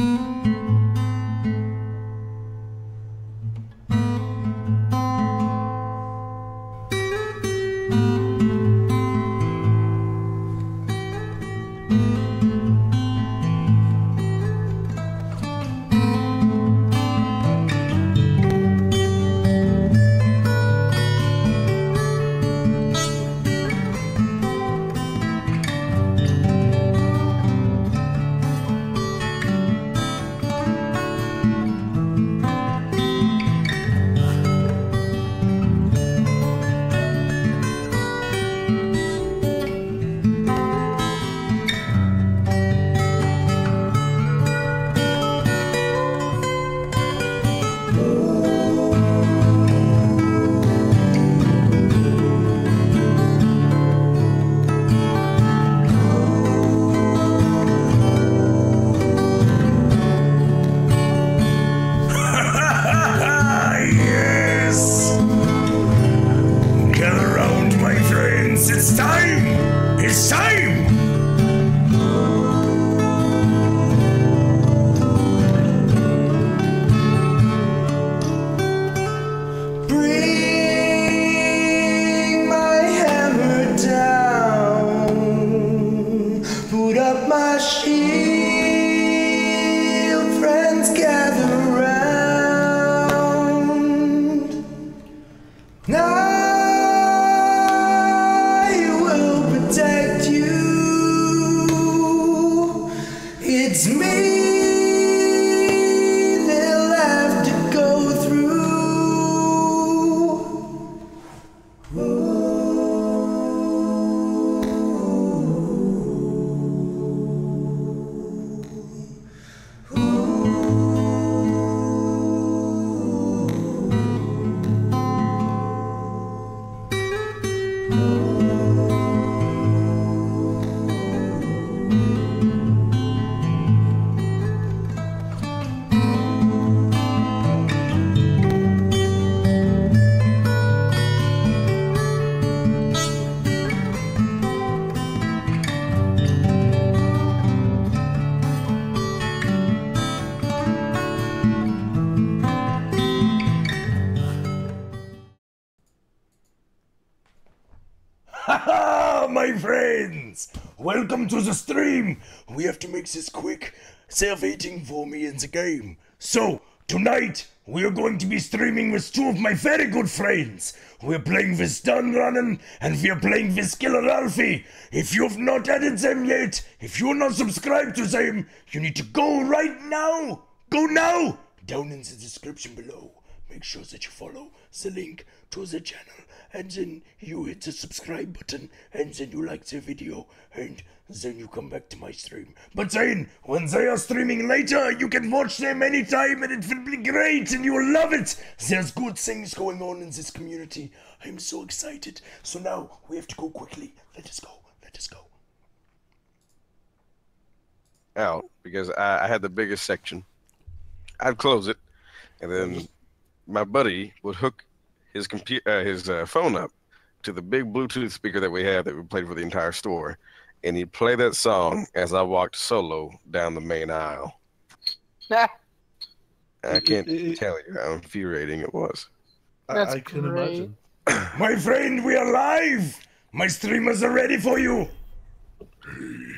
Mm-hmm. To the stream! We have to make this quick. They're waiting for me in the game. So, tonight, we are going to be streaming with two of my very good friends. We're playing with Dun Runnin and we are playing with Killer Alfie. If you've not added them yet, if you're not subscribed to them, you need to go right now! Go now! Down in the description below. Make sure that you follow the link to the channel and then you hit the subscribe button and then you like the video and then you come back to my stream. But then, when they are streaming later, you can watch them anytime and it will be great and you will love it. There's good things going on in this community. I'm so excited. So now we have to go quickly. Let us go. Let us go. out because I, I had the biggest section. I'd close it, and then my buddy would hook his computer, uh, his uh, phone up to the big Bluetooth speaker that we have that we played for the entire store, and he'd play that song as I walked solo down the main aisle. I can't tell you how infuriating it was. I, That's I can great. imagine. My friend, we are live. My streamers are ready for you.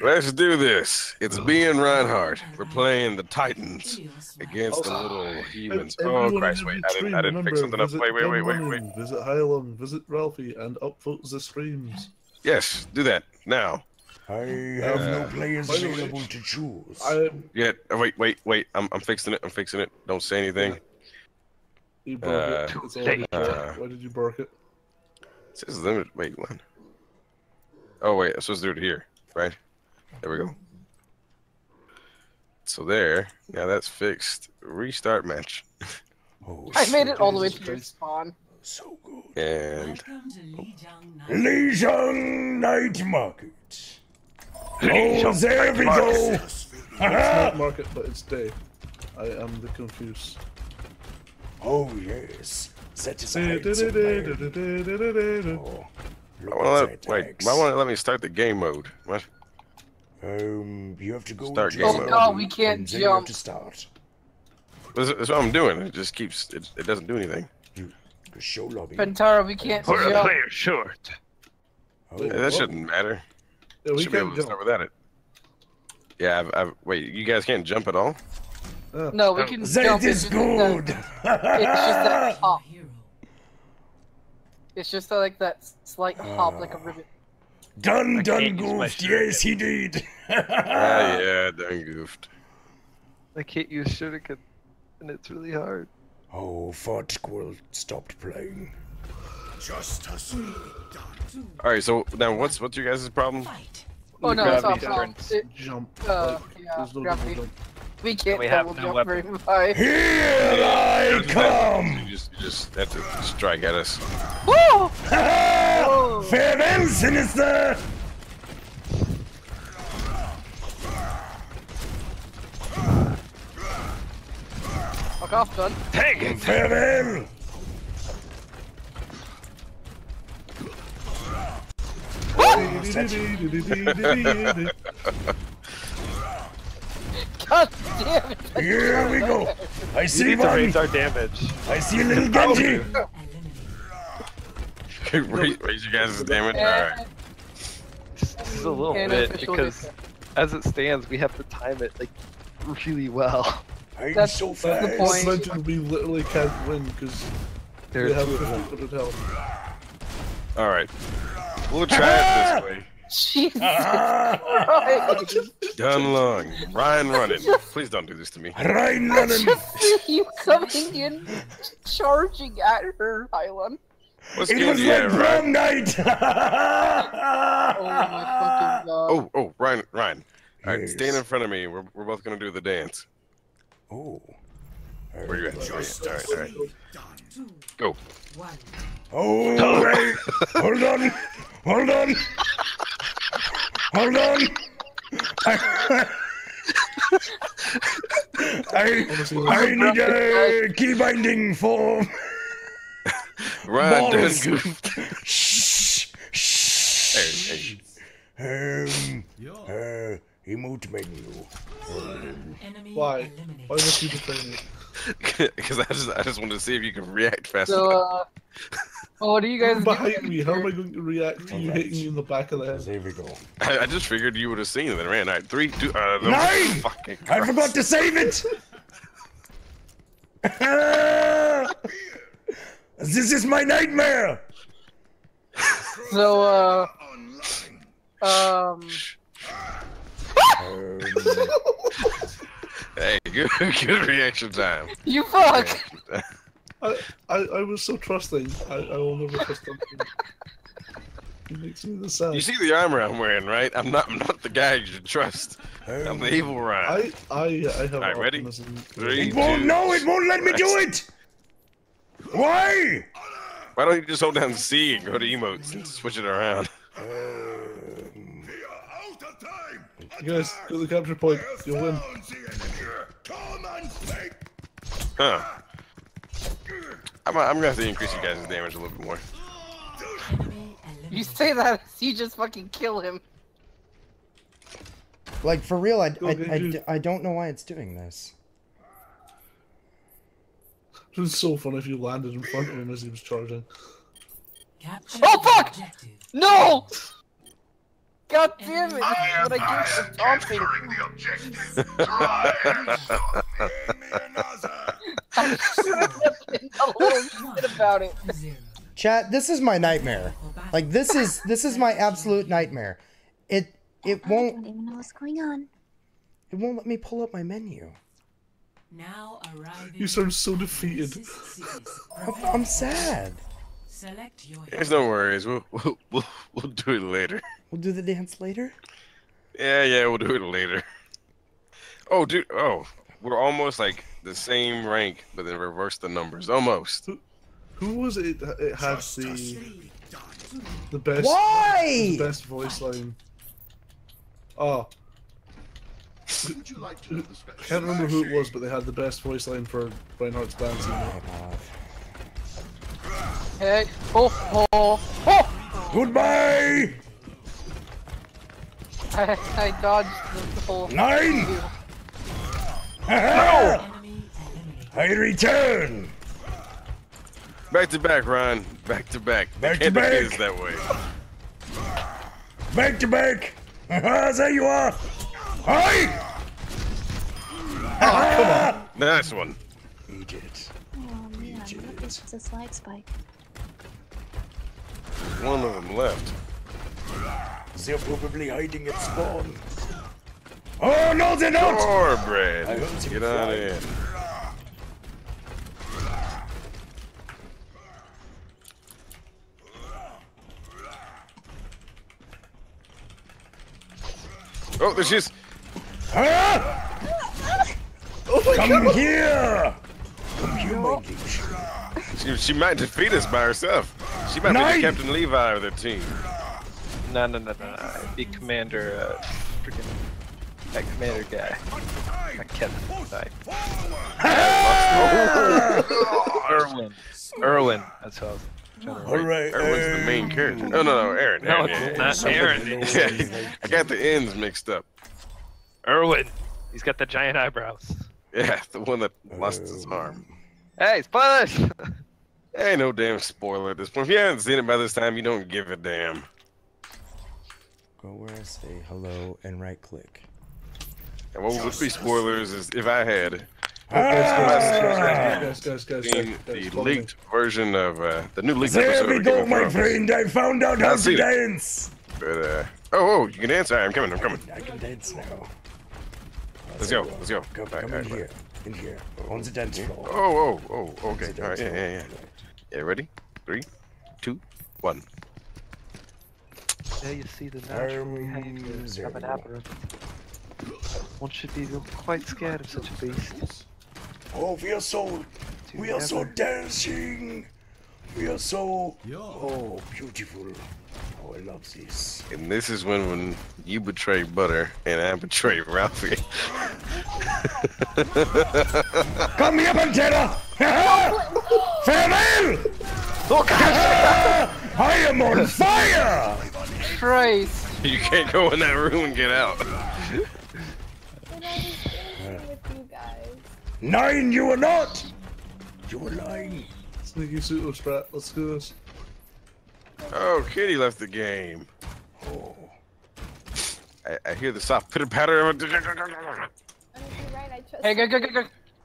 Let's do this. It's me and Reinhardt. We're playing the Titans against the little humans. Ev- Oh Christ! in Wait, I didn't, stream, I didn't fix remember, something up. visit Wait, wait, wait, wait, Dunn wait. Visit Hylam, visit Ralphie, and upvote the streams. Yes, do that now. I have no Uh, players by the way, available to choose. I Yeah. oh, Wait, wait, wait. I'm, I'm fixing it. I'm fixing it. Don't say anything. you broke Uh, it. It's all your fault. uh, Why did you bark it? It says limit. Wait, one. Oh wait, I'm supposed to do it here, right? There we go. So there. Now that's fixed. Restart match. Oh, I made it all the way to your spawn. So good. And Lijiang Night Market. Oh, there we go. It's not market, but it's day. I am the confused. Oh yes, that is heights of Oh, I wanna let, wait. axe. Might want to let me start the game mode. What? Um, you have to go Start game the mode. Oh, lobby, we can't and then You have jump. to start. That's, that's what I'm doing. It just keeps. It, it doesn't do anything. The show lobby. Pentara, we can't Or a player short. Oh, Yeah, that what? shouldn't matter. Yeah, we Should be able can't to jump. start without it. Yeah, I've, I've. Wait, you guys can't jump at all? No, we can that jump. is it's just like good. that- It's just that hop. It's just that, like that slight hop, like a ribbit. done, I done, can't use my goofed. Yes, he did. Ah, yeah, done goofed. I can't use shuriken, and it's really hard. Oh, Fort Squirrel stopped playing. Justice. All right, so now what's what's your guys' problem? Oh no, it's Gravity not turns. It, Jump. uh, yeah, there's gravity. jump. we can't We have double no jump weapon. very high. Here I come. You just you just have to strike at us. Woo! Ha! Farewell, Sinister. Fuck off, son. Take it! Farewell. God damn it. Here we go. I You see need to one. raise our damage. I see a little Genji. raise, raise your guys' damage. All And- right. Just a little and bit, official because as it stands, we have to time it like really well. I'm That's so the fast. point. Mention we literally can't win because we There's have two of 50 health. All right. We'll try it this way. Jesus Ah, Christ. Done long. Ryan running. Please don't do this to me. Ryan I running. just see you coming in, charging at her, Hylan. What's It was like Ryan. prom night. Oh my fucking god. Oh, oh, Ryan, Ryan. All right, Yes. stand in front of me. We're, we're both gonna do the dance. Oh. Where you at? All right, all right, all right. Go. Oh, wait. Hold on. Hold on. Hold on. I, I, I need a key binding for. Ryan done Balls. goofed. Shh. Shh. Um. Uh. Emote menu. Why? Why must you defend me? Because I just, I just wanted to see if you could react fast So, enough. uh, well, what are you You're guys behind doing? me. How am I going to react to you Alright. hitting you in the back of the head? There we go. I, I just figured you would have seen it and ran. All right, three, two, uh, no, Nine! Fucking I forgot to save it. this is my nightmare. So, uh, um, Um, Hey, good, good reaction time. you fuck! I, I, I was so trusting. I, I will never trust him. He makes me the sad. You see the armor I'm wearing, right? I'm not, I'm not the guy you should trust. I'm the evil Ryan. I, I, I have Alright, ready? optimism. Three, it won't. two, No, it won't let me do it. Why? Why don't you just hold down C and go to emotes and switch it around? Uh, You guys, go to the capture point. You'll win. Huh. I'm, I'm gonna have to increase you guys' damage a little bit more. You say that you just fucking kill him. Like for real, I, I, I, Genji. I don't know why it's doing this. It was so fun if you landed in front of him as he was charging. Oh fuck! No! God damn it! This is what I get for taunting. I should have been a little shit about it. Chat, this is my nightmare. Like this is this is my absolute nightmare. It it won't don't even know what's going on. it won't let me pull up my menu. Now arriving. You sound so defeated. I'm, I'm sad. Select your There's no worries. We'll, we'll, we'll, we'll do it later. We'll do the dance later. Yeah, yeah, we'll do it later. Oh, dude. Oh, we're almost like the same rank, but then reverse the numbers. Almost. Who was it? that- It had the the best Why? the best voice line. Oh. I can't remember who it was, but they had the best voice line for Reinhardt's dancing. Ah, hey, oh, oh, oh! Goodbye. I, I dodged the whole. Nine. Ha-ha! I return. Back to back, Ron. Back to back. Back to back. us that way. Back to back. There you are. Hi. Ah, Nice one. Eat it. Oh man, what if it's just a slag spike? One of them left. They're probably hiding at spawn. Oh no, they're not. Or bread. I heard Get out of here. Oh, there she is. Huh? Oh Come here. Come here, my liege. She, she might defeat us by herself. She might Nine. be the Captain Levi of their team. No, no, no, no, no. Be commander, uh, freaking that commander guy. Not Kevin. Sorry. Erwin. Erwin. That's how I was trying to All remember. right. Erwin's the main character. No, no, no, Eren. No, Eren, it's yeah, not Eren. yeah. Yeah, I got the ends mixed up. Erwin. He's got the giant eyebrows. Yeah, the one that lost his arm. Hey, spoilers! Ain't no damn spoiler at this point. If you haven't seen it by this time, you don't give a damn. Go where I say hello and right click. And what would be spoilers is if I had seen the leaked version of uh, the new leaked There episode we of go, my friend. I found out how to see it. dance. But uh, oh, oh, you can dance. All right, I'm coming. I'm coming. I can dance now. Let's go. Let's go. Come, All right, come all in right, here. In here. On the dance floor. Oh, oh, oh. Okay. All right. Yeah, yeah, yeah. Yeah. Ready? Three, two, one. Yeah, you see the natural behavior of an aberrant. One should be quite scared of such a beast. Oh, we are so, we are so dancing. We are so, oh, beautiful. Oh, I love this. And this is when when you betray Butter and I betray Ralphie. Come here, Pantera! Farewell! Oh god! I am on fire! Christ! you can't go in that room and get out. And I was dancing with you guys. Nine, you are not! You are lying. Sneaky pseudo strat. Let's do this. Oh, Kitty left the game. Oh, I, I hear the soft pitter patter. of a- And if you're right, I trust Hey, go, go, go, go.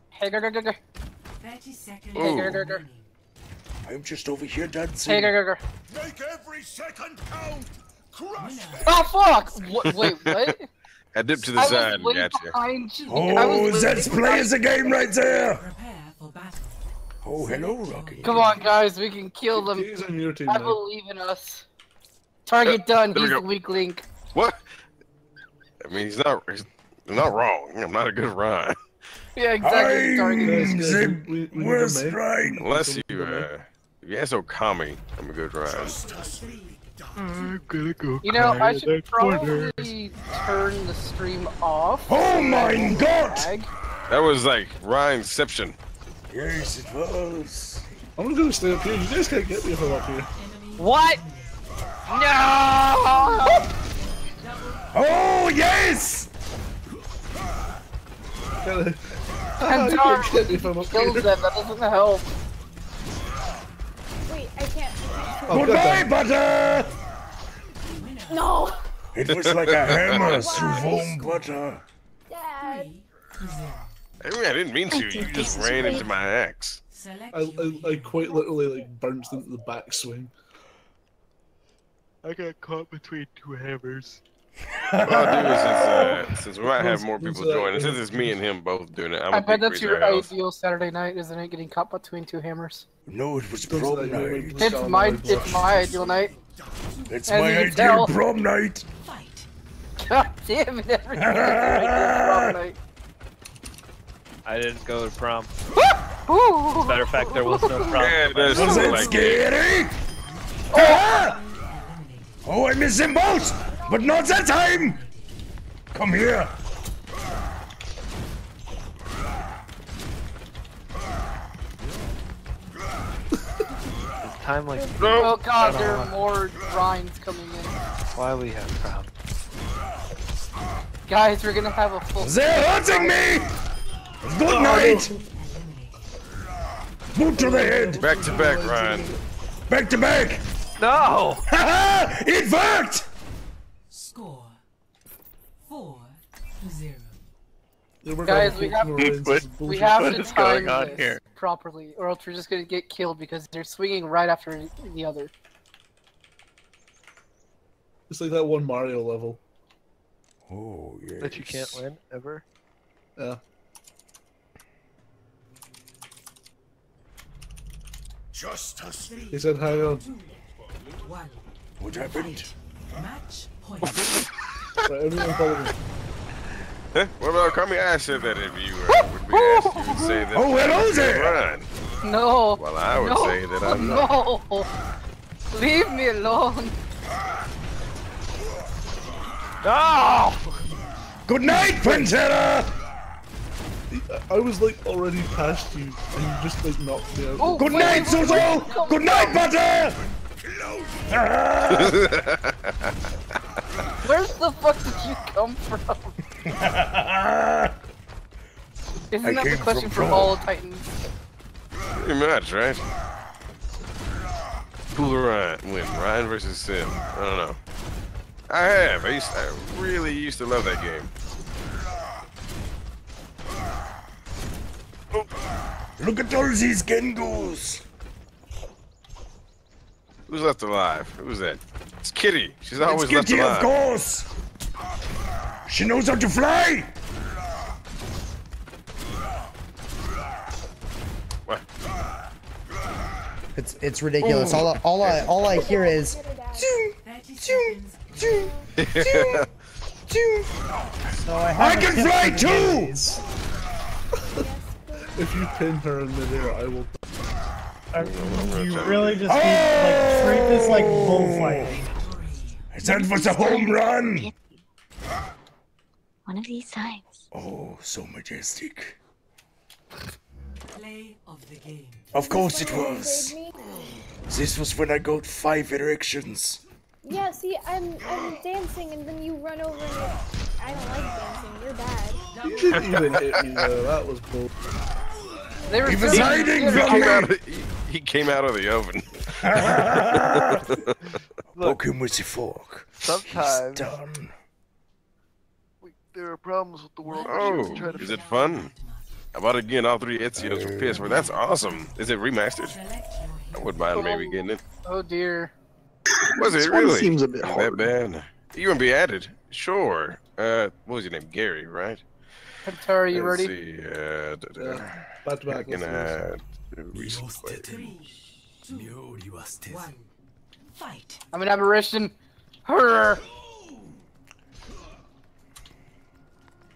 Hey, go, go, go, go. 30 seconds. Hey, go, go, go, go. I'm just over here dancing. Hey, go, go, go. Make every second count! Crush Oh, fuck! What, wait, what? I dipped to the I side was and way got you. behind you. I Oh, was that's literally play as a game right there! Prepare for battle. Oh, hello, Rocky. Come on, guys, we can kill them. He's on your team I now. believe in us. Target done. there we He's go. the weak link. What? I mean, he's not. He's not wrong. I'm not a good Ryan. Yeah, exactly. Target. Guys, I'm guys, the we- we a worst main. Unless you, go back. uh, if you ask Okami, I'm a good Ryan. I'm gonna go. You know, I should that corner. probably turn the stream off. Oh my god! That was like Ryanception. Yes, it was. I'm gonna stay up here. You guys can't get me if I'm up here. What? No! Oh, yes! Kinda- I'm you sorry. can't get me if I'm up Kills here. them. That doesn't help. Wait, I can't. Oh, Goodbye, goddamn. butter! No! It was like a hammer through foam butter. Dad! Three to zero. I mean, I didn't mean to. You just ran great. into my axe. I, I, I quite literally like bounced into the backswing. I got caught between two hammers. What I'll do is, since, uh, since we might have more people that? joining, since it's me and him both doing it, I'm I bet that's your our health. ideal Saturday night, isn't it? Getting caught between two hammers. No, it was Don't prom say that, you're night. It's my, it's my ideal night. It's As my ideal tell. prom night. fight. God damn it! Everything is my night. I didn't go to prom. Ooh. Matter of fact, there was no prom. Yeah, Was it like scary? Ah! Oh, I missed them both, but not that time. Come here. It's time like no. Oh god, there are more grinds coming in. why we have prom. Guys, we're gonna have a full. They're hunting me. Good oh, night. Boot to the head. Back to back, Ryan. Back to back. No! Haha! It worked. Score. Four to zero. We're Guys, we have- team What- We have What to is going time on this here? properly, or else we're just gonna get killed because they're swinging right after the other. It's like that one Mario level. Oh yes. That you can't win ever. Yeah. Justice. He said, hang on. One. What happened? Match point. Right, everyone follow me. Huh? What about Okami? I said that if you uh, would be asked, you would say that. Oh, hello there. Ryan. No. Well, I would no. say that I'm not. No. Leave me alone. No! Good night, Pantera. I- I was like already past you, and you just like knocked me out. Oh, Good wait, night, wait, wait, Zozo. Good night, Butter. Where's the fuck did you come from? Isn't I that the question from for all Titans? Pretty much, right? Who will Ryan win? Ryan versus Sim. I don't know. I have. I used. To, I really used to love that game. Look at all these Gengus. Who's left alive? Who's that? It's Kitty. She's It's always left Kitty, of course. She knows how to fly. What? It's it's ridiculous. All I- oh. all I all I hear is. Thirty seconds. So I, I can fly for too. gays. If you pin her in midair, I will. You really just need to like treat this like bullfighting. That was a home run. One of these times. Oh, so majestic. Play of the game. Of course it was. This was when I got five erections. Yeah, see, I'm I'm dancing and then you run over and you're... I don't like dancing. You're bad. You didn't even hit me though. That was bull. They were He was so hiding. He from came, me. out of, he, he came out of the oven. Poke him with the fork. He's Sometimes done. we, there are problems with the world. Oh, Try to is it fun? How about again all three Ezio's for PS4? That's awesome. Is it remastered? I wouldn't mind maybe getting it. Oh dear. Was it This one really? seems a bit hard. That bad? You gonna be added? Sure. Uh, what was your name? Gary, right? Katara, are you Let's ready? see. Uh, da, da. Yeah. Back to I back. can let's add recent play. Three, two, one. Fight. I'm an aberration. Hurr. do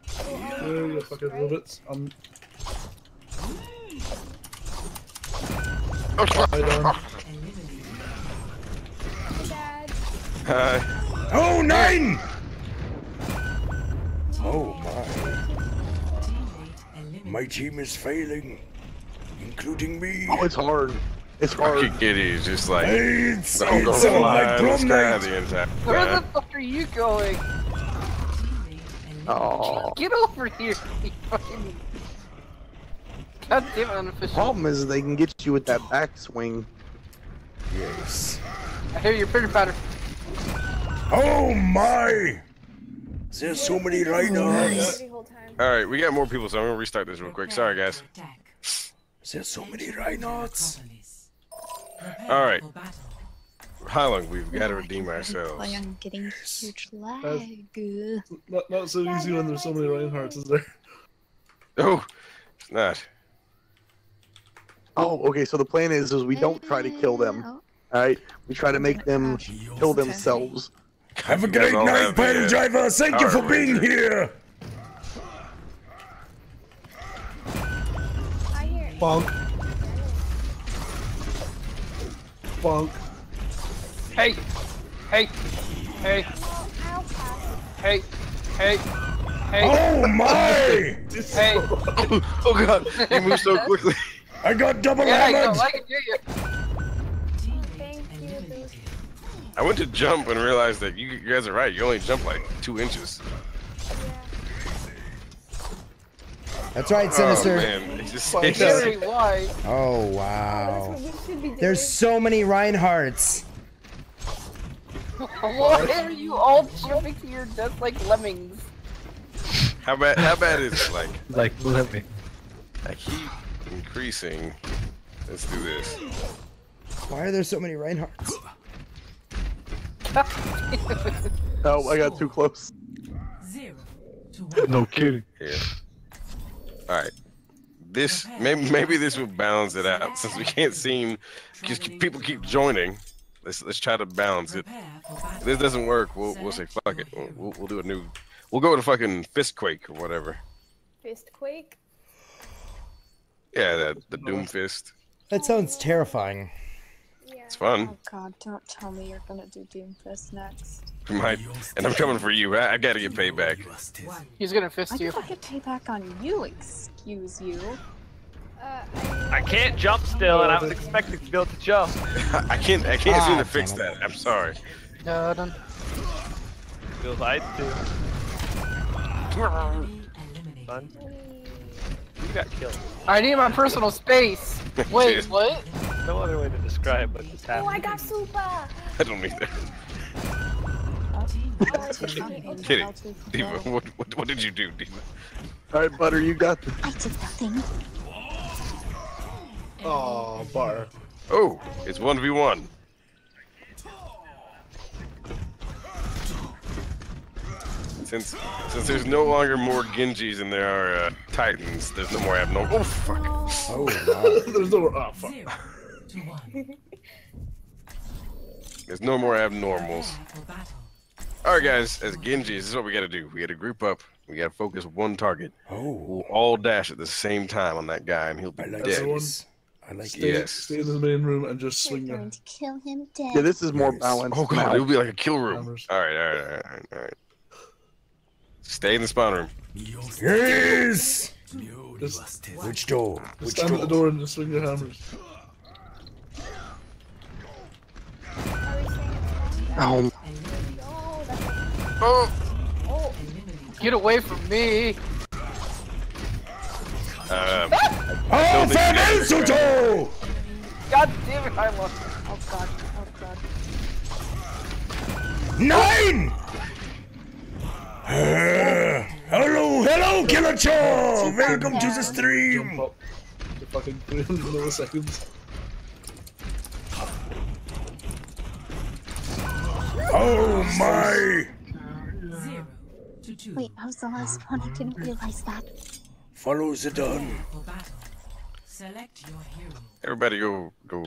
this. Yeah, you fucking robots. I'm. Oh, fuck. I Dad. Hi. Oh, nine! Oh my. Teammate eliminated. My team is failing. Including me. Oh, it's hard. It's Rocky hard. Kitty is just like It's, don't it's on fly my the prom night. the entire Where the fuck are you going? Oh. Get over here. you fucking- God damn unofficial. Problem is they can get you with that backswing. Yes. I hear your pitter patter. Oh my! There's so many rhinos. The whole time. All right, we got more people, so I'm gonna restart this real quick. Sorry, guys. There's so many rhinos. Metropolis. All right. for battle. How long we've got to redeem can ourselves? Play on getting huge lag. Not, not so easy when there's so many Reinhardts, is there? Oh, it's not. Oh, okay. So the plan is, is we don't try to kill them. Oh, All right, we try to make them kill themselves. Have a great night, have the, pile uh, driver. Thank you for being Ranger. here. Bonk. Bonk. Hey! Hey! Hey! Hey! Hey! Hey! Oh my! Hey! Oh, oh god, you moved so quickly. I got double Yeah, I know, hammered. I can hear you. You. I went to jump and realized that you, you guys are right. You only jump like two inches. That's right, Oh Sinister. man, it just Fuck it's that. just- Very why? Oh wow. what be. There's so many Reinhardts. Why are you all jumping to your death like lemmings? how bad? How bad is it? Like, Like living. I keep increasing. Let's do this. Why are there so many Reinhardts? Oh, I got too close. Zero to one. No kidding. Here. All right. This maybe maybe this will balance it out since we can't seem because people keep joining. Let's let's try to balance it. Prepare for battle. If this doesn't work, we'll we'll say fuck it. We'll, we'll, we'll do a new. We'll go with a fucking fistquake or whatever. Fist quake. Yeah, the the doom fist. That sounds terrifying. Yeah. It's fun. Oh god, don't tell me you're gonna do Doomfist next. We might, and I'm coming for you. I, I gotta get payback. One. He's gonna fist you. I gotta get payback on you, excuse you. Uh, I can't jump still, and I was expecting to be able to jump. I can't I can't seem Ah, to fix it. that. I'm sorry. No, don't. Feels like to. Enemy eliminated. Son, we- you got killed. I need my personal space. Wait, what? No other way to describe what just happened. Oh, I got super. I don't either. Kidding. D.Va, what, what, what, did you do, D.Va? Alright, Butter, you got this. I did nothing. Oh, Bar. Oh, it's 1v1. Since since there's no longer more Genjis than there are uh, Titans, there's no more abnormal. Oh fuck! Oh wow. There's no. more. Oh fuck. Zero to one. There's no more abnormals. All right, guys. As Genjis, this is what we gotta do. We gotta group up. We gotta focus one target. Oh, We'll all dash at the same time on that guy, and he'll be I like dead. Everyone- this. I like Stay. Yes. stay in the main room and just We're swing your going to kill him dead. Yeah, this is more Yes. balanced. Oh god, it'll be like a kill room. Hammers. All right, all right, all right, all right, all right. Stay in the spawn room. Yes! Just Which door? Just Which stand at the door? door and just swing your hammers. Are we saying it's Oh, wrong? No, that's Oh! oh. Get away from me! Um, Oh, think Van we have to Ensoto! God damn it, I lost. Oh god, oh god. Nine! Uh, hello, hello, Killer Cho! Welcome to the Jump stream! up. The fucking 300 milliseconds. Oh my! Zero to two. Wait, I was the last one. I didn't realize that. Follow the done. For battle. Select your hero. everybody go go.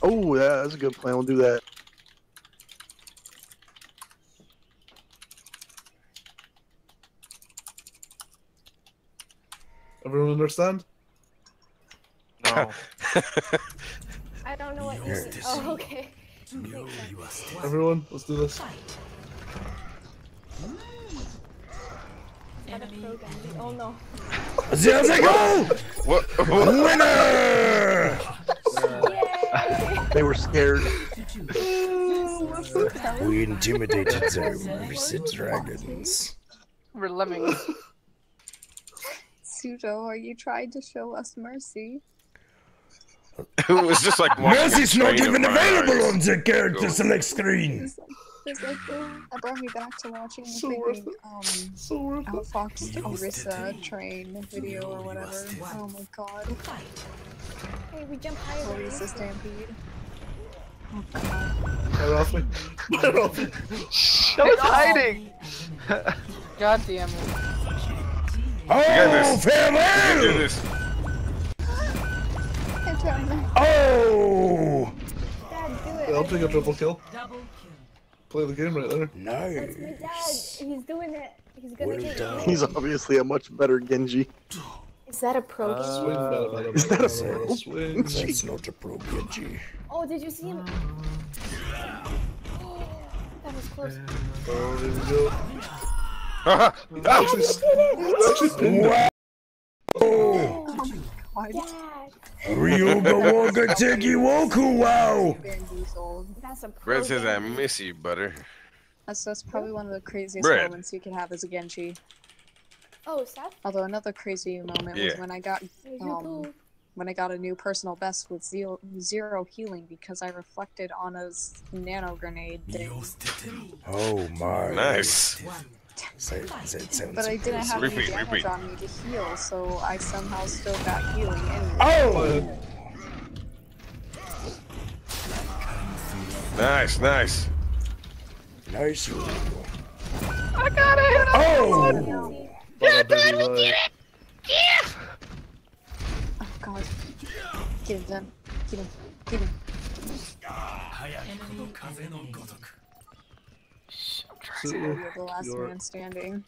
oh, yeah, that's a good plan. We'll do that. Everyone understand? No. I don't know what you mean. Oh, okay. Everyone, let's do this. Not a pro Genji. Oh no. There they go! What? Winner! Yay! They were scared. We intimidated them. We said dragons. We're lemmings. Sudo, are you trying to show us mercy? it was just like Mercy's not even available mines. on the character Go. select screen. It's like, it's like that brought me back to watching So the worth freaking, um, So worth it. Train video or whatever. Oh my god. Hey, we jump higher than Orisa you. Stampede. Oh god. Fire off me. Fire off me. I was hiding! God damn it. Oh, this. Do farewell! this. I'm trying to- Oh, Dad, do Yeah, it. I'll take a triple kill. Double kill. Play the game right there. That's my dad. He's doing it. He's gonna Well get done. it. He's obviously a much better Genji. Is that a pro Genji? Swing, bada, bada, Is that a bada, bada, pro? swing. That's not a pro Genji. Oh, did you see him? Uh, that was close. Oh, there we go. Ah! Actually, actually pinned it. Oh, God. Dad, Ryuga Woga Tiki Woku Wow. Van Diesel. that's a pro Brett says I miss you, butter. That's, that's probably one of the craziest Bread. moments you can have as a Genji. Oh, Seth? Although another crazy moment Yeah. was when I got um, when I got a new personal best with zero, zero healing because I reflected on a s- nano grenade thing. Oh my. Nice. Say, say, it But I didn't have any Repeat, damage repeat. on me to heal, so I somehow still got healing anyway. Oh, Nice, nice. nice. I got it! Oh, Bada, baby, right. Oh god. Get him, Zen. Get him. Get him. Enemy eliminated. Sit You're the last Your- man standing.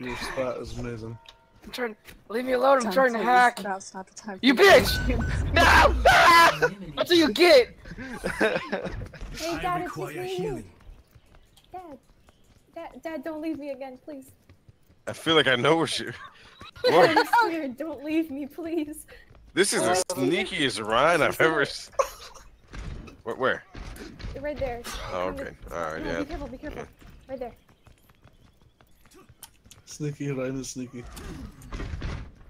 Your spot is amazing. I'm trying. to... Leave me alone. I'm Time trying to hack. Now's not the time. You bitch! No! Ah! That's what you get! Hey, Dad, it's just me and you. Dad. Dad, Dad, don't leave me again, please. I feel like I know what you. I'm What? scared. Don't leave me, please. This is the sneakiest Ryan I've ever. s- Where? where? Right there. Oh, okay. with- All right, no, yeah. Be careful, be careful. Right there. Sneaky, Ryan is sneaky.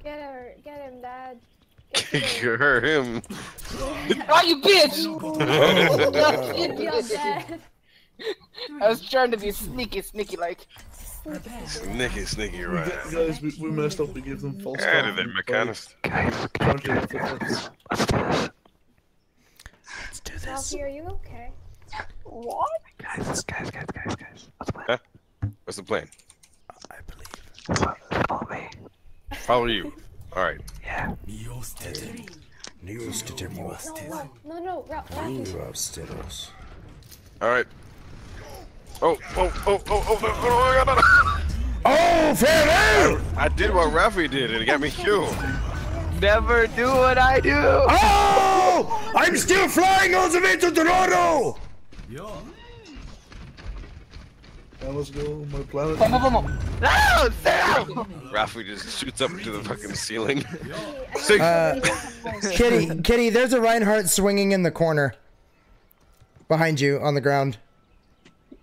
Get her. Get him, Dad. Get You heard him. Oh, you bitch! Good job, Dad. I was trying to be sneaky, sneaky like. Prepare. Sneaky, sneaky We Ryan. get- guys, we, we messed up. We gave them false Out of confidence there, mechanist. Guys, charging them for let's do this. Let's do this. Ralphie, are you okay? What? Guys, guys, guys, guys, guys. Let's play. What's the plan? I believe. Follow me. Follow you. All right. Neos to Timo. No, no, no, Ra- Rafi. All right. Oh, oh, oh, oh, oh, no, oh, no, no, no. Oh, oh, oh farewell! I did what Rafi did, and it got me killed. Never do what I do. Oh! oh! I'm still flying all the way to Toronto! Now let's go. My planet. Vamos, vamos. No, Sam! Rafi just shoots up to the fucking ceiling. Uh, Kitty, Kitty, there's a Reinhardt swinging in the corner. Behind you on the ground.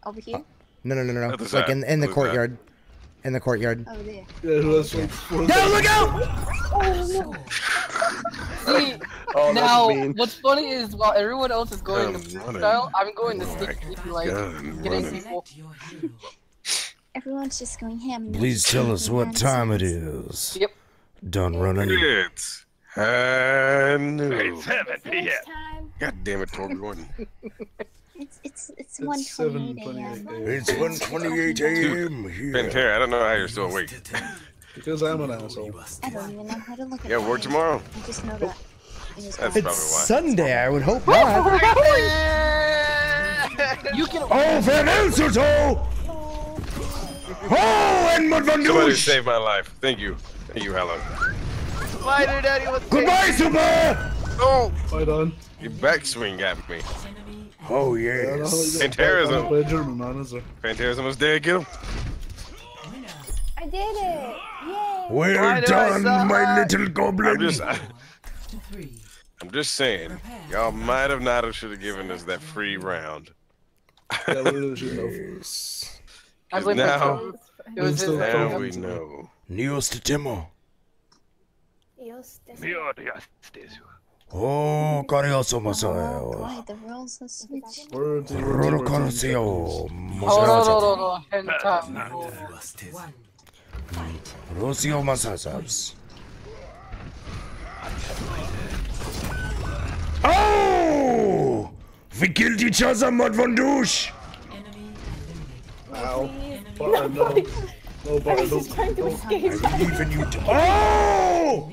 Over here? No, no, no, no, no. Like side. in, in the Other side. courtyard. In the courtyard. Over there. Yeah, who else? No, look out! See, Oh, now what's funny is while everyone else is going I'm the running. style, I'm going the stick my like getting running. people. Select your hero. Everyone's just going ham. Please tell us what time it is. Yep. Done running. It's Hanu. Seven p.m. God damn it, Tor Gordon. It's it's it's It's 1:28 7:28 a.m. It's 1:28 a.m. here. Pantera, I don't know how you're still awake. Because I'm an asshole. I don't even know how to look at Yeah, work that. tomorrow. I just know that. It is That's It's probably why. Sunday, I would hope not. You can. Oh, farewell, Soto! Oh, and Somebody Mudvandush! saved my life. Thank you. Thank you, Helen. Spider Daddy was Goodbye, Super! Oh, Right on. your backswing got me. Oh, Yeah, I don't know how yes. you get- Pantera's I don't on. I did it! Yay! Well Why done, suck? my little goblin. I'm just, I, I'm just saying, y'all might have not have should have given us that free round. Yeah, we really should have. Yes. Now- It was Now Now we know. Neos to Timo. Dios, this Mio Dios, Desu. Oh, Carioso Oh Masayo. boy, the rules have switched. Word to Roro word to Rosio Masasas. Oh! We killed each other, Mudvandush! Enemy eliminated. Ow. Please. But I know. Nobody. No, but I I was just don't. trying to escape. I believe in you. Oh!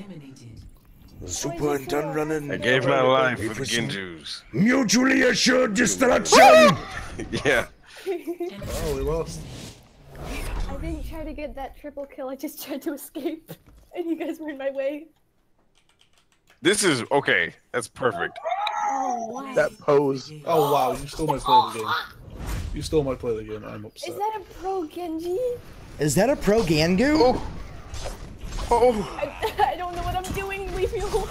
Super and done running. I gave my life for the was Ginjus. Mutually assured destruction! Yeah. Oh, we lost. I didn't try to get that triple kill, I just tried to escape. And you guys were in my way. This is okay. That's perfect. Oh, wow. That pose. Oh wow, you stole my play the game. You stole my play the game. I'm upset. Is that a pro Genji? Is that a pro Gangu? Oh. Oh. I, I don't know what I'm doing, leave me alone.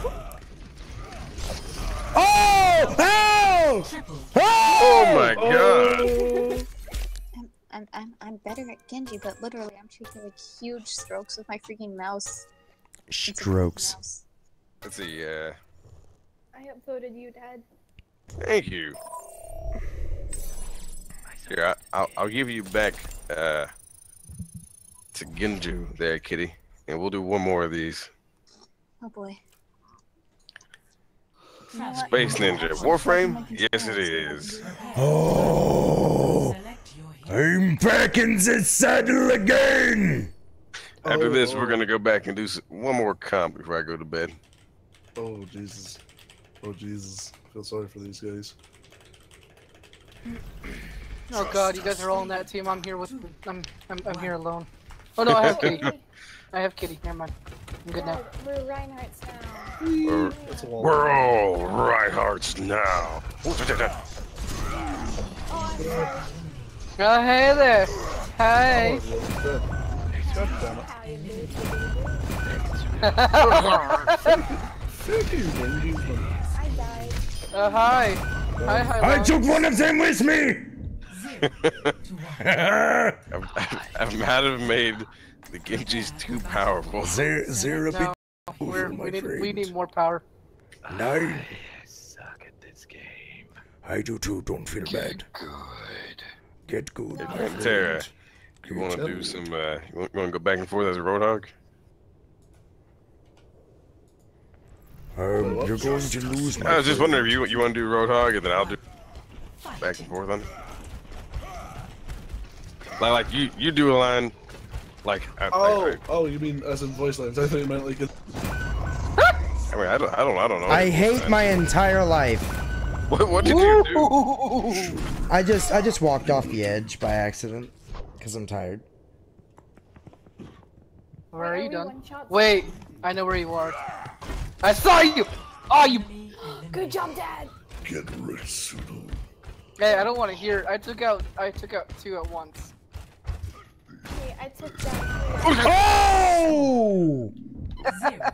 Oh! Oh! Triple. Oh my oh. god. I'm, I'm I'm I'm better at Genji, but literally I'm taking like huge strokes with my freaking mouse. It's a Strokes. mouse. Let's see. Uh, I upvoted you, Dad. thank you. Here, I, I'll, I'll give you back uh, to Ginju there, kitty. And we'll do one more of these. Oh boy. Space Ninja. Warframe? Yes, it is. Oh! Select your hero. I'm back in the saddle again! After Oh, this, oh. we're going to go back and do one more comp before I go to bed. Oh Jesus. Oh Jesus. I feel sorry for these guys. Oh god, you guys are all on that team. I'm here with. I'm. I'm, I'm here alone. Oh no, I have Kitty. I have Kitty. Never mind. I'm good now. Oh, we're Reinhardt's now. We're, That's we're all Reinhardts now. Oh hey there. Hey. Oh, God damn it. How you doing? Thank you, Genji. I. Uh, hi. Hi, hi. I took one of them with me! I've, I've might have made the Genjis too powerful. they're, they're a bit No, we're, over, we need. We need more power. Nine. Suck at this game. I do too, don't feel bad. Good. Get good, my And Tara, you want to do some? Uh, you want, to go back and forth as a Roadhog? Um, you're going to lose my I was just wondering if you you want to do Roadhog, and then I'll do back and forth on it. Like, like you you do a line, Like, I, Oh, like, oh, you mean as in voice lines? I thought you meant like. A... I mean, I don't, I don't, I don't know. I hate my entire life. What, what did you do? I just I just walked off the edge by accident because I'm tired. Where are Why you we done? Wait, I know where you are. I saw you! Oh, you. Good job, Dad. Get rest, Pseudo. Hey, I don't want to hear. I took out. I took out two at once. Hey, I took down. Oh! oh! Zero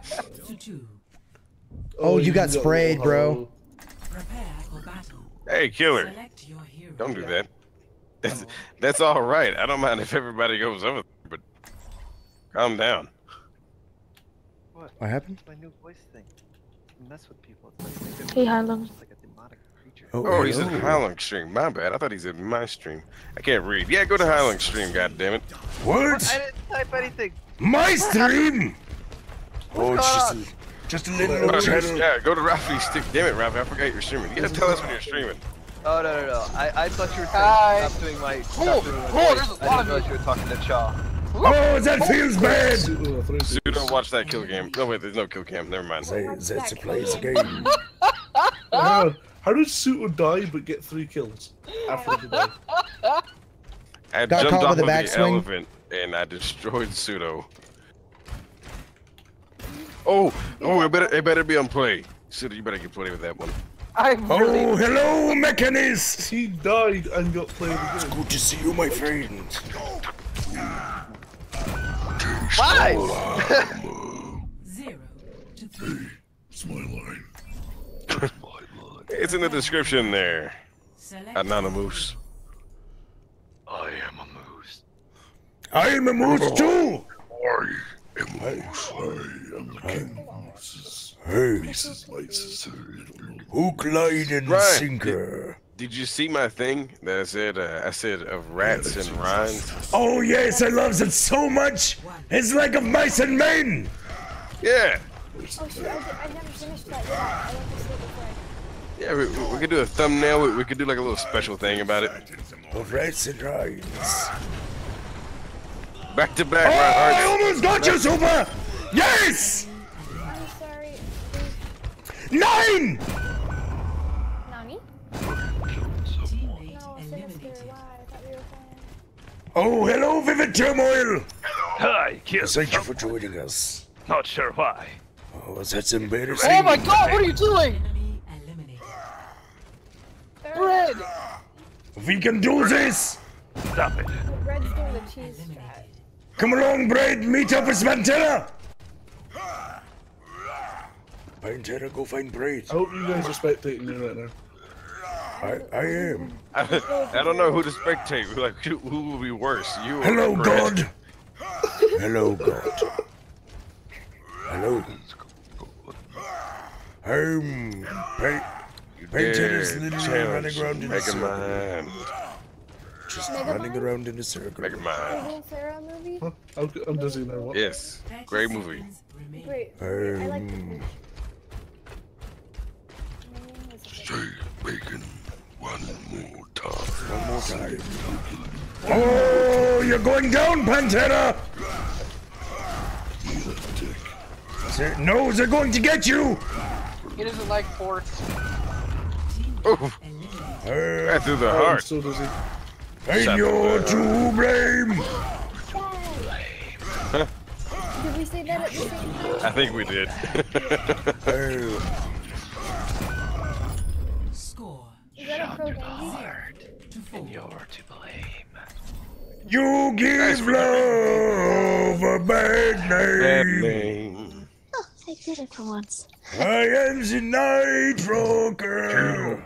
to two. Oh, you got can sprayed, bro. Prepare for battle. Hey, killer! Select your hero. Don't do that. That's that's all right. I don't mind if everybody goes over, there, but calm down. What? What happened? My new voice thing. Mess with people. It's like, like Hey, Harlem. It's like a demonic creature. Oh, oh he's in hello. Highland stream. My bad. I thought he's in my stream. I can't read. Yeah, go to Highland stream. God damn it. What? I didn't type anything. My stream? Oh, What's it's just a, just a little Oh, channel. yeah, go to Ralphie's stick. Damn it, Ralphie. I forgot you're streaming. You gotta tell us when you're streaming. Oh no no no! I, I thought you were saying Hi. stop doing my Oh, stop doing my oh, voice. there's a I lot didn't realize you. you were talking to Chaw. Oh, that feels bad. Pseudo, three, two. Pseudo, watch that kill cam. No, wait, there's no kill cam. Never mind. Say, that's a place game. Hang. How did Pseudo die but get three kills after he died? I Got jumped off of the backswing. elephant and I destroyed Pseudo. Oh, oh, it better, it better be on play. Pseudo, you better get play with that one. I'm oh, really. Oh, hello, mechanist. He died and got played again. Good to see you, my friend. Why? Uh, Zero to three. It's my line. It's in the description there. Select Anonymous. I am a moose. I am a moose oh. too. I am a moose. I am the king of mooses. Hey, Mrs. Lights. Hook, line, and Right. sinker. Did you see my thing that I said? Uh, I said of rats and rhymes. Oh yes, I love it so much. It's like of mice and men. Yeah, Oh shoot, I, did, I never finished that yet. I went to sleep before. I- yeah. We, we we could do a thumbnail. We, we could do like a little special thing about it. Of rats and rhymes. Back to back, Oh, I almost got you, Super. Yes. I'm sorry. Nine. Nani? teammate No, sinister. eliminated. Why? I thought we were playing. Oh, hello, Vivid Turmoil. Hi, kid. Thank you for joining us. Not sure why. Oh, that's embarrassing. Oh my God! What are you doing? Enemy. Bread. We can do this. Stop it. The bread's doing the cheese strat. Come along, Brad. Meet up with Pantera. Pantera, go find Braid. I hope you guys are spectating me right now. I, I am. I, I don't know who to spectate. Like who, who will be worse? You Hello, Brad? God. Hello, God. Hello. I'm. Pa- Pantera's Yeah, literally challenge. running around in a Mega circle. Man. Just Mega running Man? around in a circle. Mega Man. Little Sarah movie? Huh? I'm, I'm dizzy now. What? Yes, great movie. Seconds remaining. Wait, wait, I like the Um, Say bacon one more time. One more time. Oh, you're going down, Pantera! They're- No, they're going to get you! He doesn't like pork. Oh, Uh, right through the Oh, heart. so does he. I'm your to blame! Did we say that at the same time? I think we did. Oh, Score Is that a pro game? to. You're to blame. you give love a bad Bad name. name. Oh, I did it for once. I am the Night Walker.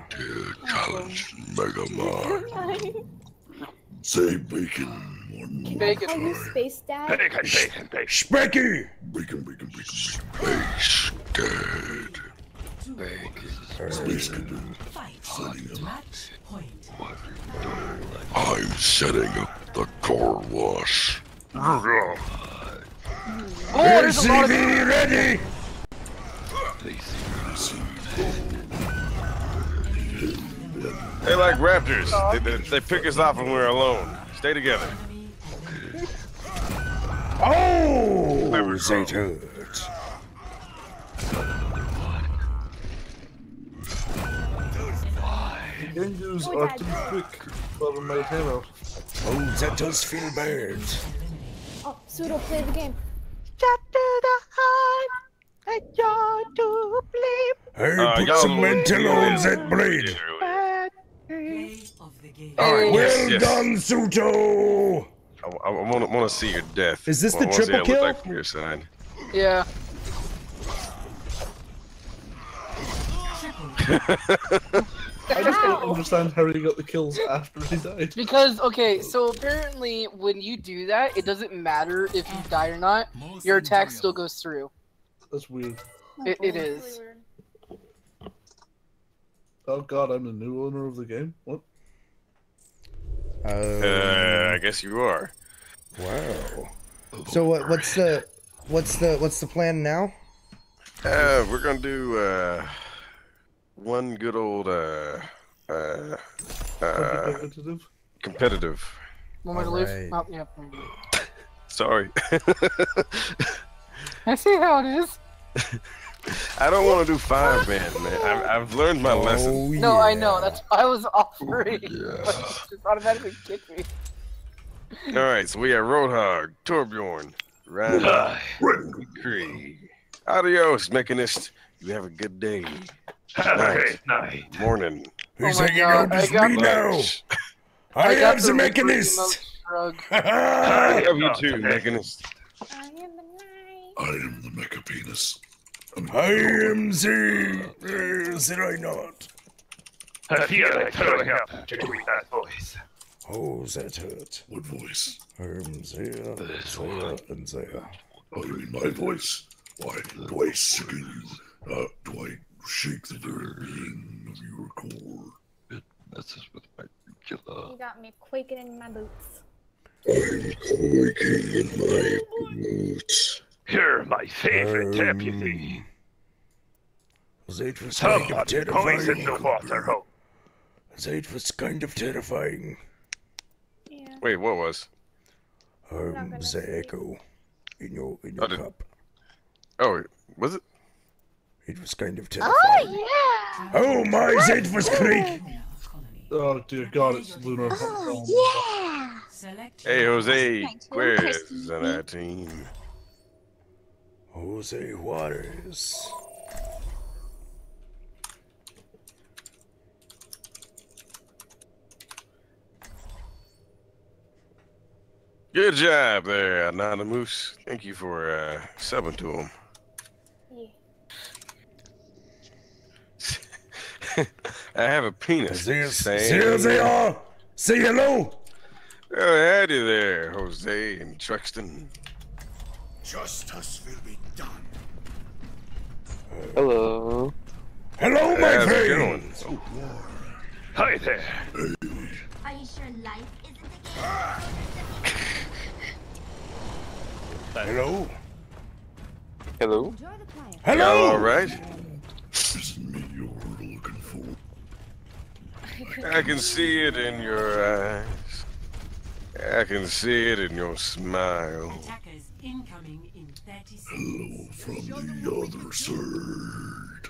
Challenge oh. Mega Man. Say bacon one more Bacon. Are you Space Dad? Bacon, bacon, bacon. Specky! Bacon, bacon, bacon. Space Dad. Space Cadet. Fight. Match point. I'm setting up the car wash. Ah. Oh, there's a lot of. SCV ready! They like raptors. They, they, they pick us off when we're alone. Stay together. Enemy eliminated. Oh, that hurt. Genjis are too quick for my hero. Oh, that does feel bad. Oh, pseudo play the game. Hey, Uh, put y'all some mental on that blade. Alright, well yes, yes. done, Pseudo. I, I, want to want to see your death. Is this I the wanna see triple what it kill? Like from your side. Yeah. I just don't understand how he got the kills after he died. Because okay, so apparently when you do that, it doesn't matter if you die or not. Your attack still goes through. That's weird. It, it is. Oh god, I'm the new owner of the game. What? Uh, I guess you are. Wow. So what? What's the? What's the? What's the plan now? Uh, we're gonna do uh, one good old uh, uh, uh, Competitive? competitive. Want me to leave? Alright. Oh, yeah. Sorry, I see how it is. I don't want to do five man, man. I've, I've learned my oh, lesson. No, I know. That's why I was offering. but it just automatically kicked me. All right, so we got Roadhog, Torbjorn, Ryan, Krieg. Adios, Mechanist. You have a good day. Night. Night. Morning. He's Oh my hanging out I with got me the- now. I, oh, I am the the mechanist. I love you too, Mechanist. I am the mecha penis. I am the. Uh, did I not? I feel like throwing up to do that voice. Oh, that hurt. What voice? I'm there, there, and there. Oh, you mean my voice? Why, do I sicken you? Uh, do I shake the very being of your core? It messes with my regular. You got me quaking in my boots. I'm quaking in my boots. You're my favorite Um, deputy. That was kind of terrifying. poison the water hole. That was kind of terrifying. Wait, what was? Um, the echo in your in your Oh, did- cup. Oh, was it? It was kind of terrifying. Oh yeah. Oh my, that was great. Oh dear god, it's Lunar. Oh, yeah. Hey, Jose, where's Christy. that team? Jose Juarez. Good job there, Anonymous. Thank you for uh, subbing to him. Yeah. I have a penis. There they are. Say hello. Oh, howdy there, Jose and Truxton. Justice will be done. Hello. Hello, my How's it friend. going? Hi there. Are you sure life isn't a game? Ah. Hello. Hello. Hello. Y'all all right? Isn't me you're looking for? I can see it in your eyes. I can see it in your smile. Attackers incoming in 30 seconds. Hello from the other side.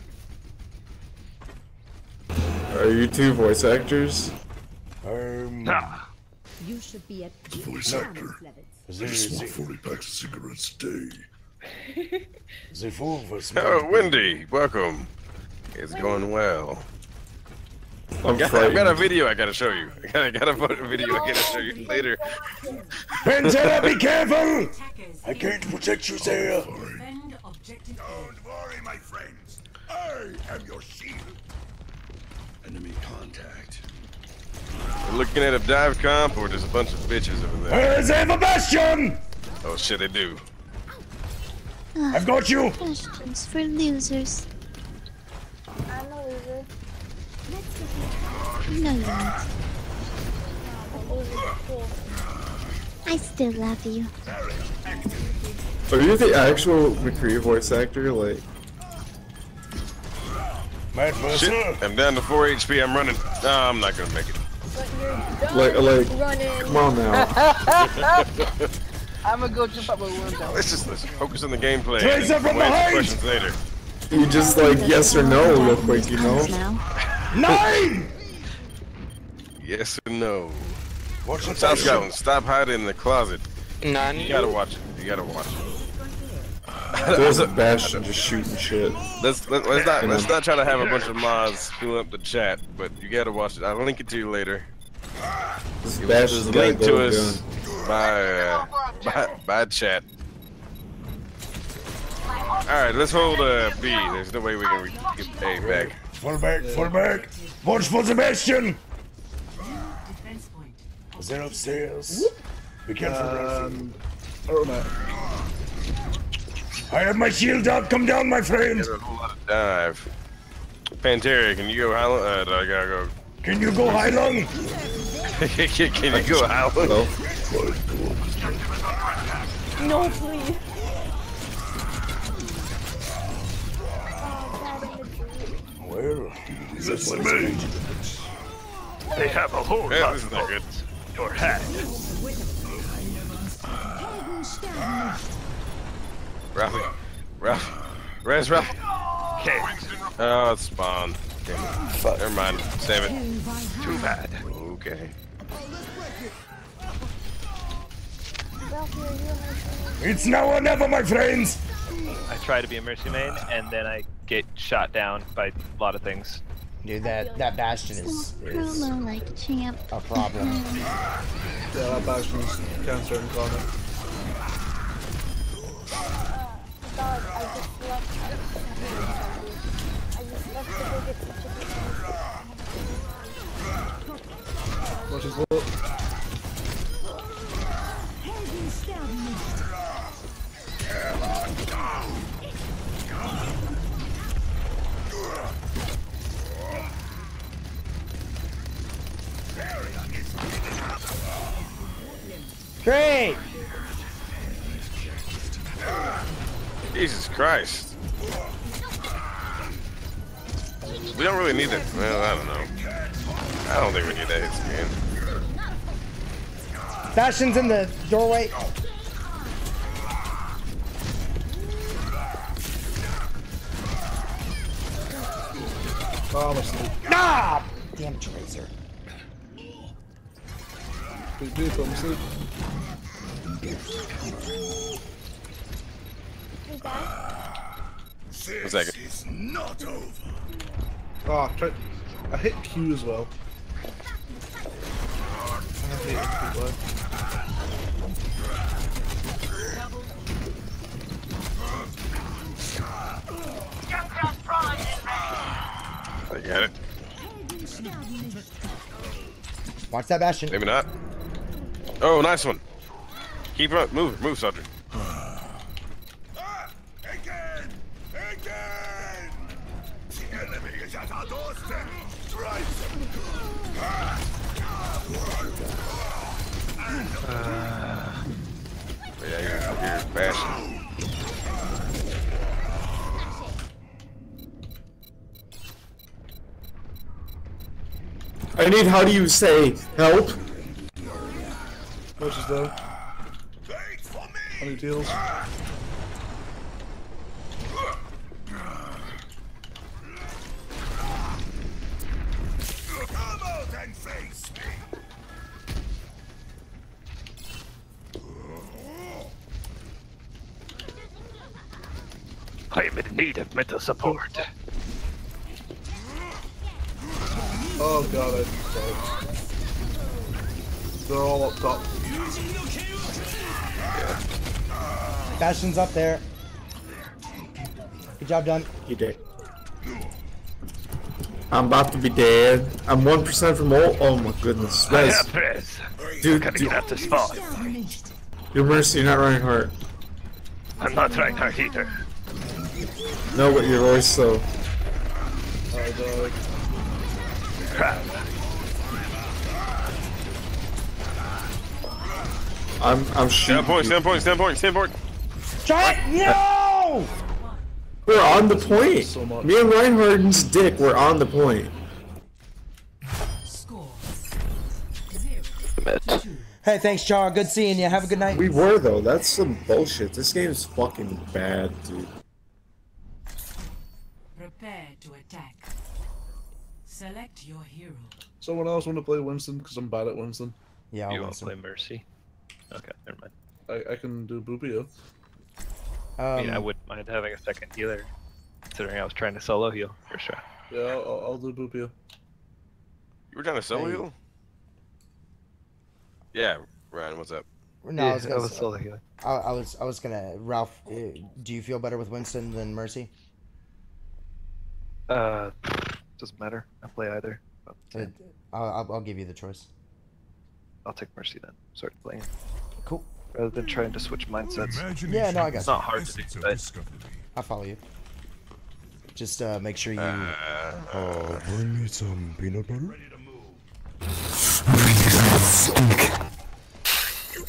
Are you two voice actors? Um, Ah, You should be at The voice actor. I just want 40 packs of cigarettes a day. the four of us. Oh, Wendy, welcome. It's going well. I'm Got- I've got a video I gotta show you. I got, I got a video I gotta show you later. Pantera, be careful. I can't protect you there. Defend Don't worry, my friends. I am your shield. Enemy contact. We're looking at a dive comp or just a bunch of bitches over there. Uh, they have a bastion. Oh shit, they do. I've got you. Questions for losers. I'm a loser. No, you're not. I'm a loser. Cool. I still love you. Are you the actual McCree voice actor? Like, Shit, I'm down to 4 HP. I'm running. No, I'm not gonna make it. But you're done like, like, running. come on now. I'm gonna go jump up my window. Let's just let's focus on the gameplay. Tracer and from behind! questions later. You just like yes or no real quick, you know? Nine! Yes or no? Watch the South face. Stop hiding in the closet. None. You gotta watch it. You gotta watch it. There's a Bastion just shooting shit. Let's let, let's not let's not try to have a bunch of mods fill up the chat, but you gotta watch it. I'll link it to you later. This It was Bastion's got a linked to us gun. by, uh, by by chat. All right, let's hold uh, B. There's no way we can get A back. Fall back, fall back. Watch for Sebastian. They're upstairs. Be careful, Ralphie. Um, I don't know. I have my shield up. Come down, my friend. Dive. Pantera, can you go high? Uh, I gotta go. Can you go high long? can you go high? Hello? No, please. Well, This me. They have a whole Yeah, on this is not good. your hat. Ralphie. Ralph. Res, Ralph. Okay, Oh, it's spawn. Damn it. Fuck. Never mind. Save it. too bad. Okay. it's now or never, my friends. I try to be a mercy main, and then I get shot down by a lot of things. Dude, that that Bastion is is Promo like a champ. a problem. Yeah, that Bastion's cancer incarnate. God, I just left. I just left to go get the chicken. Watch his look. Great. Jesus Christ. We don't really need that. Well, I don't know. I don't think we need that hit scan. Bastion's in the doorway. Oh, I'm asleep. Ah! Damn Tracer. Please do, I'm asleep. One second. It's not over. Oh, I, tried, I hit Q as well. I hate well. I got it. Watch that Bastion. Maybe not. Oh, nice one. Keep up. Move. Move, Sergeant. Again! Again! The enemy is at our doorstep! Strike them! Yeah, you're, you're bashing. I need how do you say help? Watch his though. I need heals. Come out and face me! I am in need of mental support. Oh god, I died. They're all up top. Bastion's up there. Good job done. You did. I'm about to be dead. I'm 1% from ult. Oh my goodness. I Res, have res. Dude, Gotta dude. get out this spot. you're not running Reinhardt. I'm not Reinhardt either. No, but your voice though. I died. Crap. I'm I'm shooting. Stand point, stand point, stand point, stand point. Shot! No! We're on the point. So much. Me and Reinhardt's dick, we're on the point. Hey, thanks, Char. Good seeing you. Have a good night. We were though. That's some bullshit. This game is fucking bad, dude. Prepare to attack. Select your hero. Someone else want to play Winston because I'm bad at Winston. Yeah, you want to play Mercy? Okay, never mind. I, I can do Bubio. I mean, I Um, wouldn't mind having a second healer, considering I was trying to solo heal for sure. Yeah, I'll, I'll do Bubio. You were trying to solo Hey. heal? Yeah, Ryan, what's up? No, I was gonna. I was solo healing. I, I was. I was gonna. Ralph, uh, do you feel better with Winston than Mercy? Uh, doesn't matter. I play either. But, Uh, I'll, I'll, I'll give you the choice. I'll take Mercy then. Start playing. Cool. Rather than trying to switch mindsets. Yeah, no, I got It's not hard to do, but I follow you. Just uh, make sure you. Oh, bring me some peanut butter.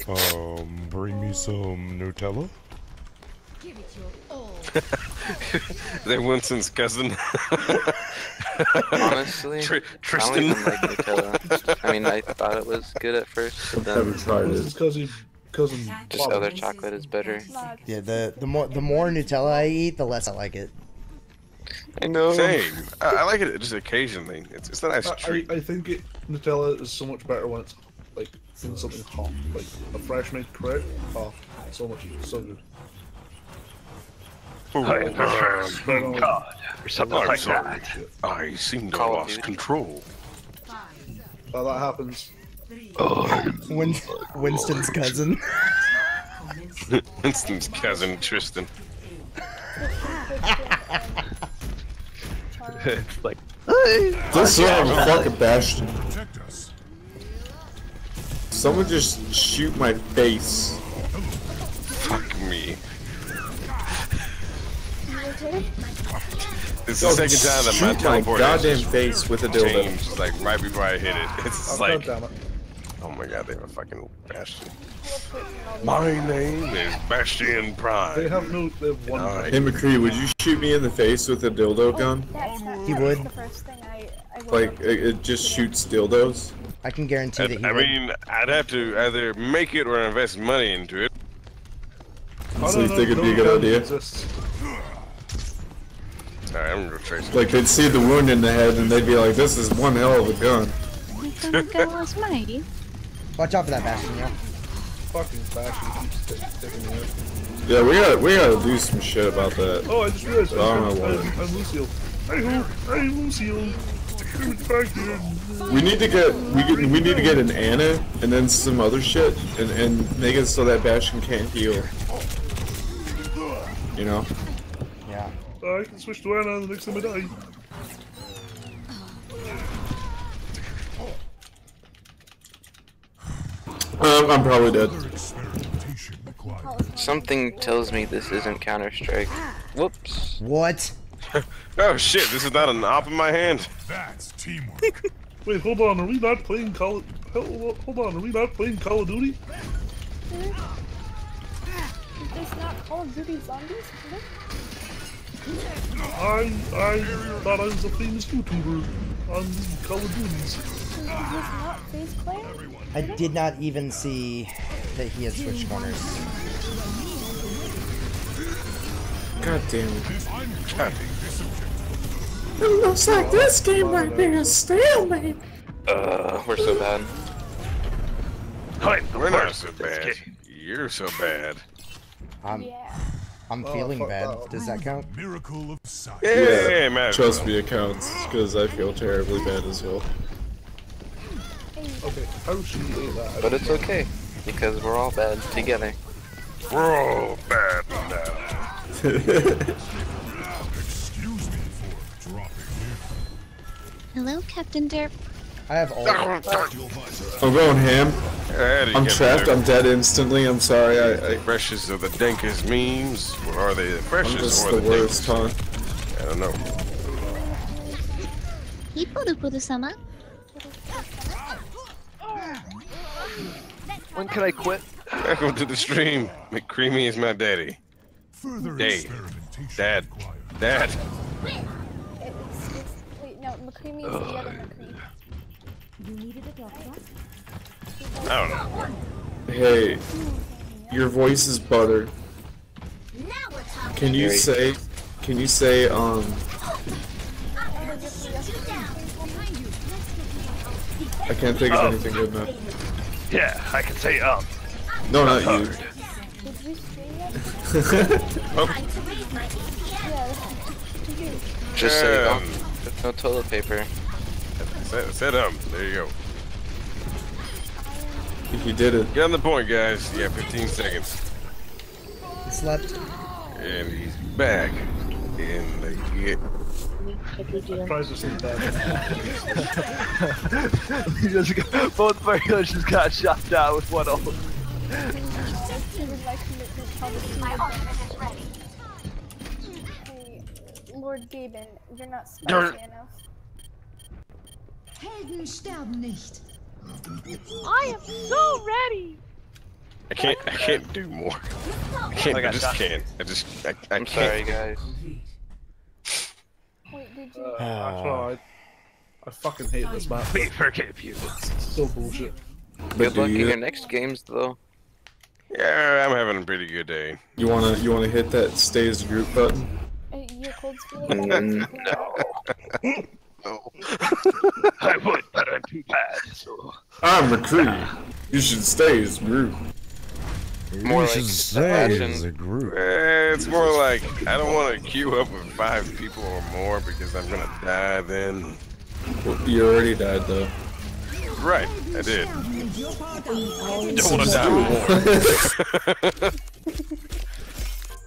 Um, bring me some Nutella. Give it your all. They're Winston's cousin. Honestly, Tr- I don't even like Nutella. I mean, I thought it was good at first, but then Haven't tried It's it. cousin, cousin. just Bob. other chocolate is better. Yeah, the the more the more Nutella I eat, the less I like it. I know. Same. I, I like it just occasionally. It's, it's a nice I, treat. I, I think it, Nutella is so much better when it's like in something hot, like a fresh made crepe. Oh, so much, so good. I prefer um, God or something I'm like sorry. that. I seem to have lost control. While that happens, Win- Winston's cousin. Winston's cousin Tristan. it's like This is a fucking bastion. Someone just shoot my face. Fuck me. Irritated? It's the second time that my shoot my teleport goddamn face with a dildo. changed, like right before I hit it. It's oh, just like, God damn it. Oh my god, they have a fucking Bastion. My name is Bastion They have no, they have one. Alright. Hey McCree, would you shoot me in the face with a dildo oh, gun? That's not, oh, He would. the first thing I, I would Like it, it just shoots dildos? I can guarantee that he I would. mean, I'd have to either make it or invest money into it. So you think it'd be a good idea? Alright, I'm retracing. Like they'd see the wound in the head and they'd be like, "This is one hell of a gun." Watch out for that bastion, yo. Fucking Bastion keeps t- taking me out. Yeah, we gotta we gotta do some shit about that. Oh, I just realized I don't I'm, know what. I'm, I'm Lucille. Hey, ho, hey, Lucille. Give it back. We need to get we get, we need to get an Ana and then some other shit and and make it so that Bastion can't heal. You know? Yeah. I can switch to Ana the next time I die. Um, I'm probably dead. Something tells me this isn't Counter Strike. Whoops. What? Oh shit, this is not an op in my hand. That's teamwork. Wait, hold on. Are we not playing Call? of- Hold hold on. Are we not playing Call of Duty? There's not Call of Duty zombies? I I thought I was a famous YouTuber on the Call of Duties. He's not face player? I did not even see that he had switched corners. God damn it. God. It looks like this game might be a stalemate. Uh, we're so bad. I'm We're not so bad. You're so bad. I'm Yeah. I'm Oh, feeling fuck bad. that. Does that count? Miracle of sight. Yeah, yeah, man. Trust me, it counts because I feel terribly bad as well. Okay, how she ate that? But it's okay, because we're all bad together. We're all bad now. Excuse me for dropping Hello, Captain Derp. I have all. I'm oh, going ham. How do you I'm trapped. there? I'm dead instantly. I'm sorry. I, I Freshest of the dankest memes, or are they the I'm freshest just or the the worst, dankest? huh? I don't know. Hippolypus-sama. When can I quit? Welcome to the stream. McCreamy is my daddy. Further Dave. Dad. Dad. It's, it's, wait, no, McCreamy is the other McCree. You needed a doctor? I don't know. Hey, your voice is butter. Can you say? Can you say um? I can't think of Oh. anything good enough. Yeah, I can say um. No, not you. You stream? Just say Um, there's no toilet paper. Set, set um. There you go. He did it. Get on the point, guys. Yeah, 15 seconds. He slept. And he's back. And they get. Surprised it's not bad. You just got- Both regulars just got shot down with one ult. She would like to make this conversation. Hey, Lord Gaben, you're not Darn spicy enough. Helden sterben nicht. I am so ready. I can't. I can't do more. I can't. I I just shot. can't. I just. I, I I'm can't. sorry, guys. Wait, did you? Uh, I tried. I fucking hate this map. We forgive you. So bullshit. Good do luck in your next games, though. Yeah, I'm having a pretty good day. You wanna you wanna hit that stay as a group button? Uh, your cold spill? Mm, No. I would, but I'm too bad. So I'm recruit. You should stay as a group. More like as a group. It's more like I don't want to queue up with five people or more because I'm gonna die then. You already died though. Right, I did. Don't wanna die more.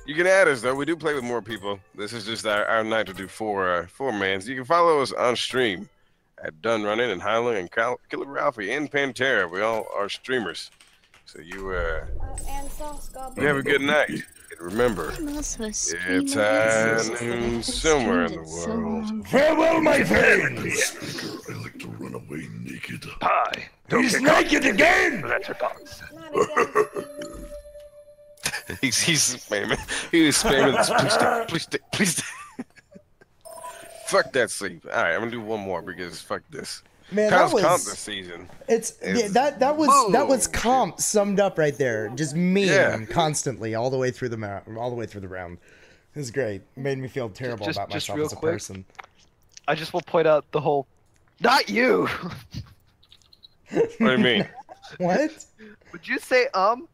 You can add us though. We do play with more people. This is just our, our night to do four uh, four mans. You can follow us on stream at Done Running and Highland and Cal- Killer Ralphie and Pantera. We all are streamers. So you uh Uh, and Sauce you have a good night. And remember, I'm also a it's streamer. high noon somewhere in the world. Farewell, my friends! Speaker, I like to run away naked. Pie. Don't He's get caught. naked again! Letterbox. Not again. he's he's spamming. He was spamming. this. Please stay. Please stay. Please stay. fuck that sleep. All right, I'm gonna do one more because fuck this. Man, that Kyle's comp was this season. it's It's yeah, that that was that was comp summed up right there. Just me Yeah. constantly all the way through the ma- all the way through the round. It was great. Made me feel terrible Just- about just myself real as a quick. person. I just will point out the whole. Not you. What do you mean? What? Would you say um?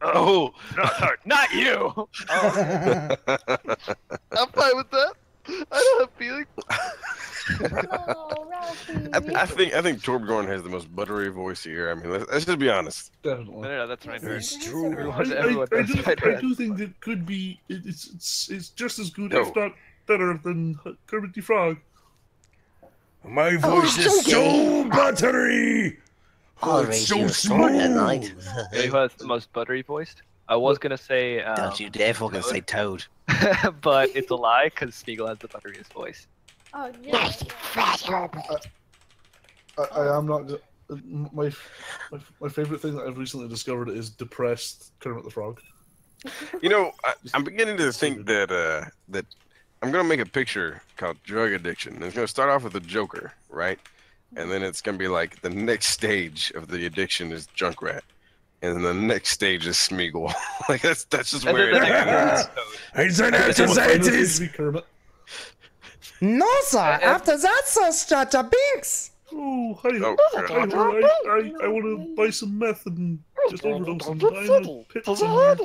Oh, No, sorry, not you. Oh, I'm fine with that. I don't have feelings. Oh, I, th- I think I think Torbjorn has the most buttery voice here. I mean, let's, let's just be honest. No, Definitely. no, no, that's Reinhardt. It's true. I, Everyone, I, everyone I, knows do, I do think it could be. It's, it's it's just as good, No. if not better, than Kermit the Frog. My voice is so buttery! Oh, it's so you tonight. smooth! You know who has the most buttery voiced? I was gonna say. Um, Don't you dare fucking Toad. say Toad. but it's a lie because Smeagol has the butteriest voice. Oh, yeah. I, I am not. My, my my favorite thing that I've recently discovered is depressed Kermit the Frog. You know, I, I'm beginning to think that uh, that I'm gonna make a picture called drug addiction. It's gonna start off with the Joker, right? And then it's gonna be like the next stage of the addiction is Junkrat, and then the next stage is Smeagol. like that's that's just And where it ends. It's an exercises! Be Kermit. No, sir. After that, sir, Strata Binks. Oh, hi, Oh, hi, God. I, I, I want to buy some meth and just oh, overdose and die in a pit somewhere.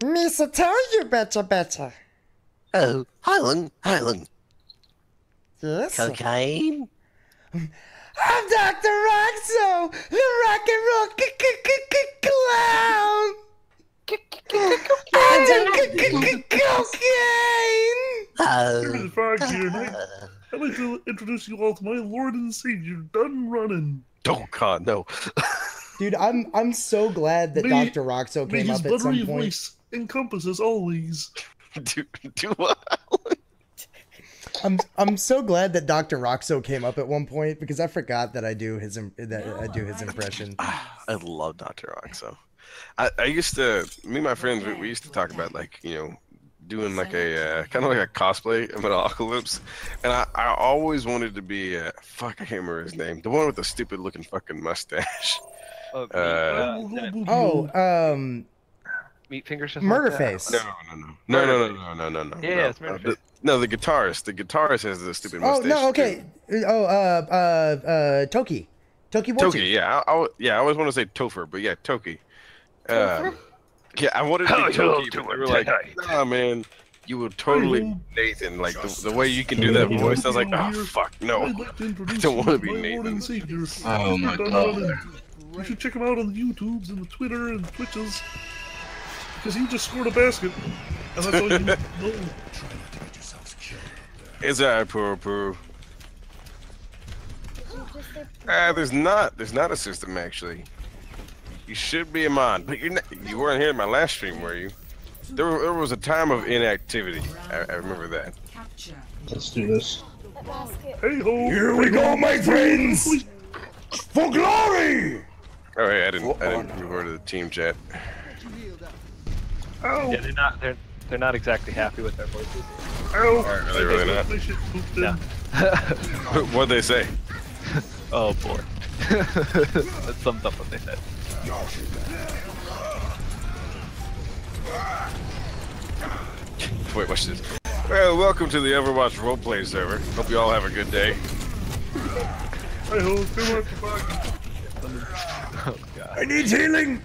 Misa, tell you better, better. Oh, Highland, Highland. Yes. Cocaine? I'm Dr. Rockso, the rock and roll c- c- c- c- clown. I do c- c- c- cocaine. Kermit the. Frog here, and I, I'd like to introduce you all to my Lord and Savior, Done Running. Oh God, no! Dude, I'm I'm so glad that May- Dr. Rockso May came his up at some buttery point. voice encompasses all these. do do what? I'm I'm so glad that Dr. Rockso came up at one point because I forgot that I do his im- that I do his impression. I love Dr. Rockso. I, I used to, me and my friends, we, we used to talk about like, you know, doing like a uh, kind of like a cosplay of an apocalypse, and I, I always wanted to be uh, fuck I can't remember his name, the one with the stupid looking fucking mustache. Oh, Uh, Oh, um, meat fingers. Murderface. No, no, no, no, no, no, no, no, no. Yeah, no. it's Murderface. The- no, the guitarist. The guitarist has the stupid Oh no, okay. Oh, uh, uh, uh, Toki, Toki Wartooth. Toki, yeah, I, I, yeah, I always want to say Topher, but yeah, Toki. Uh, yeah, I wanted to Hello, be Toki, but they were like, nah, man, you will totally Nathan. Like the, the way you can do that voice, I was like, oh fuck, no, I'd like to I introduce don't want to to be Nathan. Oh my Dun, dun, God. You should check him out on the YouTubes and the Twitter and Twitches. Because he just scored a basket. And that's all you know. Try not to get yourselves killed. It's alright, poo poo. Ah, there's not. There's not a system actually. You should be a mod, but you're not. You weren't here in my last stream, were you? There, there was a time of inactivity. I, I remember that. Let's do this. Hey ho! Here we go, my friends! For glory! Oh, yeah, I didn't. I didn't move over to the team chat. Ow! Yeah, they're not. They're they're not exactly happy with their voices. Oh. Are they really not? My shit pooped in. No. What'd they say? oh boy. that sums up what they said. Wait, watch this. Well, welcome to the Overwatch roleplay server. Hope you all have a good day. Hey ho! Come on, fuck! I need healing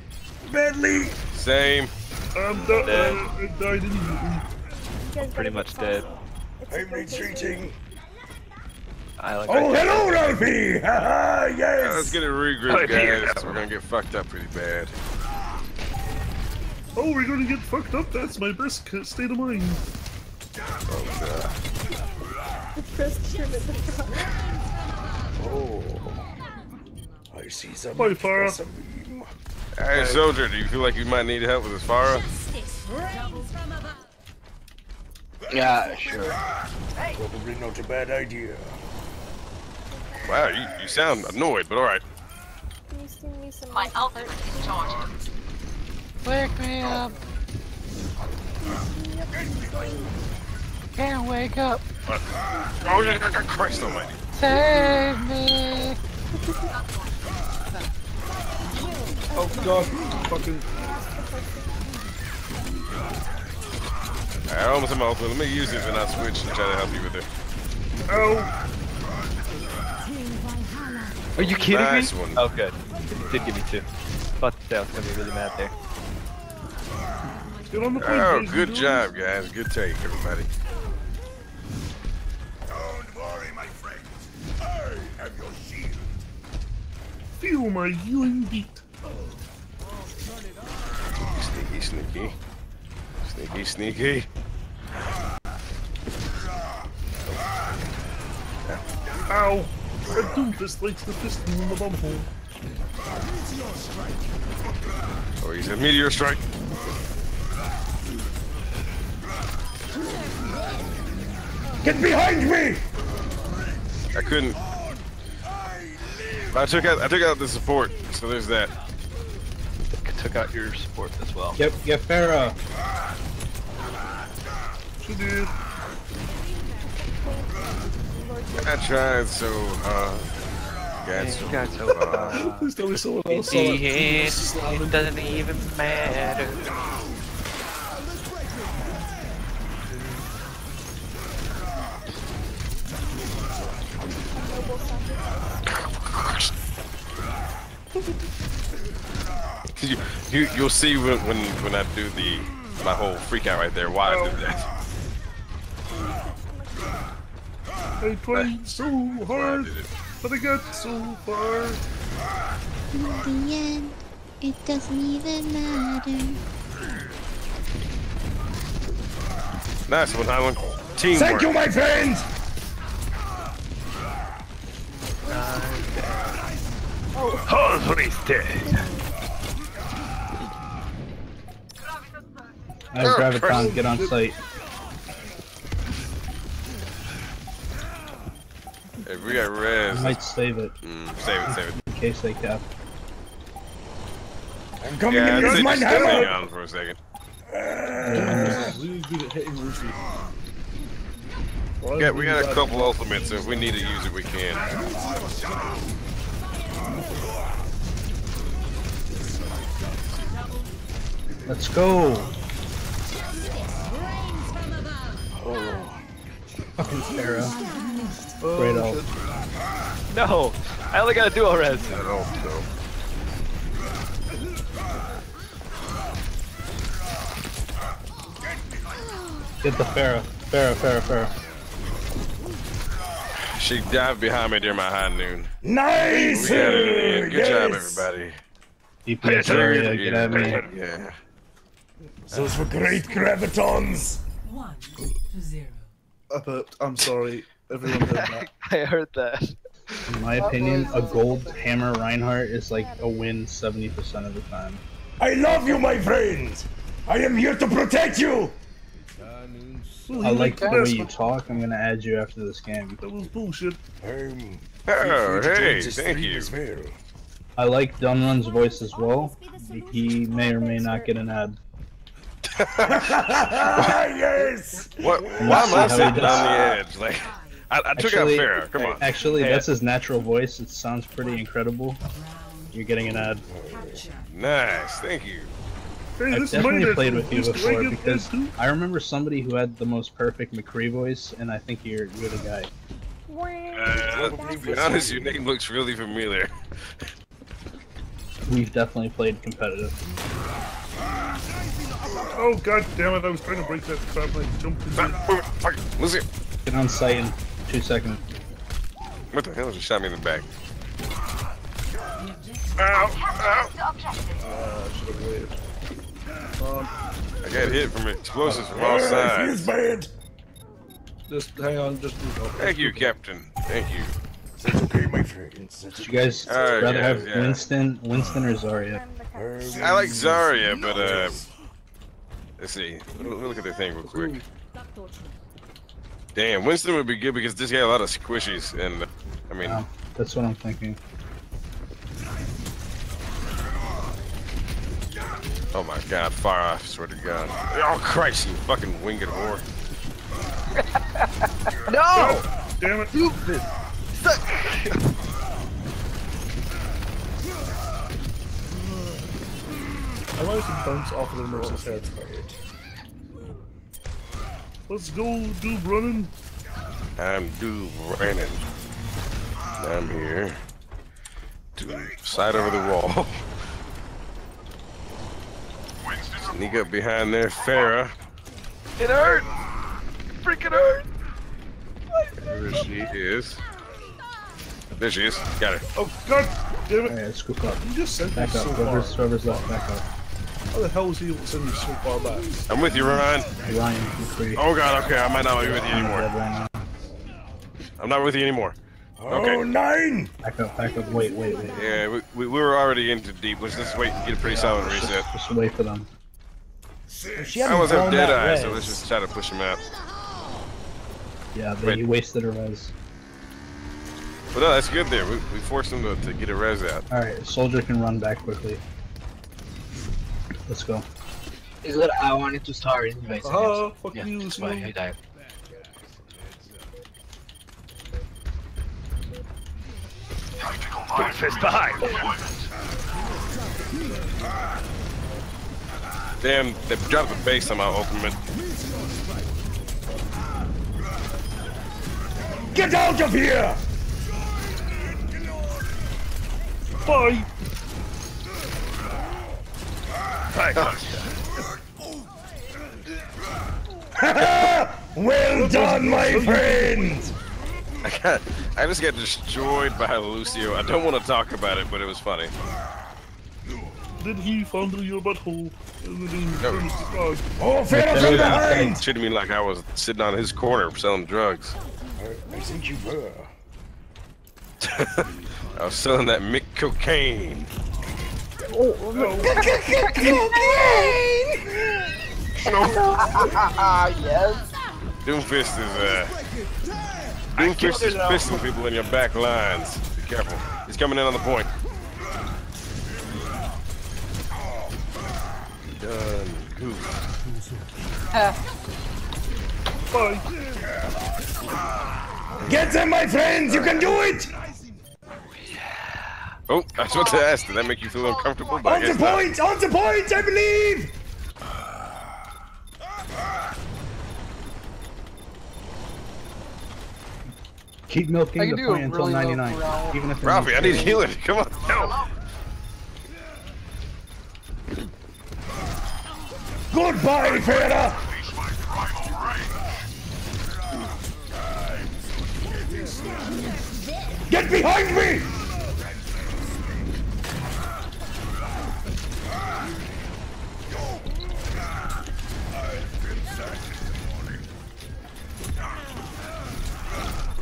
badly. Same. I'm done. Dead. I died immediately. Pretty much dead. I'm retreating. I like. Oh, hello, Ralphie! Haha, Yeah, yes! let's get a regroup, oh, guys. We're gonna get fucked up pretty bad. Oh, we're gonna get fucked up. That's my best state of mind. Oh. Uh. I see some. Bye, Pharah. Some beam. Hey, soldier, do you feel like you might need help with this Pharah? Yeah, sure. Probably not a bad idea. Wow, you, you sound annoyed, but alright. My ultimate is charging. Wake me up. Can't wake up. Oh, yeah, Christ almighty. Save me. Oh god, fucking. I almost have my ultimate. Let me use it and I'll switch and try to help you with it. Ow! Are you kidding Nice me? one. Oh, good. Did give me two. Thought that I was gonna be really mad there. Get on the plane, Oh, boys, good job, guys. Good take, everybody. Don't worry, my friends. I have your shield. Feel my healing beat. Sneaky, sneaky. Sneaky, sneaky. Ow! A doofus likes the piston in the bumhole. Oh, he said meteor strike. Get behind me! I couldn't. I took out. I took out the support, so there's that. Took out your support as well. Yep, get Pharah. She did. I tried so hard. Got so, got so hard. Please tell me someone else the saw it. it doesn't even matter. you, you you'll see when, when when I do the my whole freak out right there why I did that. I tried so hard, but I got so far. In the end, it doesn't even matter. Nice one, Heilung. Teamwork. Thank you, my friend! Osri's dead. I have Graviton, get on site. If we got res, I might save it mm, save it, save it. in case they cap. I'm coming Yeah, in I'd use say my hammer! on for a second. Really good at hitting Lucy. Yeah, we got a couple ultimates, so if we need to use it, we can. Let's go. Fucking Pharah. Great ult. No! I only got a dual res. Get the Pharah. Pharah, Pharah, Pharah. She dived behind me during my high noon. Nice! We got it in. Good job, Yes! everybody. DPS area, get at me. Yeah. Those were great gravitons. One to zero. I burped. I'm sorry. Everyone heard that. I heard that. In my opinion, a gold hammer Reinhardt is like a win 70% of the time. I love you, my friend. I am here to protect you. I like the way you talk. I'm gonna add you after this game. That was bullshit. Um, Oh, hey, thank you. I like Dunrun's voice as well. He may or may not get an ad. yes. What? Let's Why am I see how he sitting does. on the edge? Like, I, I took out Pharah. Come on. Actually, Hey. that's his natural voice. It sounds pretty incredible. You're getting an ad. Nice, thank you. Hey, I've this is my definitely played with you before because. I remember somebody who had the most perfect McCree voice, and I think you're you're the guy. Uh, to be honest, your name looks really familiar. We've definitely played competitive. Oh god damn it! I was trying to break that trap and I jumped into it. Fuck, listen. Get on site in two seconds. What the hell just shot me in the back? Ow! Ow! Uh, should have waited. Um, I got hit from explosives from all feels sides. bad. just hang on, just Thank you, Captain. Thank you. It's okay, my friend. Would you guys Oh, rather yeah, have yeah. Winston, Winston or Zarya? I like Zarya, but uh, let's see. Let me look at the thing real quick. Damn, Winston would be good because this got a lot of squishies, and I mean, Yeah, that's what I'm thinking. oh my God, fire off, swear to God. Oh Christ, you fucking winged whore. No! Damn it! I wanted to bounce off of the nurse's head. Let's go, dude, running. I'm Dude Brandon. I'm here to side over the wall. Sneak up behind there, Pharah. It hurt! Freaking hurt! There she is. There she is. Got her. Oh god damn it! Alright, scoop up. You just sent me Back so up. far. Whoever's, whoever's left, back up. How the hell was he able to send so far back? I'm with you, Ryan. Ryan, McCree. Oh god, okay, I might not be with you anymore. dead right now. I'm not with you anymore. Okay. Oh, nine. Back up, back up. Wait, wait, wait. Yeah, we, we, we were already into deep. Let's just wait and get a pretty solid Just, reset. just wait for them. She I hasn't was have thrown dead that eye, so let's just try to push him out. Yeah, but Wait. wasted a res. But no, that's good there. We, we forced him to, to get a res out. Alright, soldier can run back quickly. Let's go. Is that I wanted to start anyway. so Oh, yes. fuck yeah, you, that's why Sue. I died. Fist behind. Damn, they dropped the base on my ultimate. Get out of here! Bye! well done, my friend! I got, I just got destroyed by Lucio. I don't want to talk about it, but it was funny. Did he fondle your butthole? And No. turns to dog. Oh, Pharah from behind! Treated me like I was sitting on his corner selling drugs. I think you were. I was selling that Mick cocaine. Yes. Doomfist is uh, Doomfist is fisting people in your back lines. Be careful. He's coming in on the point. Done. Get them, my friends! You can do it! Oh, I was about to ask. Did that make you feel uncomfortable? But I On the guess not. point! On the point, I believe! Keep milking the do point until really 99. growl. Even if it Ralphie, I need you- healing. Come on. No. Goodbye, Pharah! Get behind me!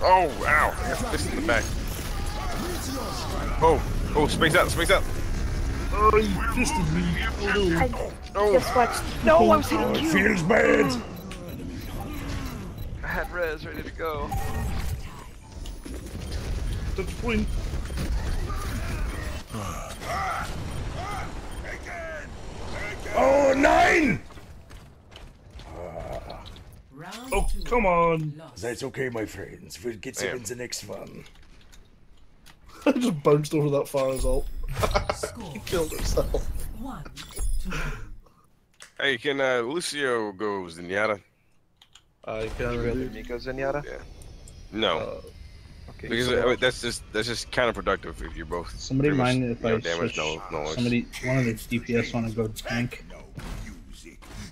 Oh, ow. I got this in the back. Oh, oh, space out, space out. Oh, you fisted me. Oh, no. Just watch. No, I was hitting you. Feels bad. I had res ready to go. Touch point. Oh, nine! Oh, come on. That's okay, my friends. We'll get you Damn. in the next one. I just bounced over that far as all. he killed himself. One. two. Hey, can uh, Lucio go Zenyatta? I You can't rather really. me go Zenyatta? Yeah. No. Uh, Okay. because so- I mean, that's just that's just counterproductive if you're both. Somebody pretty much, mind if you know, I damage switch? no, no somebody, one of the DPS want to go tank.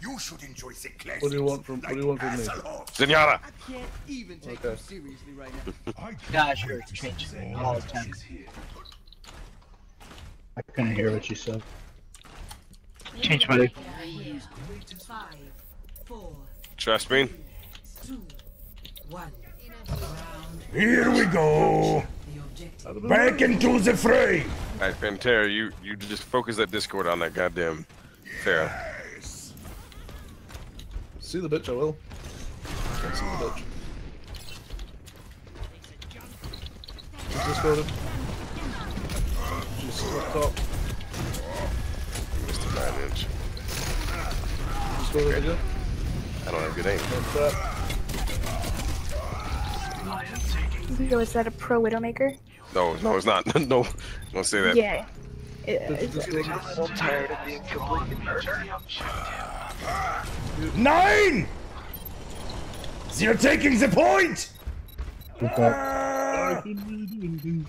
You should enjoy the class. what do you want from What do you want from me? Zenyatta. Can't even take Okay. you seriously right now. Yeah, sure. Change. All the time. I couldn't hear what you said. Change my. Five, four, Trust me. two, one. Here we go. Back into the fray. All right, Pantera, you you just focus that Discord on that goddamn Pharah. See the bitch, I will. Can't see the bitch. Is this loaded? She's up top. Missed a nine inch. Just loaded again. I don't have good aim. Like that. Leo, is that a pro Widowmaker? No, no, it's not. no, don't say that. Yeah. It- it's- I'm so tired of being completely murdered. Nine! You're taking the point! I couldn't really.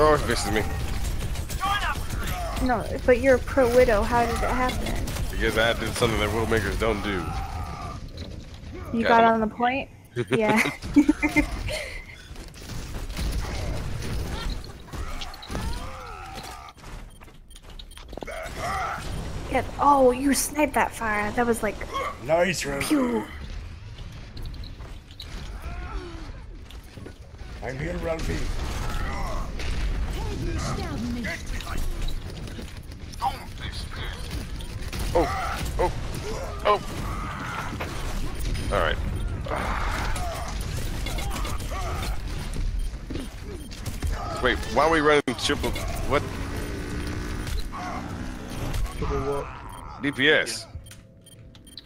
Oh, it misses me no, but you're a pro Widow. How did it happen? because I did something that Widowmakers don't do. You Got got on the point? Yeah. yeah. Oh, you sniped that fire. That was like Nice, Ralph. pew. I'm here, Ralphie. Oh, oh, oh. All right. Wait, why are we running triple? What? Triple what? DPS.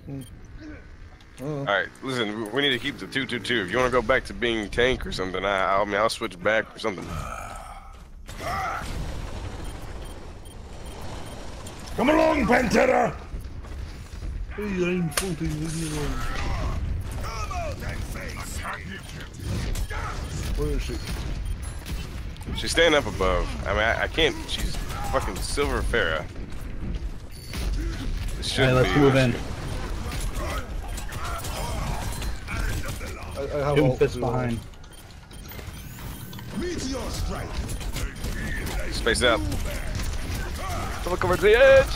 Oh. Mm. All mm. right, listen, we- we need to keep the two two two. If you want to go back to being tank or something, I, I mean, I'll switch back or something. Come along, Pantera! Hey, I'm floating, leave me alone. Where is she? She's standing up above. I mean, I, I can't. She's fucking Silver Pharah. It should Alright, let's be. move in. I, I have Give him ult fist as well. behind. Space out. Look over to the edge.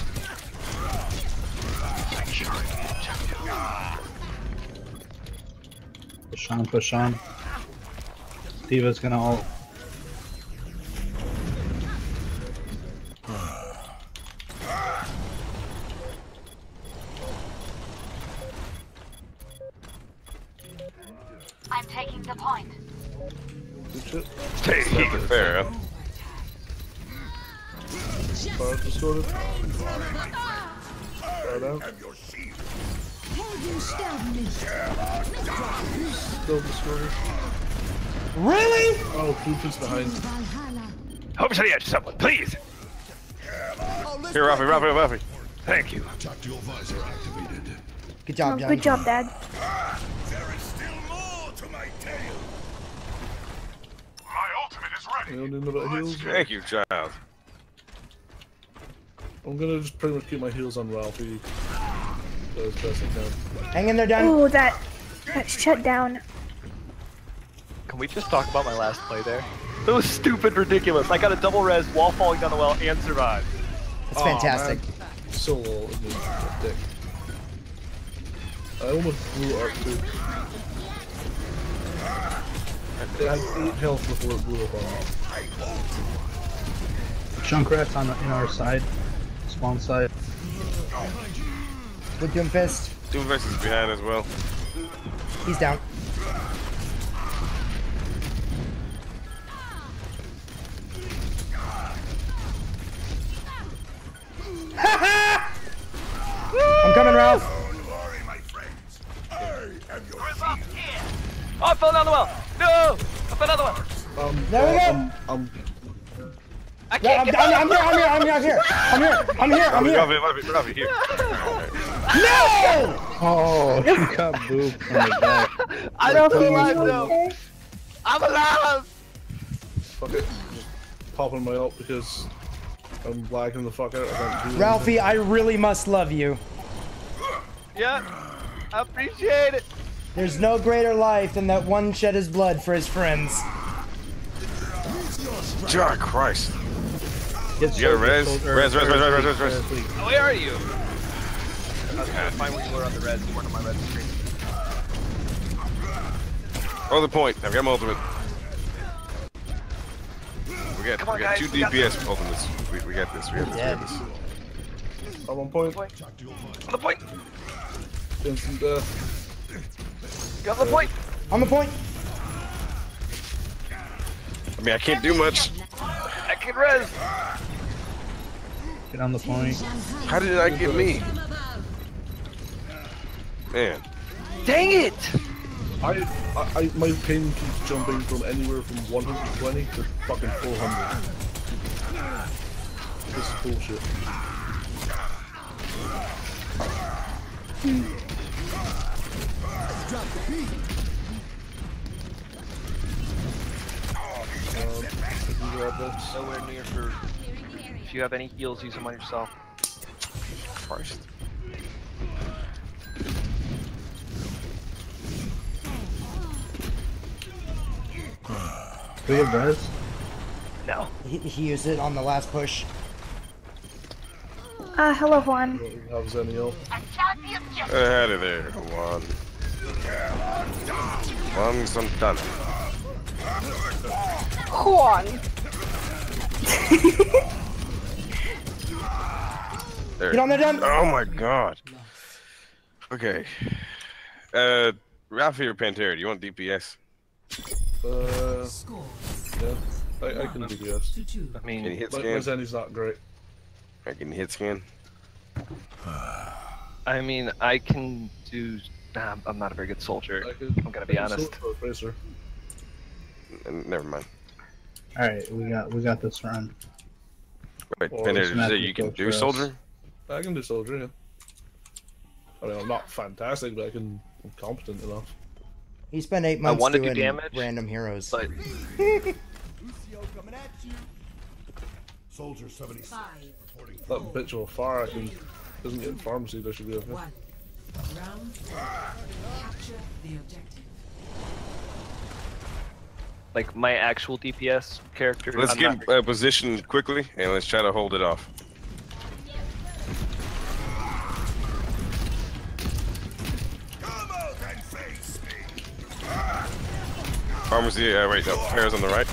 Push on, push on. D.Va's gonna ult. Oh, behind. Help to the edge, someone, please. Here, Ralphie, Ralphie, Ralphie. Thank you. Tactical visor activated. Good job, Oh, good job, Dad. You don't need no heals. Thank you, child. I'm gonna just pretty much keep my heels on Ralphie. As best I can. Hang in there, Dan. Oh, that that shut down. Can we just talk about my last play there? That was stupid ridiculous. I got a double res while falling down the well and survived. That's fantastic. Oh, man. So low, it was a dick. I almost blew up too. It had 8 health before it blew up on me. Junkrat's on in our side, spawn side. With Doomfist. Doom is behind as well. He's down. I'm coming, Ralph. Oh, I fell down the well. No, I fell down the well. Um, There we go. I'm, I'm, I Yeah, can't I'm, I'm, I'm here, I'm here, I'm here, I'm here. I'm here, I'm here, I'm here. Ralphie, Ralphie, here. No! Oh, he got booped from the back. I'm Ralphie, still are alive though. I'm alive. fuck it. Just popping my ult because I'm lagging the fuck out. I can't do Ralphie, I really must love you. Yeah, I appreciate it. There's no greater life than that one shed his blood for his friends. God Christ. Get You got a soldier, res? soldier, Res, res, res, res, res, res, res. Where are you? I was trying to find where you were on the res. You weren't on my res screen. Oh, the point. I've got my ultimate. We got, Come on, we got guys, two we got DPS ultimates. We, we got this. We got this. We got this. I'm on point. On the point. Instant death. Got the point. On the point. I mean, I can't do much. I can res. Get on the point. How did I get me? Man. Dang it! I, I, I, my ping keeps jumping from anywhere from 120 to fucking 400. This is bullshit. Um, if you grab this. Nowhere near for. If you have any heals, use them on yourself. Christ. Do we have res? No. He, he used it on the last push. Uh, hello, Juan. How was any else? Get out of there, one. One, some done. Juan. There. Get on there, Dan. Oh my god. Okay. Uh, Ralphie or Pantera, do you want DPS? Uh, yeah, I, I can do yes. I mean, Can you hit But scan? my Zenny's not great. I can hit scan. I mean, I can do. Nah, I'm not a very good soldier. I could, I'm gonna be honest. sort for a Tracer. N- Never mind. All right, we got we got this run. Wait, Or Pantera, it's did you not say you can do for us. soldier? I can do soldier, yeah. I mean, I'm not fantastic, but I can. I'm competent enough. He spent eight I months wanna do doing damage, random heroes. But Soldier 76. That bitch of a fire I can doesn't get Pharmercy. That should be okay. One. Round. Capture the objective. like my actual DPS character. Let's I'm get not- uh, position quickly and let's try to hold it off. Pharmercy, uh, wait, no, Pairs on the right.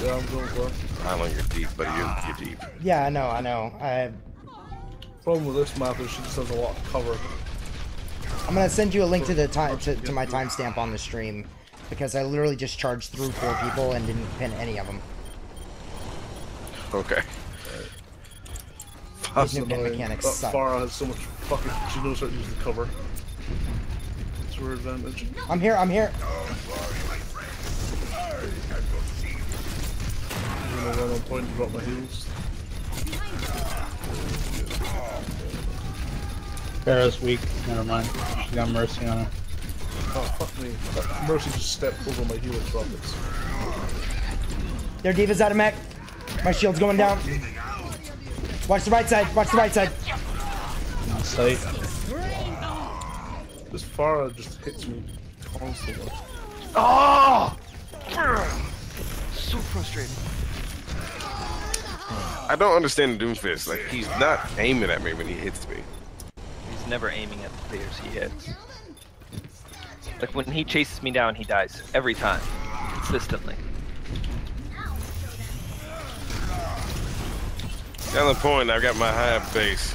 Yeah, I'm going for it. I know you're deep, but you're, you're deep. Yeah, I know, I know. I, Problem with this map is she just has a lot of cover. I'm gonna send you a link to the time to, to my timestamp on the stream because I literally just charged through four people and didn't pin any of them. Okay. These new annoying. mechanics That suck. Pharah has so much fucking. She knows how to use the cover. It's her advantage. I'm here. I'm here. I'm gonna run on point and drop my heels. Pharah's weak. Never mind. She got mercy on her. Oh fuck me! That Mercy just stepped over my heel and dropped it. Their D.Va's out of mech. My shield's going down. Watch the right side. Watch the right side. On sight. This Pharah just hits me constantly. Oh! So frustrating. I don't understand Doomfist. Like he's not aiming at me when he hits me. He's never aiming at the players he hits. Like when he chases me down, he dies every time, consistently. Down the point, I've got my high up base.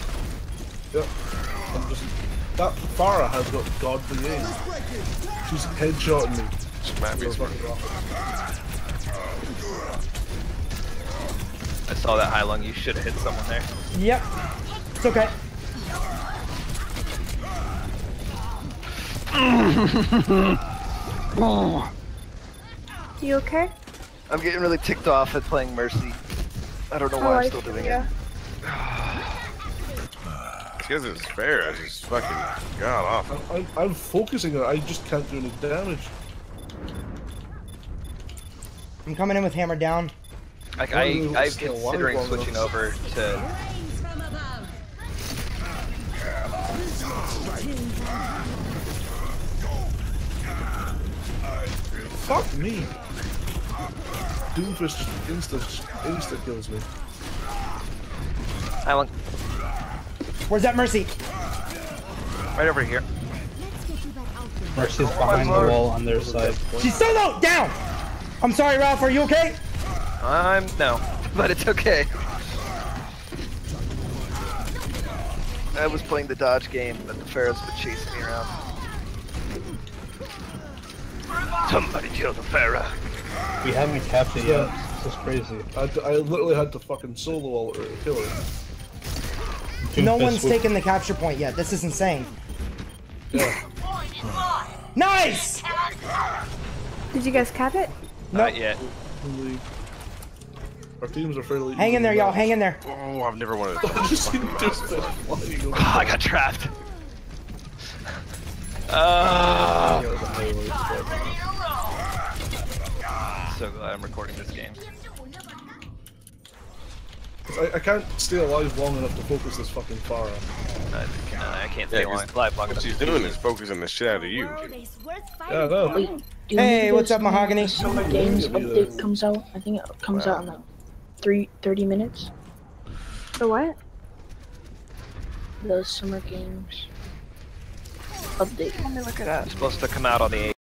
Yep. I'm just. That Pharah has got godly aim. She's headshotting me. She might be So smart. fucking awful. I saw that Heilung. You should have hit someone there. Yep. It's okay. You okay? I'm getting really ticked off at playing Mercy. I don't know Oh, why I I'm still doing yeah. it. Because it's fair. I just fucking god awful. I'm, I'm focusing on it. I just can't do any damage. I'm coming in with hammer down. Like I, I'm considering switching over to. Fuck me. Doomfist just insta insta kills me. Heilung, Where's that mercy? right over here. Mercy's oh behind the wall on their side. She's solo down. I'm sorry, Ralph. Are you okay? I'm no, but it's okay. I was playing the dodge game, but the Pharah's been chasing me around. Somebody kill the Pharah. We haven't captured yet. This is crazy. I, I literally had to fucking solo all her kill her. No one's with- taken the capture point yet. This is insane. Yeah. Nice. Did you guys cap it? Not yet. Only- Our teams are fairly. Hang in there, y'all. Hang in there. Oh, I've never wanted I just seen Doomfist. I got trapped. Uh, Yeah, the highway spot. so glad I'm recording this game. I, I can't stay alive long enough to focus this fucking Pharah. I, I can't Yeah, alive live long What she's doing is focusing the shit out of you. Yeah, no. Wait, Hey, what's up, Mahogany? Summer Games update comes out. I think it comes out in like three, 30 minutes. The what? The Summer Games update. Let me look it up. It's supposed to come out on the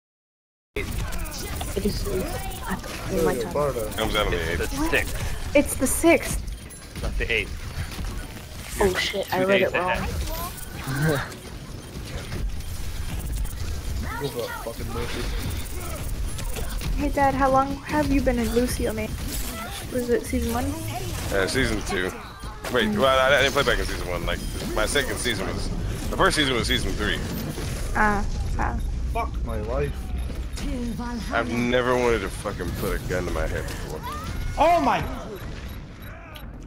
8th. It is at the, in my There you go, time. Pharah. Comes out on the It's the 6th, It's the sixth. not the 8th. Oh shit, I Two read days it wrong. ahead. Go fucking mercy. Hey Dad, how long have you been in Lucio, man? Was it season one? Uh, season two. Wait, well, I, I didn't play back in season one. Like my second season was the first season was season three. Ah, ah. Fuck my life. I've never wanted to fucking put a gun to my head before. Oh my.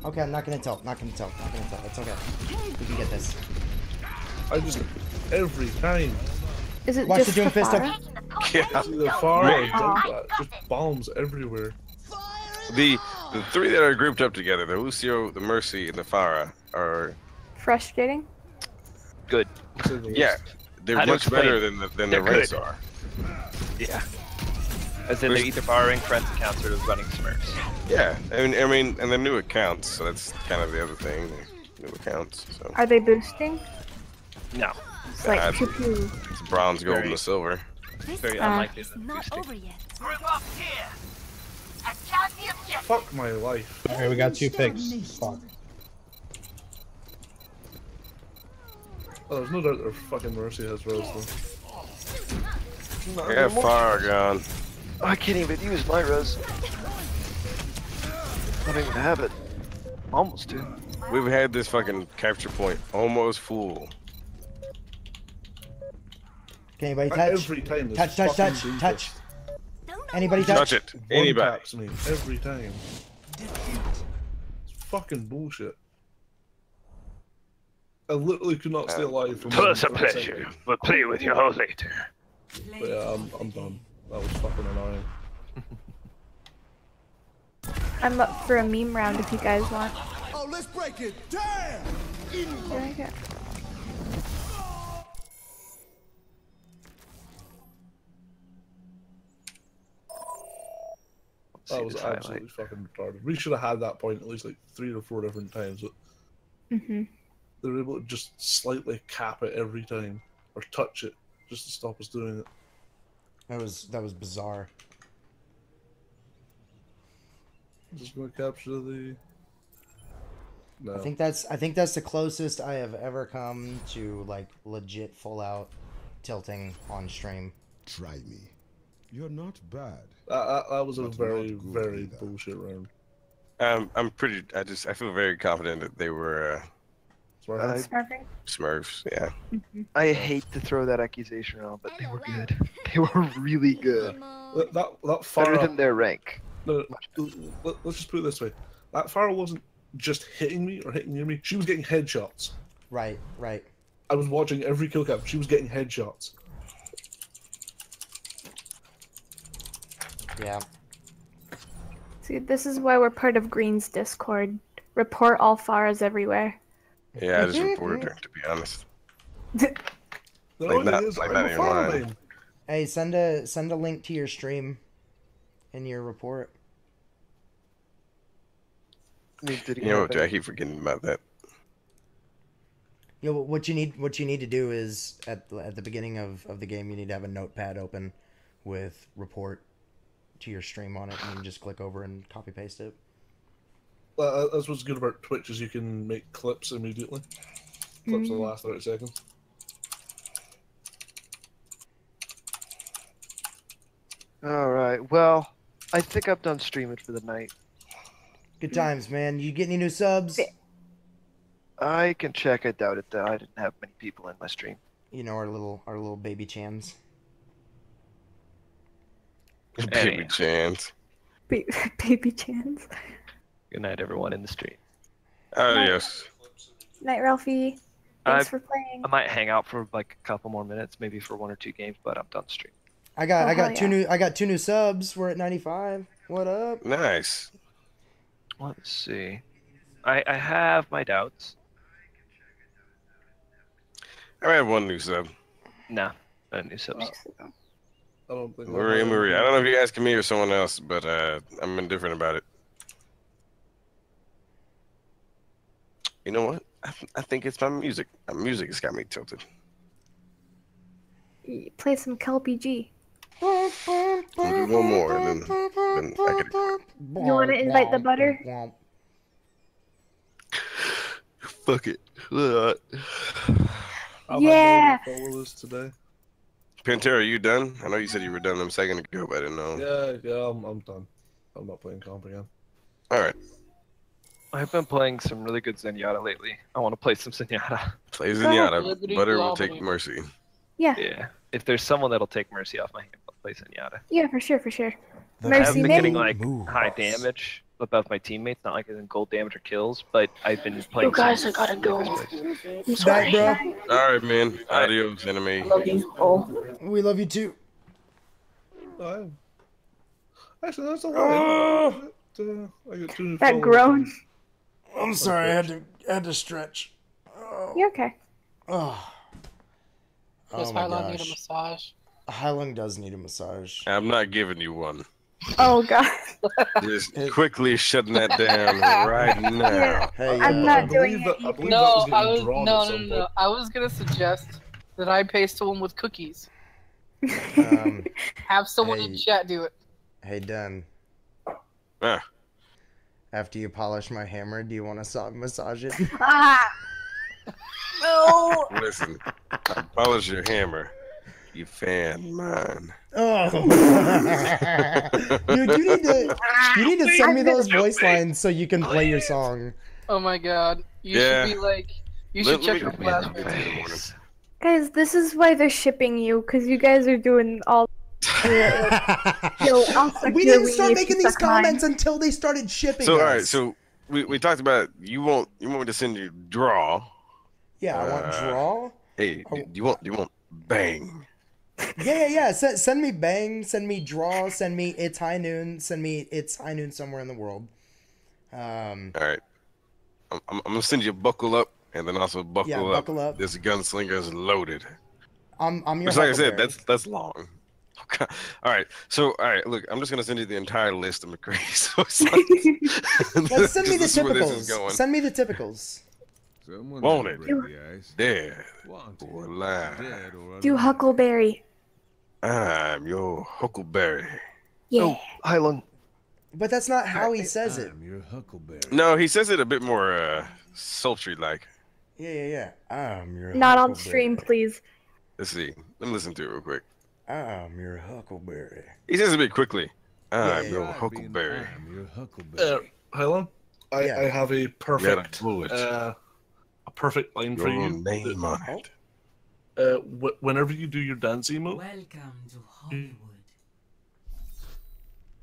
Okay, I'm not gonna tell. Not gonna tell. Not gonna tell. It's okay. We can get this. I just every time. Is it Watch just the the Doomfist up. Pharah? Yeah. See the Pharah Right. does that. Just bombs everywhere. The the three that are grouped up together, the Lucio, the Mercy, and the Pharah, are Frustrating. Good. to say the yeah, they're How much better than the, than They're the rest good. are. Yeah. As in, they're either borrowing friends' accounts or running Smurfs. Yeah, I mean, I mean, and they're new accounts, so that's kind of the other thing. New accounts, so Are they boosting? No. It's like Uh, pew pew. it's bronze, gold, and silver. silver. Very Ah. unlikely that they're boosting. Fuck my life. Alright, we got two picks. Fuck. Oh, there's no doubt their fucking mercy has rose though. I got Pharah gone. I can't even use my res. I don't even have it. Almost do. We've had this fucking capture point almost full. Can anybody touch? every time this touch, touch, fucking touch, Jesus. touch. Anybody touch? Touch it. One Anybody. taps me every time. It's fucking bullshit. I literally could not stay uh, alive for It more was a than 30 pleasure. seconds. We'll play with you all later. But yeah, I'm, I'm done. That was fucking annoying. I'm up for a meme round if you guys want. Oh, let's break it. Damn! Okay. That was absolutely fucking retarded. We should have had that point at least like three or four different times. But Mhm. they were able to just slightly cap it every time or touch it just to stop us doing it. That was that was bizarre. Just gonna capture the. No. I think that's I think that's the closest I have ever come to like legit full out tilting on stream. Try me. You're not bad. That, that, that was a But very, not very either. bullshit round. Um, I'm pretty. I just. I feel very confident that they were uh, Smurfs? Smurfing? Smurfs. Yeah. I hate to throw that accusation out, but they were good. They were really good. That, that, that Better than their rank. No, let, us just put it this way: that Pharah wasn't just hitting me or hitting near me; she was getting headshots. Right, right. I was watching every kill cam. She was getting headshots. Yeah. See, this is why we're part of Green's Discord. Report all Pharahs everywhere. Yeah. I just reported her. To be honest. The Like only that- is, like I'm that a ain't Pharah mine. Hey, send a send a link to your stream in your report. You know what? I keep forgetting about that. You know, what you need what you need to do is at the- at the beginning of, of the game you need to have a notepad open with report to your stream on it and you just click over and copy paste it. Uh, that's what's good about Twitch is you can make clips immediately. Clips will Mm. last thirty seconds. All right. Well, I think I'm done streaming for the night. Good times, man. You get any new subs? I can check. I doubt it. Though I didn't have many people in my stream. You know our little our little baby chans. Baby chance. Ba- baby chance. Good night, everyone in the stream. Oh uh, yes. Night, Ralphie. Thanks I- for playing. I might hang out for like a couple more minutes, maybe for one or two games, but I'm done streaming. I got Oh, I got two yeah. new I got two new subs. We're at 95. What up? Nice. Let's see. I I have my doubts. I have one new sub. Nah, no new subs. I don't think. Maria Maria. I don't know if you're asking me or someone else, but uh, I'm indifferent about it. You know what? I, th- I think it's my music. My music has got me tilted. Play some Kelpie G. We'll do one more, and then, then I could. You want to invite the butter? Fuck it. Ugh. I've Yeah. had today. Pantera, you done? I know you said you were done a second ago, but I didn't know. Yeah, yeah, I'm, I'm done. I'm not playing comp again. All right. I've been playing some really good Zenyatta lately. I want to play some Zenyatta. Play Zenyatta. Liberty Butter will take mercy. Yeah. Yeah. If there's someone that'll take Mercy off my hand, I'll play Zenyatta. Yeah, for sure, for sure. I've Mercy been Mid. getting like high damage above my teammates, not like in gold damage or kills, but I've been playing. You guys, some- I gotta go. I'm sorry. bro. All right, man. Adios, enemy. Love you all. We love you too. Oh, actually, that's a lie. Oh. Uh, I got two that groan. I'm sorry, I had to I had to stretch. You okay? Oh. Does Oh my Hyla need a massage? Heilung does need a massage. I'm not giving you one. Oh god. Just quickly shutting that down right now. Hey, I'm uh, not doing it. I No, that was I was no, no, no, no. I was gonna suggest that I pay someone with cookies. um, Have someone in chat do it. hey, Den. Ah. After you polish my hammer, do you want to so- massage it? Ah. No. Listen, I polish your hammer. You fan mine. Oh, dude, you need to you need to send me those voice lines so you can play your song. Oh my god. You Yeah. should be like. You should let check your me- flashbacks. Guys, this is why they're shipping you, because you guys are doing all. Yo, we didn't start making these suck mine. comments until they started shipping So us. all right, so we, we talked about you want you want me to send you draw. yeah, I want Uh, draw. Hey, Oh. do you want do you want bang? Yeah, yeah, yeah. Send, send me bang. Send me draw. Send me it's high noon. Send me it's high noon somewhere in the world. Um, All right, I'm, I'm, I'm gonna send you buckle up and then also buckle Yeah, up. buckle up. This gunslinger is loaded. I'm I'm your. Which, like I said, that's that's long. Okay. All right, so all right, look, I'm just gonna send you the entire list of McCree. So it's like, Let's send me the this is where this is typicals. Send me the typicals. Someone Won't it? the ice. Dead Wanted, or alive. dead or Do. Huckleberry. I'm your Huckleberry. Yeah. Oh, Heilung. But that's not how he says it. I'm your Huckleberry. No, he says it a bit more uh, sultry like. Yeah, yeah, yeah. I'm your. Not on stream, please. Let's see. Let me listen to it real quick. I'm your Huckleberry. He says it a bit quickly. I'm yeah, your Being Huckleberry. I'm your Huckleberry. Uh, Heilung, I, Yeah. I have a perfect, blow uh, a perfect line for you. name on it. Uh, wh- whenever you do your dance emote, Welcome to Hollywood.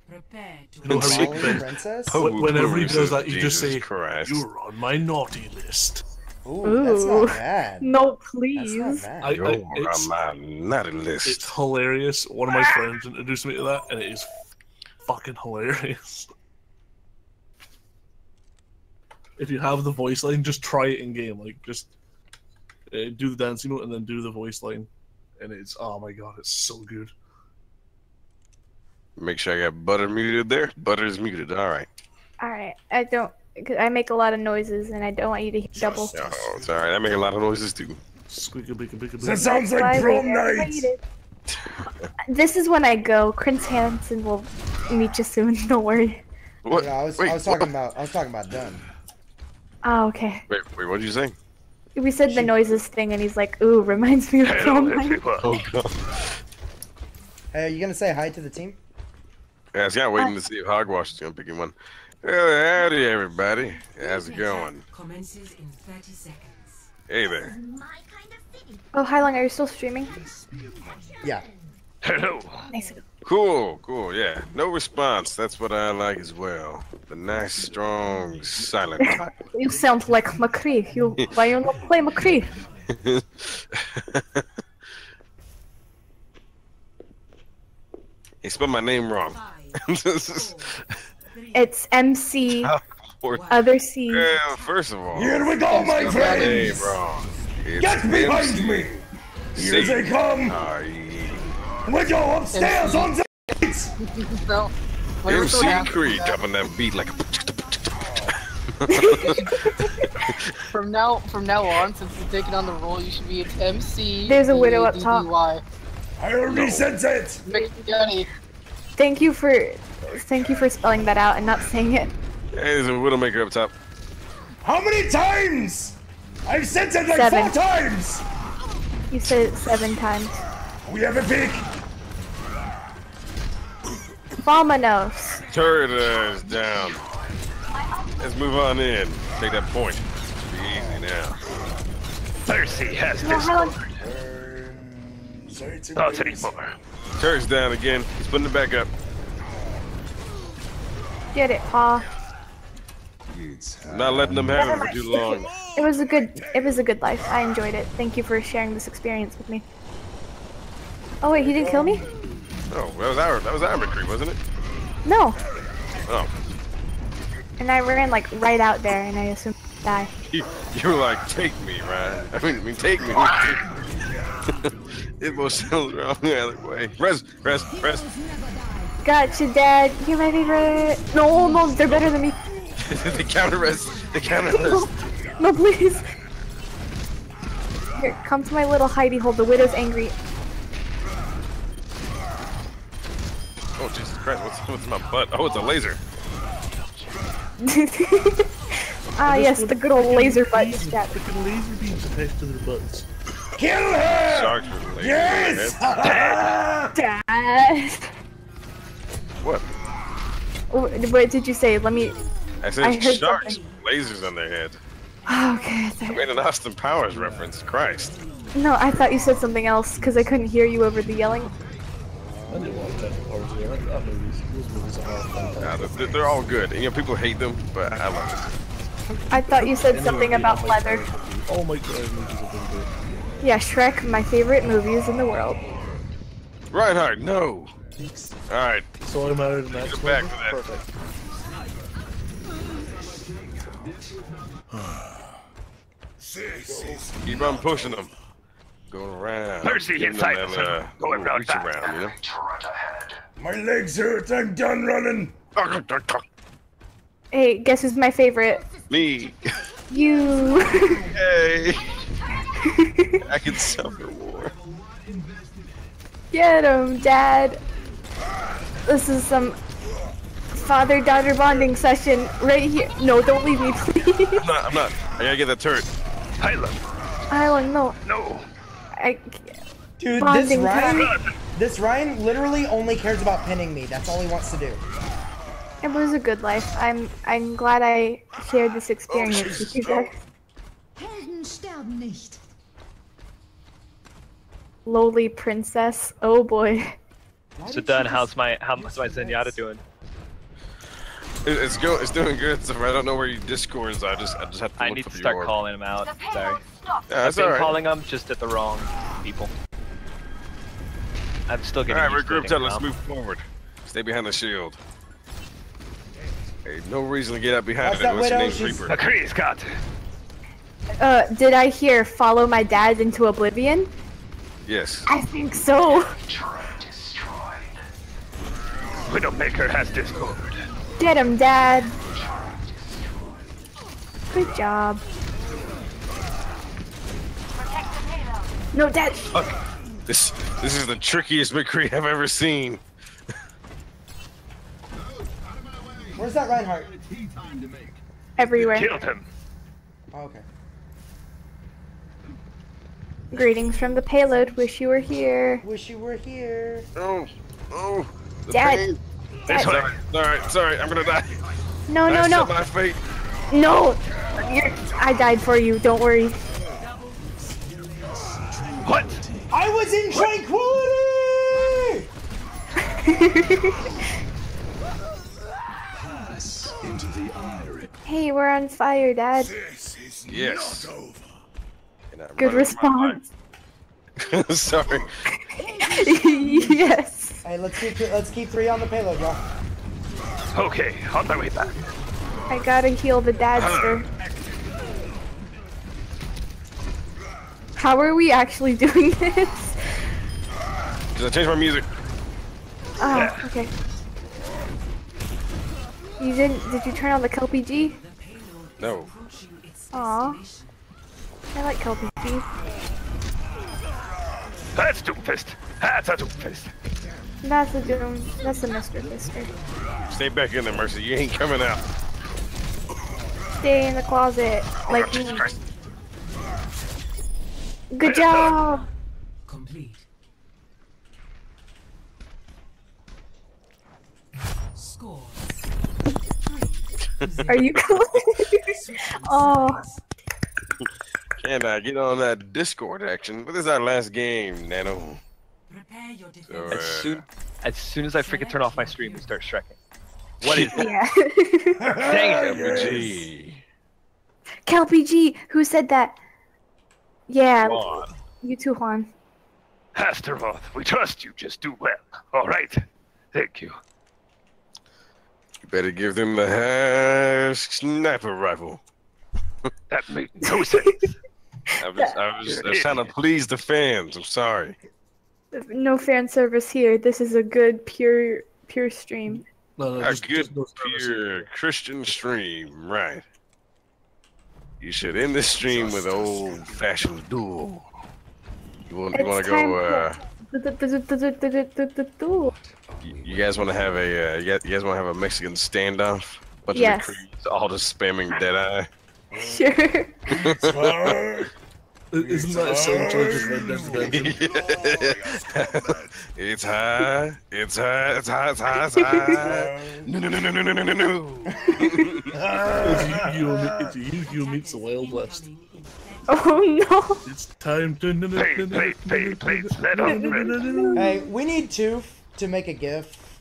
Prepare to You know how you- princess. Wh- whenever he does that, you just say, Christ. "You're on my naughty list." Ooh, that's not bad. No, That's please. not bad. I, You're I, on my naughty list. it's hilarious. One of my friends introduced me to that, and it is fucking hilarious. If you have the voice line, just try it in game. Like, just uh, do the dance emote and then do the voice line, and it's oh my god, it's so good. Make sure I got butter muted there. Butter is muted. All right. All right, I don't. Cause I make a lot of noises, and I don't want you to hear double. Oh, it's all right. I make a lot of noises too. Squeaky, beaky, beaky, That sounds like they prom night. This is when I go. Prince Hansen will meet you soon. Don't worry. What? Yeah, I was Wait, I was what? talking about I was talking about done. Oh, okay. Wait, wait. What did you say? We said the noises thing, and he's like, "Ooh, reminds me of Hello, prom Oh god. Hey, are you gonna say hi to the team? Yeah, I was kind of waiting to see if Hogwash is gonna pick him one. Well, howdy, everybody. How's it going? Commences in 30 seconds. Hey there. My kind of city. Oh, hi, Long. Are you still streaming? Yeah. Hello. Nice. Cool, cool. Yeah. No response. That's what I like as well. The nice, strong, silent. You sound like McCree. You why you not play McCree? he spelled my name wrong. It's MC Or- other C. Yeah, first of all, Here we go, my my friends. name wrong. Get behind MC. me. Here they come. R.E. We go upstairs on the No. Whatever MC happened, Creed up on that beat like a. From now, from now on, since you're taking on the role, you should be it's MC. There's a widow up top. BADDY. I already said it. Thank you for thank you for spelling that out and not saying it. Hey, there's a Widowmaker up top. How many times? I've said it like Seven. four times. You said it seven times. We have a pick. Vominos. Turret is down. Let's move on in. Take that point. Should be easy now. Mercy has No, Helen. discovered. Not anymore. Turret's down again. He's putting it back up. Get it, Paw. Not letting them have it for too long. It was a good it was a good life. I enjoyed it. Thank you for sharing this experience with me. Oh wait, he didn't kill me? Oh, that was our that was our McCree, wasn't it? No. Oh, And I ran like right out there and I assumed I'd die. you, you were like, take me, right? I mean, I mean, take me. it was still wrong the other way. Res, res, res. Gotcha, Dad. You're my favorite. No, no, they're better than me. the counter res. The counter res. No, please. Here, come to my little hidey hole. The widow's angry. Oh Jesus Christ! What's what's in my butt? Oh, it's a laser. ah, yes, the good old laser butt stab. Freaking laser beams attached to their butts. Kill her. Sharks with lasers. Yes. Dad. What? What what did you say? Let me. I I said heard sharks something. with lasers on their head. Okay. I made an Austin Powers reference. Christ. No, I thought you said something else because I couldn't hear you over the yelling. I did a lot of technical powers there. I love movies. Those movies are all fun. Nah, they're, they're all good. You know, people hate them, but I love them. I thought you said something yeah, about leather. Oh Myers movies. All Mike Myers movies have been good. Yeah, Shrek, my favorite movies in the world. it. Reinhardt, no. All right. So I'm out of the next back one. for that. Perfect. Keep on pushing them. Going around. Percy Giving inside them us. that, uh, Go around reach back. around, you know? My legs hurt. I'm done running. Hey, guess who's my favorite? Me. You. Hey. I can suffer war. Get him, Dad. This is some father-daughter bonding session right here. No, don't leave me, please. I'm not. I'm not. I gotta get that turret. Hyla. Island, no. No. I. Dude, this Rein, time. this Rein literally only cares about pinning me. That's all he wants to do. It was a good life. I'm. I'm glad I shared this oh, experience with you guys. Helden sterben nicht. Lowly princess. Oh boy. So done. How's my how's my Zenyatta doing? It's go. It's doing good. So I don't know where your discords. are. I just. I just have to I need for to start orb. calling him out. Sorry. Yeah, I've been alright. calling them just at the wrong people. I'm still getting All right, used to regroup. it Tell now. let's move forward. Stay behind the shield. Hey, no reason to get up behind Watch it that unless your widow, name's she's- Reaper. Agree, Scott. Uh, did I hear follow my dad into oblivion? Yes. I think so. Widowmaker has Discord. Get him, Dad. Good job. No, Dad. Uh, this. This is the trickiest McCree I've ever seen. Where's that Reinhardt? Everywhere. Killed him. Oh, okay. Greetings from the payload. Wish you were here. Wish you were here. Oh. Oh. The Dad. pain. This way. Sorry. Sorry. Sorry. I'm gonna die. No, no, That's no. my fate. No. You're, I died for you. Don't worry. What? I was in tranquility. Into the iron. Hey, we're on fire, Dad. Yes. And I'm Good running for my response. Sorry. yes. Hey, let's keep let's keep three on the payload, y'all. Okay, on my way back. I gotta heal the dadster. Ah. How are we actually doing this? Cause I changed my music. Oh, okay. You didn't? Did you turn on the KLPG? No. Aw. I like KLPG. That's Doomfist. That's a Doomfist. That's a doom. That's a Mr. Fister. Stay back in there, Mercy. You ain't coming out. Stay in the closet, oh, like me. Jesus Christ. Good job. Complete. Score. Are you oh, Can I get on that Discord action? What is this is our last game, Nano. Prepare your defense. As uh, soon as soon as I freaking turn off my stream and start shrekking. What is it? yeah. Dang it. WG. KLPG. Who said that? Yeah. Juan. You too, Juan. Astaroth, we trust you. Just do well. All right. Thank you. You better give them the uh, sniper rifle. That made no sense. I was, I was, I was trying to please the fans. I'm sorry. No fan service here. This is a good, pure, pure stream. No, no, A just, good, just no service. pure Christian stream, right? You should end this stream with an old-fashioned duel. You want, you want to go? Uh, you, you guys want to have a? Uh, you guys, guys want to have a Mexican standoff? Bunch Yes. of McCrees all just spamming Deadeye. Sure. Isn't that some joke Red Dead Redemption? It's high, it's high, it's high, it's high, it's high. No, no, no, no, no, no, no, no. It's Yu-Gi-Oh! It's Yu-Gi-Oh! meets the wild west. Oh no! It's time to play, play, play, play, let up. Hey, we need two to make a gif.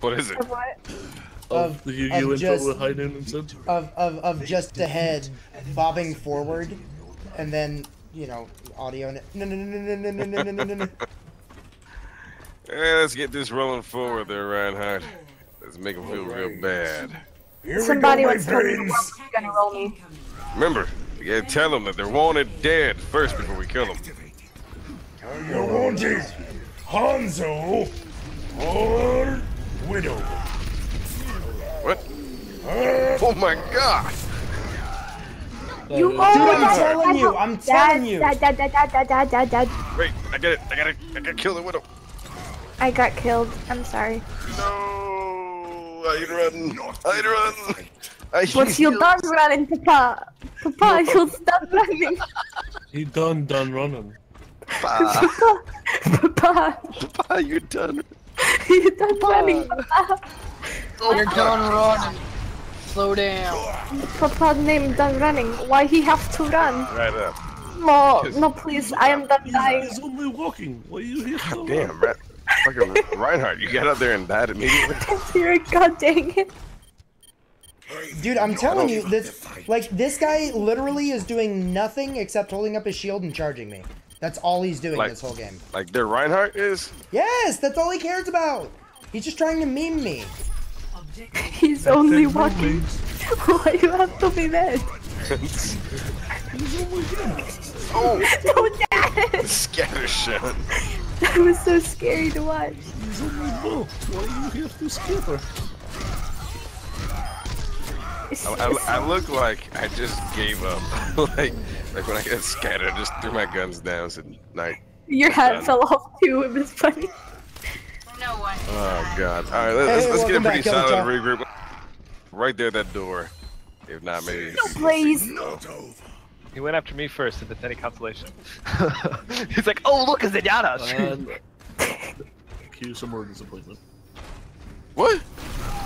What is it? What? Of, Of- the Yu-Gi-Oh! of just- High Noon and Sid. of, of, of just the head bobbing forward, and then you know audio. No no no no no no no no no no no. Hey, let's get this rolling forward there, Reinhardt. Let's make him feel real bad. Here Somebody we was telling me friends. once you're gonna roll me. Remember, you gotta tell them that they're wanted dead first before we kill them. You're wanted, Hanzo or Widow. What? Oh my god! You Dude, I'm my telling you, I'm Dad, telling you. Dad, dad, dad, dad, dad, dad, dad, dad. Wait, I get it. I gotta, I gotta kill the widow. I got killed. I'm sorry. No, I'd run. I'd run. I But you done running, Papa. Papa, you done running. He done done running. Papa. Papa. Papa, you're done. You done running, Papa. You're done running. Slow down. Papa name done running. Why he have to run? Right up. No, no, please. I am done dying. He's only walking. Why you here? God damn, Rat. Fucking Reinhardt, you got out there and died immediately. Dear God dang it. Dude, I'm telling oh. you, this like this guy literally is doing nothing except holding up his shield and charging me. That's all he's doing Like- this whole game. Like their Reinhardt is? Yes, that's all he cares about. He's just trying to meme me. He's only walking. Why you have to be mad? oh! No, Dad! Scatter shot. That was so scary to watch. He's only both. Why you have to skip her? I, I, I look like I just gave up. like, like when I got scattered, I just threw my guns down. Said night. Your hat Done. fell off too. It was funny. no Oh god. All right, let's, Hey, let's get a pretty back, Killer solid Chop. regroup. Right there, that door. If not, maybe. No, please. No. He went after me first, if it's any consolation. He's like, oh, look, it's Zenyatta! And cue some more disappointment. What?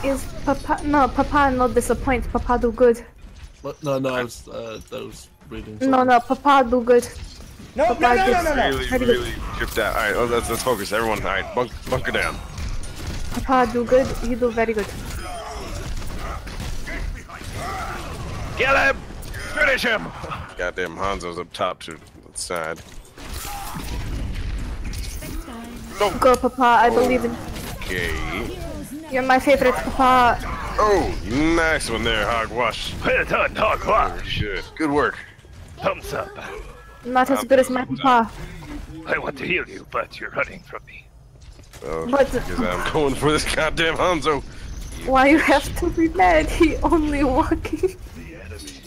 Is Papa no Papa no disappoint. Papa do good. What? No, no, I was, uh, I was reading. No no Papa do good. No Papa no no no gets- no no. Really, Very really tripped out. All right, well, let's let's focus. Everyone, all right, bunk, bunker down. Papa do good. He do very good. Kill him! Finish him! Goddamn Hanzo's up top to the side. No. Go Papa. I oh. believe in. Okay. You're my favorite Papa. Oh, nice one there, Hogwash. Well done, Hogwash. Good. Good work. Thumbs up. Not as good as my Papa. I want to heal you, but you're running from me. Oh, But- because I'm going for this goddamn Hanzo. Why you have to be mad? He only walking. The enemy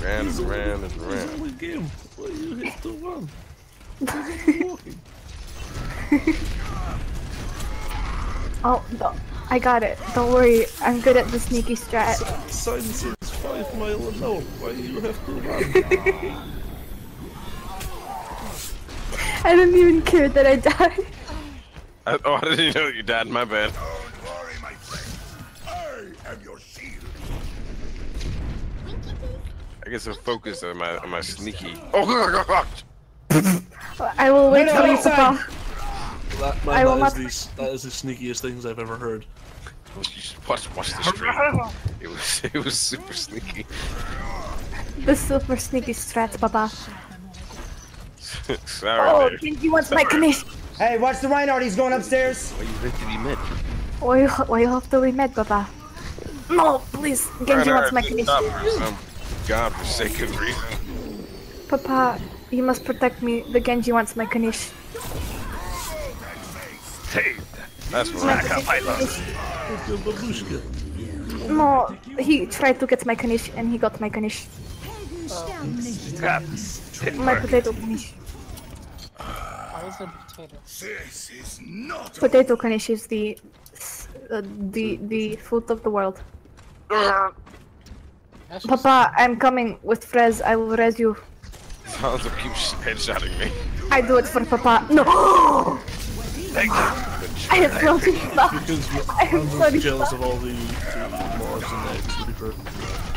Ran and ran and ran. Only game. Why you have to run? Oh, no. I got it. Don't worry. I'm good at the sneaky strat. Sign says five mile an hour. Why you have to run? I didn't even care that I died. I, oh, I didn't even know you died. My bad. I get so focused on my on my sneaky. Oh god! I will wait No, no, for you, outside. Papa. That, I will that, not- is the, that is the sneakiest things I've ever heard. Watch, watch the stream. It was it was super sneaky. The super sneaky strat, Papa. Sorry, Oh, there. Genji wants my commission. Hey, watch the Reinhardt. He's going upstairs. Why you think to be mid? Why you, why you have to be mad, Papa? No, please. Genji wants my Reinhardt, stop commission. for some godforsaken reason. Papa, you must protect me. The Genji wants my Kanish. Saved. That's Rack right. up, I love. Your babushka. No, he tried to get my Kanish and he got my Kanish. Crap. My potato Kanish. I was a potato. This is not Potato Kanish is the uh, the the food of the world. Papa, I'm coming with Frez. I will res you. Sounds like you headshotting me. I do it for Papa. No! Thank I have floating back. Because you- I am I'm sorry. jealous of all the, the mods and eggs, to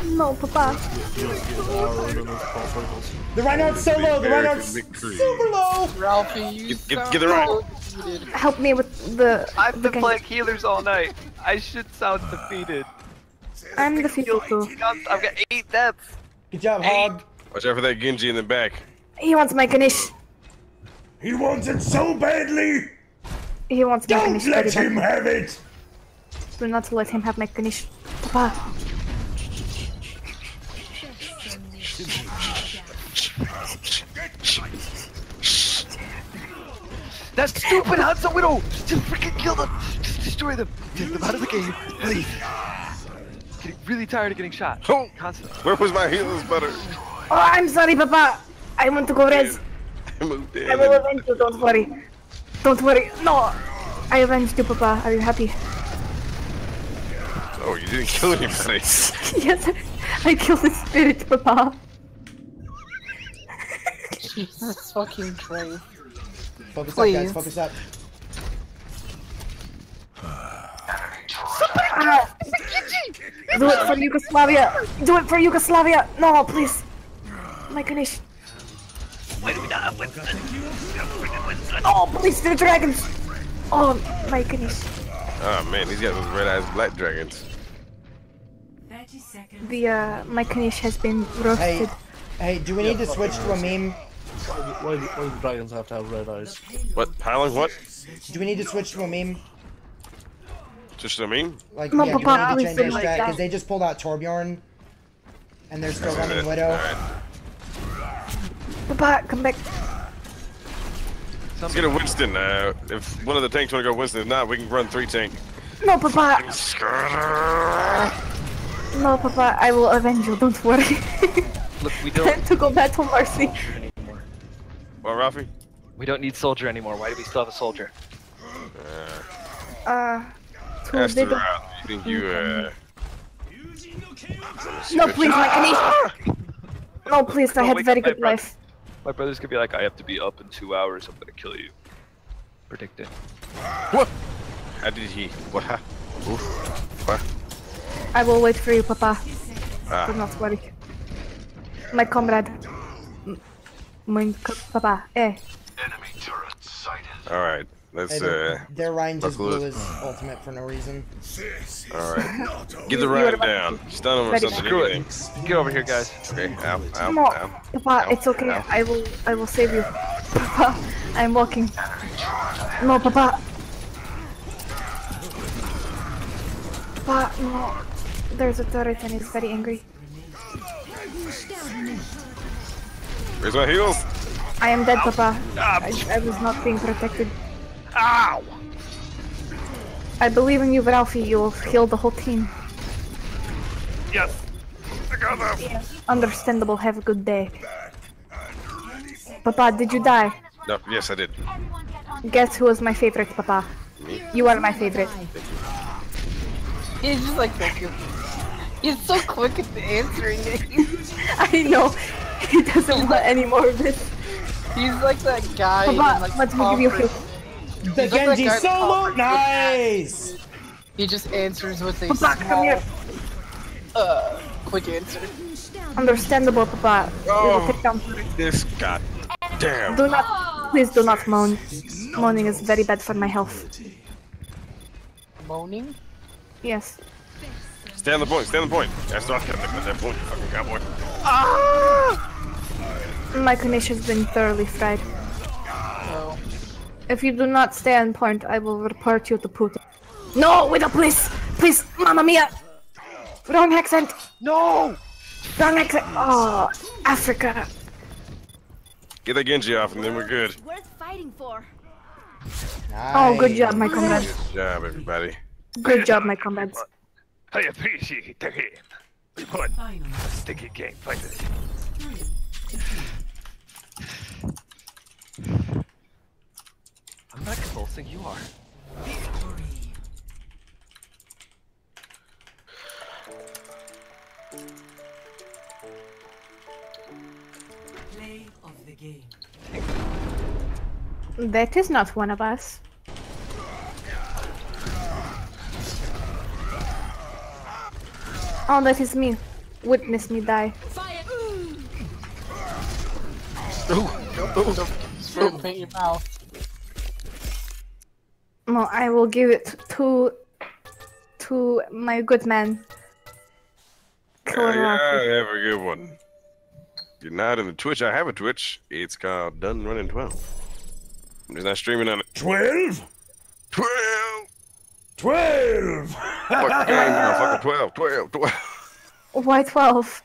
be. No, Papa. You just get an arrow and then there's pop cycles. The Reinhardt's so low. The Reinhardt's super low. Ralphie, you Get- get- sound get it right. Help me with the. I've the been playing healers all night. I should sound uh, defeated. I'm the field too. I've got eight deaths. Good job, Hog. Watch out for that Genji in the back. He wants my Ganesh. He wants it so badly. He wants my Don't Ganesh let very him bad. have it. Do not let him have my Ganesh. Papa. That stupid Hanzo Widow! Just freaking kill them! Just destroy them! Get them out of the game, please! Getting really tired of getting shot. Oh! Constantly. Where was my healers butter? Oh, I'm sorry, Papa. I want to go res. I moved in. I will avenge you. Don't worry. Don't worry. No. I avenged you, Papa. Are you happy? Oh, you didn't kill anybody. yes. I killed the spirit, Papa. Jesus fucking Christ. Focus up, guys. Focus up. Ah. Do it for Yugoslavia. Do it for Yugoslavia. No, please. My Ganesh. Oh, please, the dragons. Oh, my goodness. Oh man, he's got those red eyes black dragons. The uh, my Ganesh has been Hey, roasted. hey, hey do we need to switch to a meme? Why, do- why do dragons have to have red eyes? What? Piling what? Do we need to switch to a meme? Just what I mean? Like, No, yeah, do we need to change our don't like that. Because they just pulled out Torbjorn. And they're still running Widow. Alright. Papa, come back. Let's get a Winston. Uh, if one of the tanks want to go Winston, if not, we can run three tank. No, Papa. No, Papa. I will avenge you. Don't worry. Look, we don't to go battle Marcy. Well, Rafi? we don't need soldier anymore. Why do we still have a soldier? Uh, too Asked big. around. You think you, uh... No, please, my Ganesh. No, please. I Oh, had wake very up, my good brother. life. My brother's gonna be like, I have to be up in two hours. I'm gonna kill you. Predict it. What? How did he? What? ha- Oof. What? I will wait for you, Papa. Ah. Do not worry. My comrade. M- My co- Papa. Eh. Alright, let's, Hey, uh... their, their Rein just buckle blew his ultimate for no reason. Alright. Get the You ride down. Stun him or something. Screw it. Get over here, guys. Okay, ow, ow, No, ow. Papa, Ow, it's okay. ow. I will. I will save you. Papa, I'm walking. No, Papa. Papa, no. There's a turret and he's very angry. Where's my heals? I am dead, Papa. I, I was not being protected. Ow! I believe in you, Ralphie. You will heal the whole team. Yes. I got them. Understandable. Have a good day. Papa, did you die? No, yes, I did. Guess who was my favorite, Papa? You are my favorite. He's just like, thank you. He's so quick at answering it. I know. He doesn't want any more of this. He's like that guy. in, Papa, like, let me give you a conference. few. The He's like Genji solo! Nice! He just answers with a Papa, come here. uh, quick answer. Understandable, Papa. We will take down. This god damn. Do not, please do not moan. Moaning is very bad for my health. Moaning? Yes. Stay on the point, stay on the point. That's not gonna at that point, you fucking cowboy. My condition has been thoroughly fried. No. If you do not stay on point, I will report you to Putin. No, Widow, please! Please, Mamma Mia! Wrong accent! No! Wrong accent! Oh, Africa. Get that Genji off and then we're good. Worth fighting for. Oh, good job, my comrades. Good job, everybody. Good job, my comrades. I appreciate the game. But sticky game fighters. I'm not convulsing, you are. Victory. Play of the game. That is not one of us. Oh, that is me. Witness me die. Fire. Ooh. Ooh. Ooh. Don't, paint your mouth. No, I will give it to to my good man. Yeah, Killer yeah, have a good one. You're not in the Twitch, I have a Twitch. It's called Done Running 12. I'm just not streaming on it. 12? 12! 12! Fuck game now, fucking 12, 12, 12. Why twelve?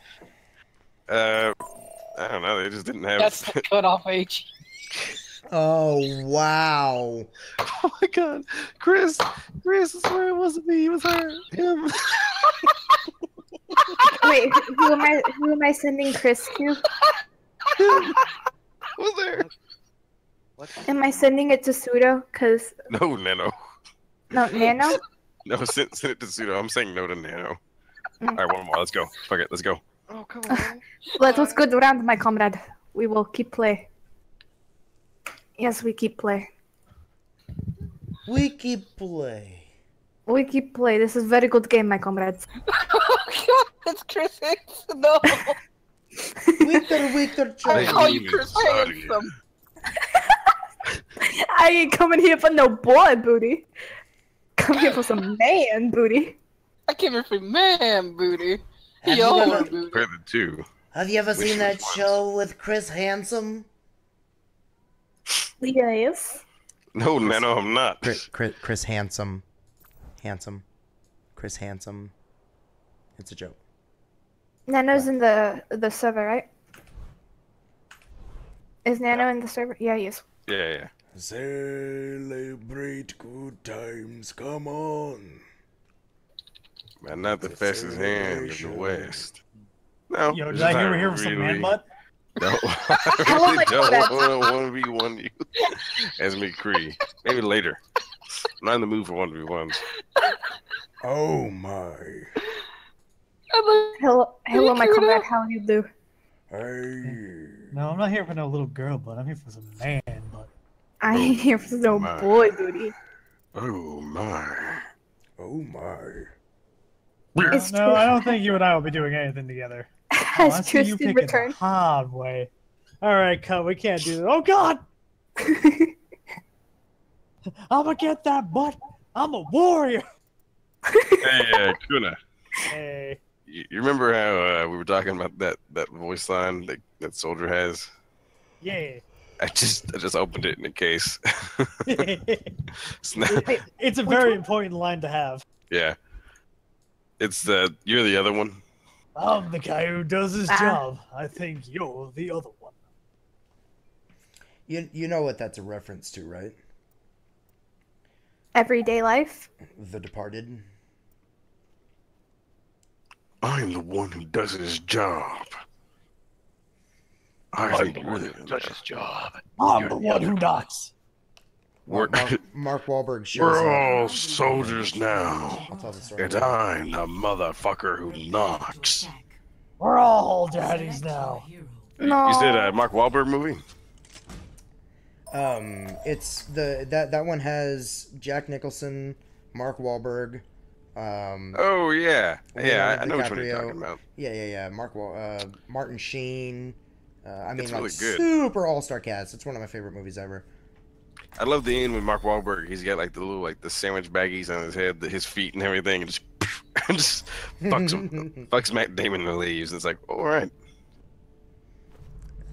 Uh, I don't know, they just didn't have. That's the cutoff age. Oh wow. oh my god. Chris, Chris, I swear it wasn't me, it was her. Him. Wait, who am I? Who am I sending Chris to? was there? What? Am I sending it to Pseudo? Cause No, Nano. no, Nano. No, send, send it to Pseudo. I'm saying no to Nano. Mm. Alright, one more. Let's go. Fuck it, let's go. Oh, come on. Let us good round, my comrade. We will keep play. Yes, we keep play. We keep play. We keep play. This is a very good game, my comrades. oh god, it's Chris Hicks. No. Victor, Victor, I call you you Chris sorry. Handsome. I ain't coming here for no boy booty. Come here for some man booty. I came here for man booty. Have you ever- booty. Compare. Have you ever Which seen that one? show with Chris Handsome? Yes. No, Nano, I'm not. Chris, Chris, Chris Handsome. Handsome. Chris Handsome. It's a joke. Nano's in the the server, right? Is Nano in the server? Yeah, he is. Yeah, yeah. Celebrate good times, come on. Man, not the fastest hand in the West. No. Yo, this did I is hear, not hear some man really- butt? No, I Oh really my don't want to 1v1 you as McCree. Maybe later. I'm not in the mood for 1v1s. Oh my. Hello, hello, my Kuda. comrade. How you do? Hey. No, I'm not here for no little girl but I'm here for some man but. I ain't oh here for no my. boy booty. Oh my. Oh my. It's no, I don't think you and I will be doing anything together. Oh, I Has see Tristan picking returned? hard way. All right, cut. We can't do that. Oh God! I'm gonna get that butt. I'm a warrior. Hey, uh, Kuna. Hey. You, you remember how uh, we were talking about that, that voice line that, that Soldier has? Yeah. I just I just opened it in a case. It's not- it's a very important line to have. yeah. It's the you're the other one. I'm the guy who does his Ah. job. I think you're the other one. You you know what that's a reference to, right? Everyday life. The Departed. I'm the one who does his job. I I'm the one who does his job. I'm You're the the one other who one. knocks. We're, Mark, Mark Wahlberg shows we're up. all soldiers now. I'll tell the story. And I'm the motherfucker who knocks. We're all daddies now. No. You said a Mark Wahlberg movie? Um, it's the that that one has Jack Nicholson, Mark Wahlberg, um, Oh yeah, yeah. I, I know which one you're talking about. Yeah, yeah, yeah. Mark Wal- uh, Martin Sheen. Uh, I mean, It's like really good. super all star cast. It's one of my favorite movies ever. I love the end with Mark Wahlberg. He's got like the little like the sandwich baggies on his head, the, his feet and everything, and just just fucks him, fucks Matt Damon and leaves. And it's like, all right,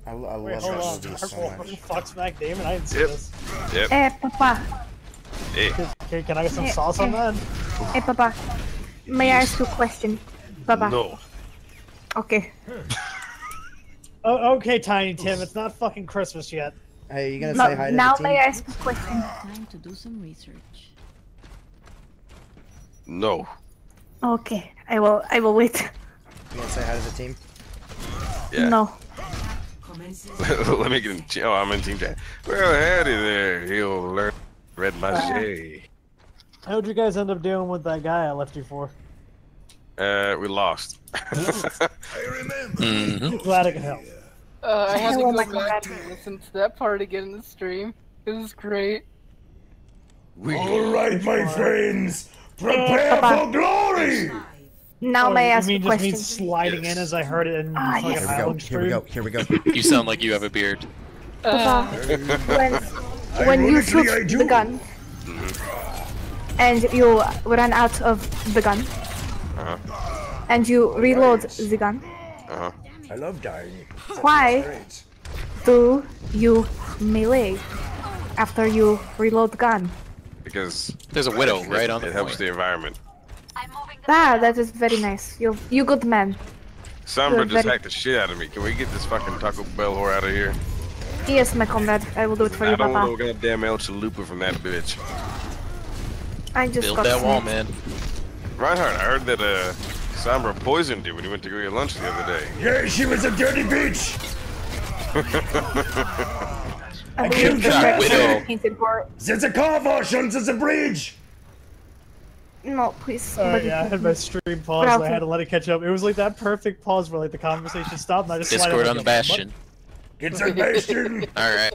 I, I Wait, love hold that on. Mark so Wahlberg much. fucks Mac Damon. I didn't see Yep. this. yep. Eh, papa. Hey, Okay, can I get some Eh, sauce on eh. that? Eh, papa. May I ask you a question? Papa. no. Okay. Oh, okay, Tiny Tim. It's not fucking Christmas yet. Hey, you gonna No, say hi to now the team? may I ask a question? Time to do some research. No. Okay. I will. I will wait. You gonna say hi to the team? Yeah. No. Let me get in. Oh, I'm in team chat. Well, howdy there. He'll learn red mache. How'd you guys end up dealing with that guy I left you for? Uh, we lost. I remember. Glad I could help. Uh, I had to Oh go back God. and listen to that part again in the stream. It was great. All right, my friends, prepare Papa. for glory. Now Oh, may I you ask mean a just question? mean sliding in as I heard it in Ah, fucking yes. Here we go. Here we go. Here we go. You sound like you have a beard. Uh, when when you Ironically, shoot the gun and you run out of the gun Uh-huh. and you reload the gun, Uh-huh. I love dying. why do you melee after you reload the gun? Because There's a widow right on the it helps point. the environment. Ah, that is very nice. You you good man. Sombra just very- hacked the shit out of me. Can we get this fucking Taco Bell whore out of here? Yes, my comrade. I will do it for I you, don't Papa. want no goddamn El Chalupa from that bitch. I just Build got that wall, sniped. man. Reinhardt, I heard that uh, Sombra poisoned you when you went to go get lunch the other day. Yeah, she was a dirty bitch. I killed believe the that red widow. painted for There's a car wash under the bridge. no, please. Uh, yeah, I had my stream paused. and I had to let it catch up. It was like that perfect pause where like the conversation stopped, and I just slide Discord over on the Bastion. Get some Bastion. Alright.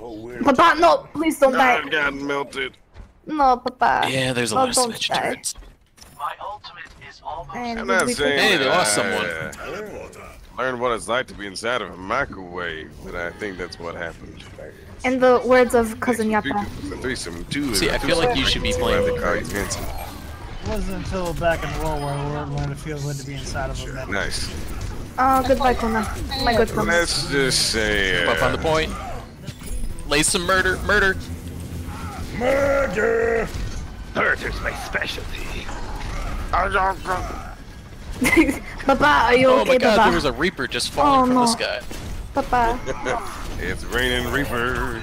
Oh, weird. Papa, no, please don't die. God, got melted. No, Papa. Yeah, there's a no, lot of don't switch die. turrets. And I'm not saying Hey, they lost uh, Learn what it's like to be inside of a microwave, but I think that's what happened. In the words of cousin Yapa. The threesome two. See, I feel like you should be playing the cards. It wasn't until back in World War One when it feels like to be inside of a medic. Nice. Oh, goodbye, Kuna. My good Kuna. Let's just say. Uh, Up on the point. Lay some murder. Murder. Murder. Murder's my specialty. Papa, are you Oh okay, my god, Papa? there was a Reaper just falling Oh, from no. the sky. Papa. it's raining reapers.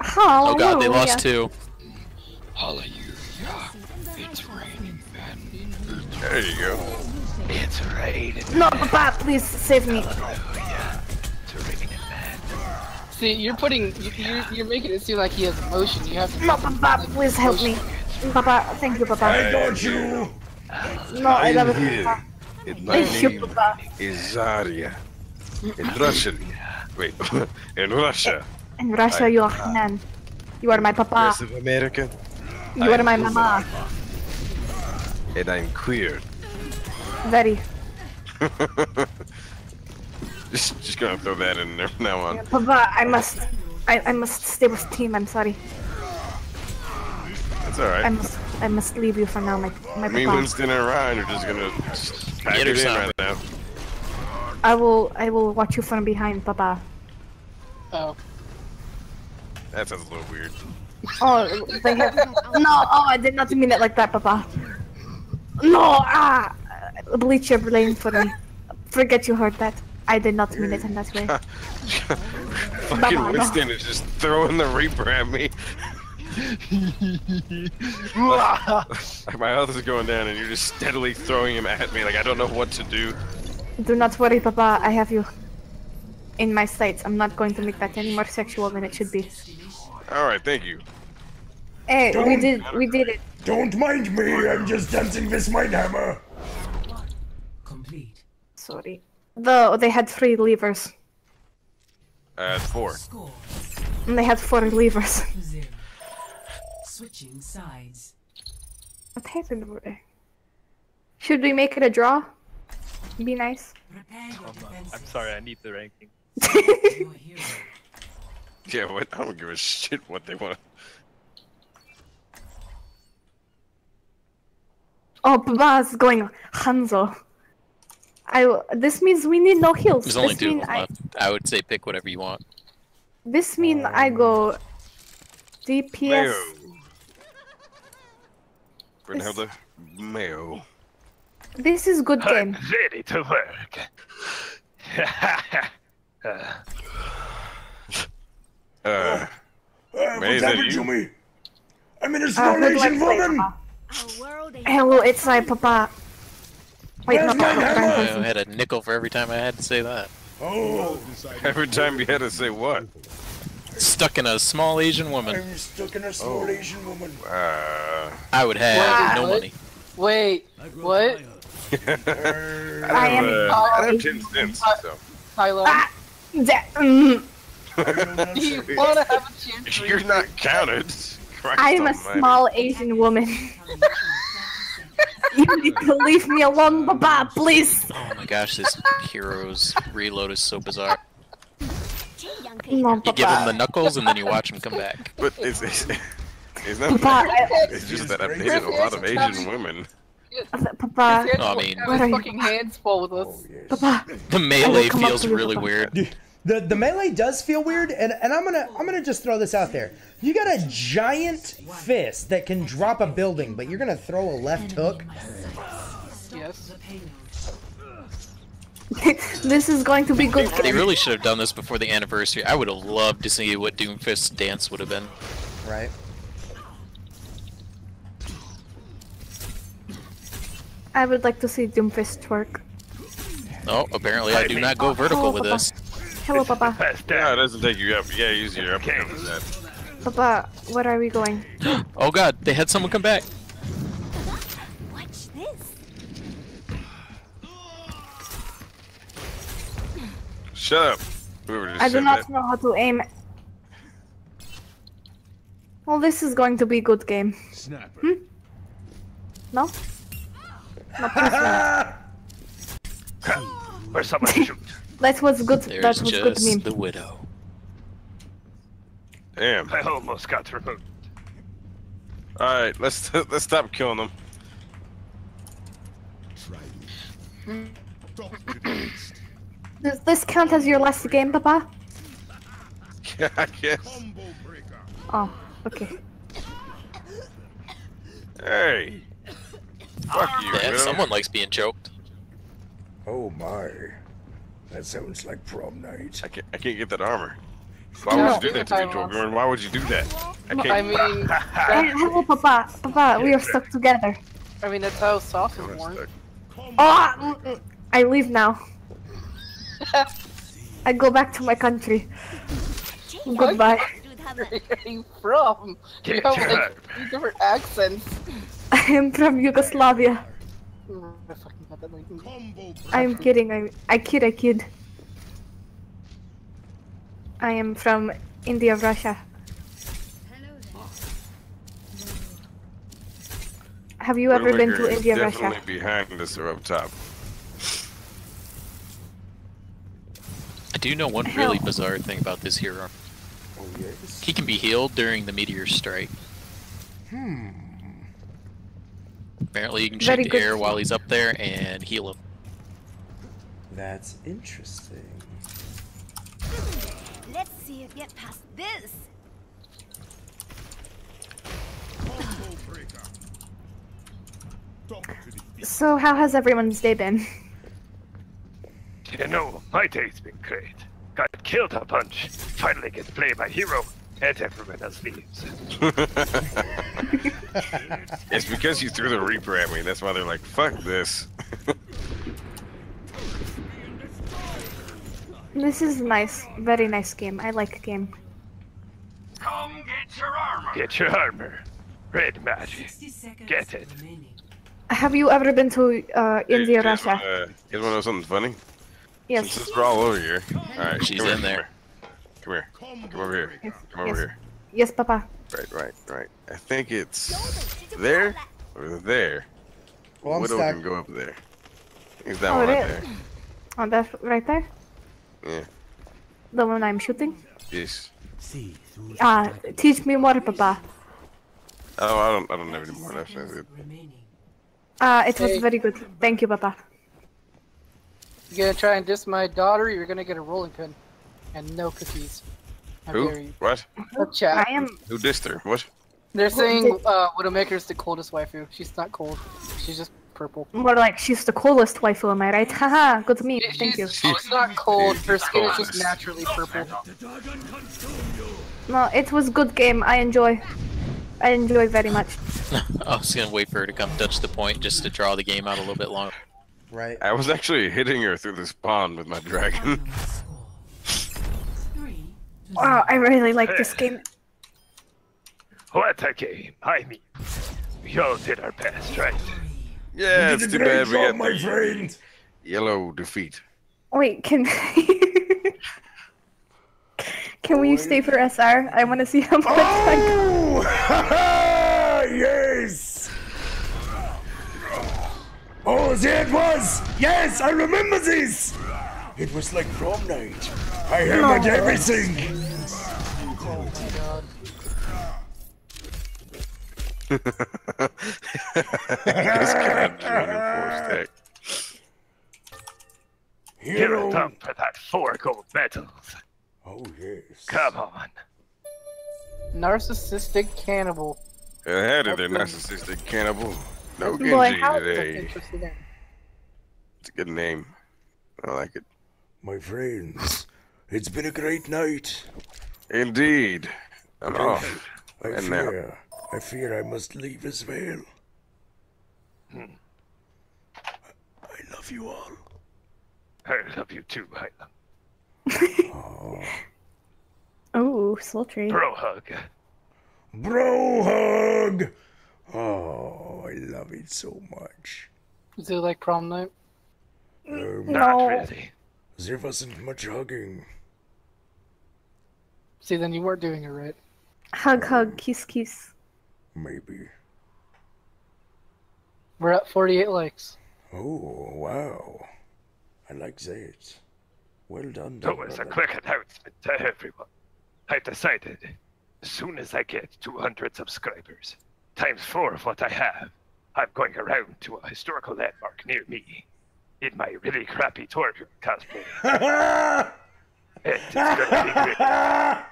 Hallelujah. Oh god, they lost two. Hallelujah. It's raining man. There you go. It's raining. No, Papa, please save me. see, you're putting, you- you're, you're making it seem like he has emotion. You have to. No, Papa, please help me. Papa, thank you, I Papa. got you. No, I it, here. And my name is Zarya. In Russian. Wait. In Russia. In Russia, you are man. Uh, you are my Papa. Of America. You are my mama. And I'm queer. Very. just, just gonna throw that in there from now on. Papa, I must. I, I must stay with team. I'm sorry. That's alright. I must. I must leave you for now, my my Me, Papa. Winston, and Ryan are just gonna just pack Get it her in right now. I will. I will watch you from behind, Papa. Oh. That sounds a little weird. Oh, they have, no. Oh, I did not mean it like that, Papa. No. Ah, bleach your brain for me. Forget you heard that. I did not mean it in that way. Fucking no. Winston is just throwing the Reaper at me. My health is going down, and you're just steadily throwing him at me. Like I don't know what to do. Do not worry, Papa. I have you in my sights. I'm not going to make that any more sexual than it should be. All right, thank you. Hey, we Don't- did. We did it. Don't mind me. I'm just dancing with my hammer. Complete. Sorry. Though they had three levers. Uh, it's four. And they had four levers. to zero. Switching sides. What happened over there? Should we make it a draw? Be nice. Prepare your defenses. I'm sorry, I need the ranking. Yeah, what? I don't give a shit what they want. Oh, Papa's going Hanzo. I. w- This means we need no heals. There's only this two of them I. left. I would say pick whatever you want. This mean I go. DPS. Mayo. Brunhilde. Mayo. This is good game. Ready to work. Uh, Uh, Uh, what is that happened to me? I'm an Uh, who do I exploration play, woman. Papa? Hello, it's my Papa. Wait, no, Where's my no. I had a nickel for every time I had to say that. Oh, Every time you had to say what? Stuck in a small Asian woman. I'm stuck in a small Oh. Asian woman. Uh, I would have no money. Wait, what? I I am have, uh, I sorry. have ten cents, so. Kylo. Ah, That, mm, you want to have a chance? You're not counted. Christ I am a almighty. small Asian woman. you need to leave me alone, Baba, please. Oh my gosh, this hero's reload is so bizarre. No, You give him the knuckles and then you watch him come back. But it's, it's, it's not Papa, that. It's just that I've dated a lot of Asian women. Papa. No, I mean- What his are you- fucking hands full with us. Papa. The melee feels really Papa. weird. The the melee does feel weird, and, and I'm gonna I'm gonna just throw this out there. You got a giant fist that can drop a building, but you're gonna throw a left hook. Yes. this is going to be good. They really should have done this before the anniversary. I would have loved to see what Doomfist's dance would have been. Right. I would like to see Doomfist twerk. Oh, apparently I do not go vertical with this. Hello, Papa. Yeah, it doesn't take you up. You gotta use your uppercut that. Papa, where are we going? Oh god, they had someone come back. Shut up. Whoever just I do not that. know how to aim. Well, this is going to be a good game. Sniper. Hmm? No? No, please not. Where's someone shoot? That was good. There's that was good just meme. the widow. Damn. I almost got removed. All right, let's let's stop killing them. Does this count as your last game, Papa? Yeah, I guess. Oh, okay. Hey. Fuck you. Yeah, widow. someone likes being choked. Oh my. That sounds like prom night. I can't, I can't get that armor. Why No. would you do that to me, Jordan? Why would you do that? I can't. I mean, Hey, hello, Papa. Papa, we are stuck together. I mean that's how soft is born. Oh, mm, mm. I leave now. I go back to my country. Goodbye. Where are you from? You Get have like three different accents. I am from Yugoslavia. I fucking got that like- I'm kidding. I, I kid. I kid. I am from India, Russia. Have you ever been to is India, definitely Russia? behind us or up top. Do know one really bizarre thing about this hero. Oh yes. He can be healed during the meteor strike. Hmm. Apparently, you can Very shoot the air while he's up there and heal him. That's interesting. Let's see it get past this. So, how has everyone's day been? You know, my day's been great. Got killed a bunch. Finally get to play my hero. And everyone else leaves. It's because you threw the Reaper at me. That's why they're like, fuck this. This is nice. Very nice game. I like game. Come get your armor. Get your armor. Red magic. Get it. Have you ever been to uh, India, Russia? Uh, you wanna know something funny? Yes. Since we're all over here. Alright, She's come here, in there. Come here. Come over here. Come over Yes. here. Yes, Papa. Right, right, right. I think it's there or there. Well, I'm Widow stuck. can go up there. I think it's that Oh, one right is. there. Oh, that right there? Yeah. The one I'm shooting? Yes. Ah, teach me more, Papa. Oh, I don't. I don't have any more. That's that's good. Ah, it was very good. Thank you, Papa. You gonna try and diss my daughter? You're gonna get a rolling pin, and no cookies. How Who? What? What chat? I am. Who dissed her? What? They're saying uh, Widowmaker's the coldest waifu. She's not cold. She's just purple. More like she's the coolest waifu, am I right? Haha, good meme. Thank you. She's not cold. Her skin is just naturally purple. No, it was good game. I enjoy. I enjoy very much. I was gonna wait for her to come touch the point just to draw the game out a little bit longer. Right. I was actually hitting her through this pond with my dragon. Wow, I really like this game. What a game. I mean, we all did our best, right? yeah, it's too bad we got my friend. yellow defeat. Wait, can Can we stay for SR? I want to see how much I Oh! yes! Oh, there it was! Yes, I remember this! It was like prom night. I hammered No. everything! This guy Dragon Force deck. Give it for that four gold medals. Oh, yes. Come on. Narcissistic cannibal. I had it, a narcissistic cannibal. No Boy, Genji how today. interested in. It's a good name. I like it. My friends, it's been a great night. Indeed. I'm I- off. I And now. fear, I fear I must leave as well. Hmm. I love you all. I love you too, Heilung. Oh, sultry. Bro hug. Bro hug! Oh, I love it so much. Is it like prom night? Um, Not really. There wasn't much hugging. See, then you weren't doing it right. Hug, hug, kiss, kiss. Maybe. We're at 48 likes. Oh, wow. I like that. Well done, So was a quick announcement to everyone, I decided as soon as I get 200 subscribers, times four of what I have, I'm going around to a historical landmark near me in my really crappy Torbjorn cosplay. it's gonna be great.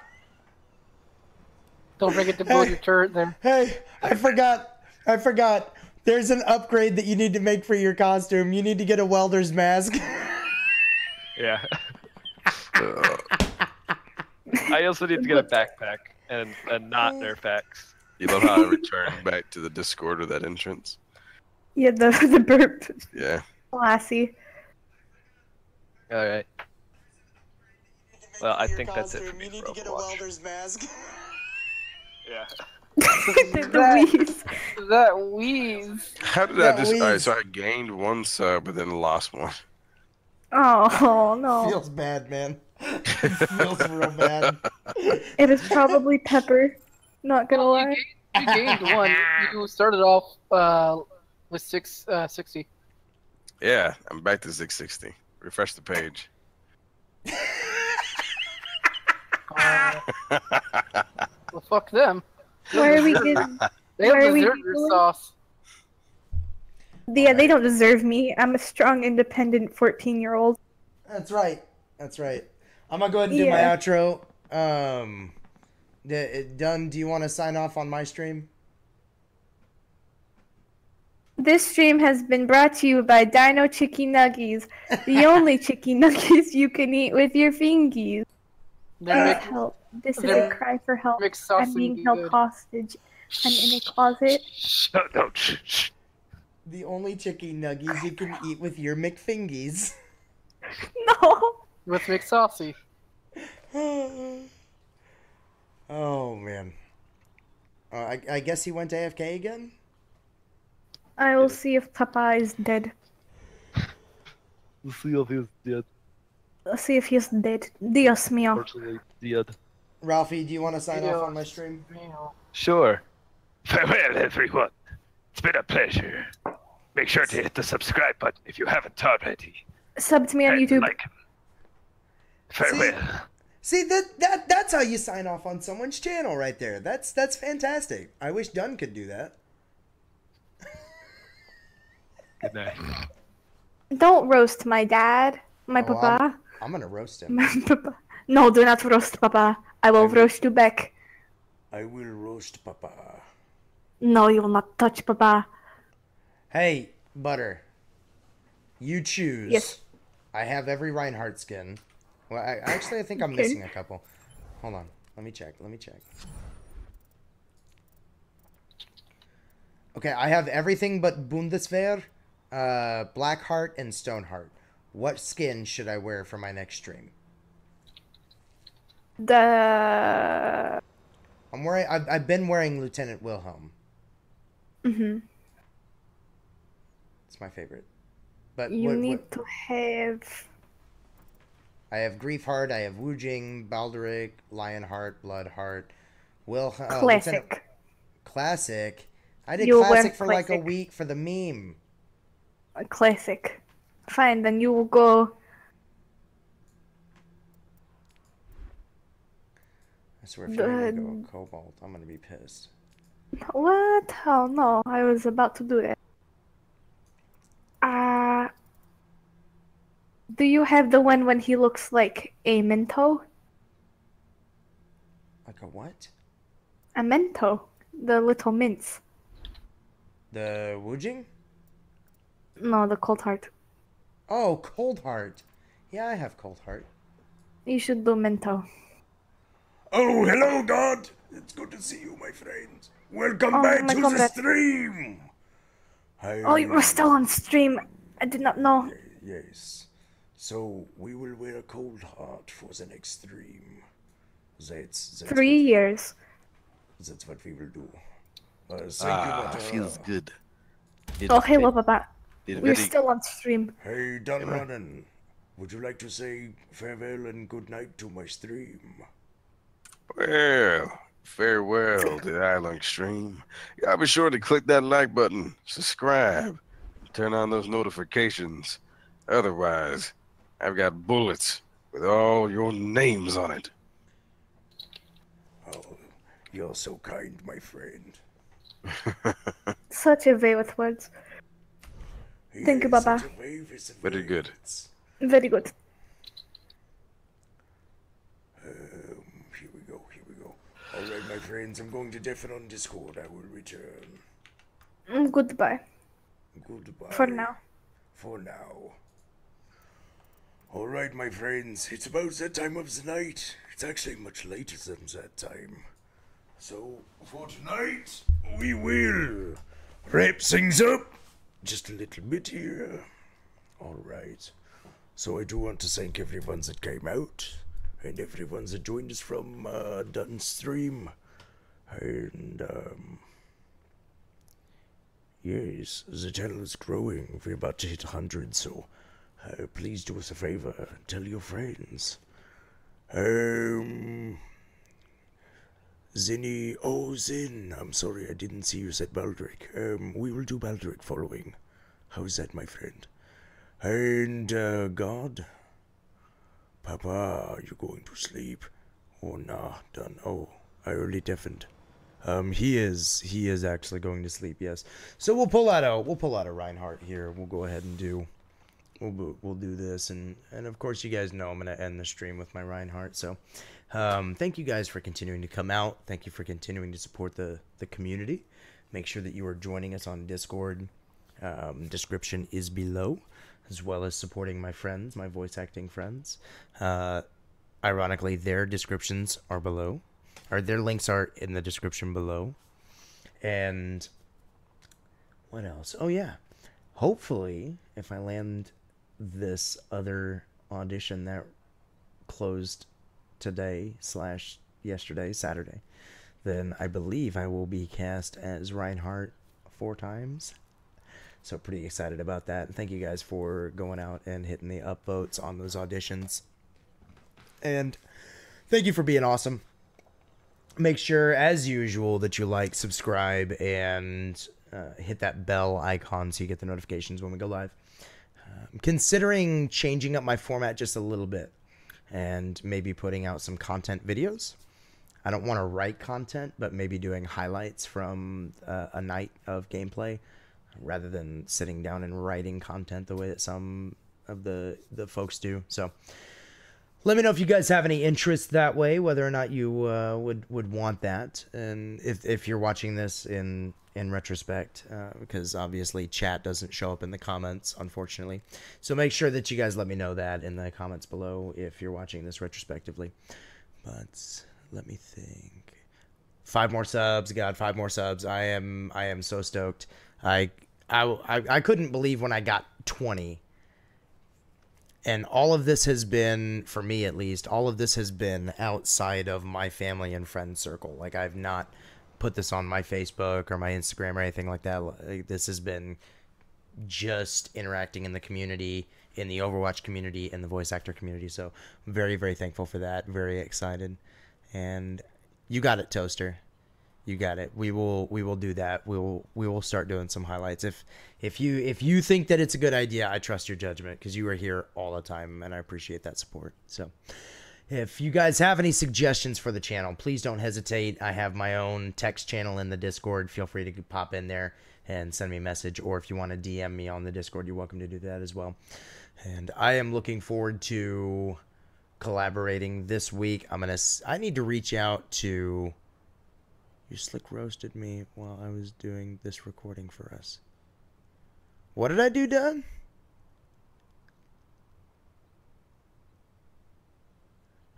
Don't forget to build Hey. your turret there. Hey, I forgot. I forgot. There's an upgrade that you need to make for your costume. You need to get a welder's mask. Yeah. I also need to get a backpack and, and not Nerf X. You love how I return back to the Discord with that entrance? Yeah, the the burp. Yeah. Classy. All right. Well, I think that's it for me. You need to get a Overwatch. welder's mask. Yeah. the wheeze. That wheeze. How did That I just. Alright, so I gained one sub, but then lost one. Oh no. Feels bad, man. Feels real bad. It is probably Pepper. Not gonna lie. You gained one. You started off uh, with six uh, 60. Yeah, I'm back to 660. Refresh the page. Well, fuck them. Why are we Deserve- getting? They why don't deserve your sauce. Yeah, they don't deserve me. I'm a strong, independent 14 year old. That's right. That's right. I'm gonna go ahead and do my outro. Um, d- done. Do you want to sign off on my stream? This stream has been brought to you by Dino Chicky Nuggies, the only chicky nuggies you can eat with your fingies. They Uh, make- help. This is a cry for help. I'm being held good. hostage. I'm in a closet. No, no, shh, shh. The only chicky nuggies you can eat with your McFingies. No. With McSaucy. Oh man. Uh, I, I guess he went AFK again. I will see if Papa is dead. We'll see if he's dead. I'll see if he's dead. Dios mío. Unfortunately, dead. Ralphie, do you want to sign off on my stream? Sure. Farewell, everyone. It's been a pleasure. Make sure to hit the subscribe button if you haven't already. Sub to me on YouTube. Like, farewell. See that that that's how you sign off on someone's channel right there. That's that's fantastic. I wish Dunn could do that. Good night. Don't roast my dad. My Oh, papa. I'm, I'm gonna roast him. My papa. No, do not roast Papa. I will roast you back. I will roast Papa. No, you will not touch Papa. Hey, Butter. You choose. Yes. I have every Reinhardt skin. Well, I, actually, I think I'm Okay. missing a couple. Hold on. Let me check. Let me check. Okay, I have everything but Bundeswehr, uh, Blackhardt, and Stonehardt. What skin should I wear for my next stream? The. I'm wearing. I've, I've been wearing Lieutenant Wilhelm. hmm It's my favorite. But You what- need what- to have. I have Greifhardt, I have Wujing, Baldrich, Lionhardt, Bloodhardt, Will. Uh, Classic. Classic. I did You classic for like a week for the meme. A classic. Fine, then you will go. I swear, if you're gonna go Cobalt, I'm gonna be pissed. What? Oh no, I was about to do that. Uh. Do you have the one when he looks like a Mento? Like a what? A Mento. The little mints. The Wujing? No, the Coldhardt. Oh, Coldhardt. Yeah, I have Cold Heart. You should do Mento. Oh, hello, God. It's good to see you, my friend. Welcome Oh, back to the stream. I, Oh, you were still on stream. I did not know. Yes. So we will wear a Coldhardt for the next stream. That's, that's Three years. What, that's what we will do. Uh, thank Ah, you, but, uh, feels good. It- Oh, hello, it- Papa. We're very- still on stream. Hey, Dunrannen, would you like to say farewell and good night to my stream? Well, farewell to the Heilung Stream. Y'all be sure to click that like button, subscribe, turn on those notifications. Otherwise, I've got bullets with all your names on it. Oh, you're so kind, my friend. Such a way with words. Thank you, Baba. such a wave is a Very good. Very good. Um, here we go, here we go. Alright, my friends, I'm going to deafen on Discord. I will return. Goodbye. Goodbye. For now. For now. Alright, my friends, it's about that time of the night. It's actually much later than that time. So, for tonight, we will wrap things up just a little bit here. Alright. So, I do want to thank everyone that came out and everyone that joined us from uh, Dunn Stream. And, um, Yes, the channel is growing. We're about to hit 100, so uh, please do us a favor. Tell your friends. Um. Zinny. Oh, Zin. I'm sorry, I didn't see you said Baldrich. Um, we will do Baldrich following. How's that, my friend? And, uh, God? Papa, are you going to sleep? Oh, nah, done. Oh, I already deafened. Um, he is. He is actually going to sleep. Yes. So we'll pull out a we'll pull out a Reinhardt here. We'll go ahead and do. We'll we'll do this and and of course you guys know I'm gonna end the stream with my Reinhardt. So, um, thank you guys for continuing to come out. Thank you for continuing to support the the community. Make sure that you are joining us on Discord. Um, description is below, as well as supporting my friends, my voice acting friends. Uh, ironically, their descriptions are below or their links are in the description below. And what else? Oh yeah. Hopefully, if I land this other audition that closed today slash yesterday, Saturday, then I believe I will be cast as Reinhardt four times. So pretty excited about that. And thank you guys for going out and hitting the upvotes on those auditions. And thank you for being awesome make sure as usual that you like subscribe and uh, hit that bell icon so you get the notifications when we go live um, considering changing up my format just a little bit and maybe putting out some content videos. I don't want to write content but maybe doing highlights from uh, a night of gameplay rather than sitting down and writing content the way that some of the the folks do. So let me know if you guys have any interest that way, whether or not you uh, would would want that, and if if you're watching this in in retrospect, uh, because obviously chat doesn't show up in the comments, unfortunately. So make sure that you guys let me know that in the comments below if you're watching this retrospectively. But let me think. Five more subs, God, five more subs. I am I am so stoked. I I I, I couldn't believe when I got twenty and all of this has been for me at least all of this has been outside of my family and friend circle like i've not put this on my facebook or my instagram or anything like that like, this has been just interacting in the community in the Overwatch community and the voice actor community. So very very thankful for that. Very excited, and you got it, Toaster. You got it. We will we will do that. We will we will start doing some highlights. If if you if you think that it's a good idea, I trust your judgment because you are here all the time and I appreciate that support. So if you guys have any suggestions for the channel, please don't hesitate. I have my own text channel in the Discord. Feel free to pop in there and send me a message or if you want to DM me on the Discord, you're welcome to do that as well. And I am looking forward to collaborating this week. I'm going to I need to reach out to you slick roasted me while I was doing this recording for us. What did I do, Dunn?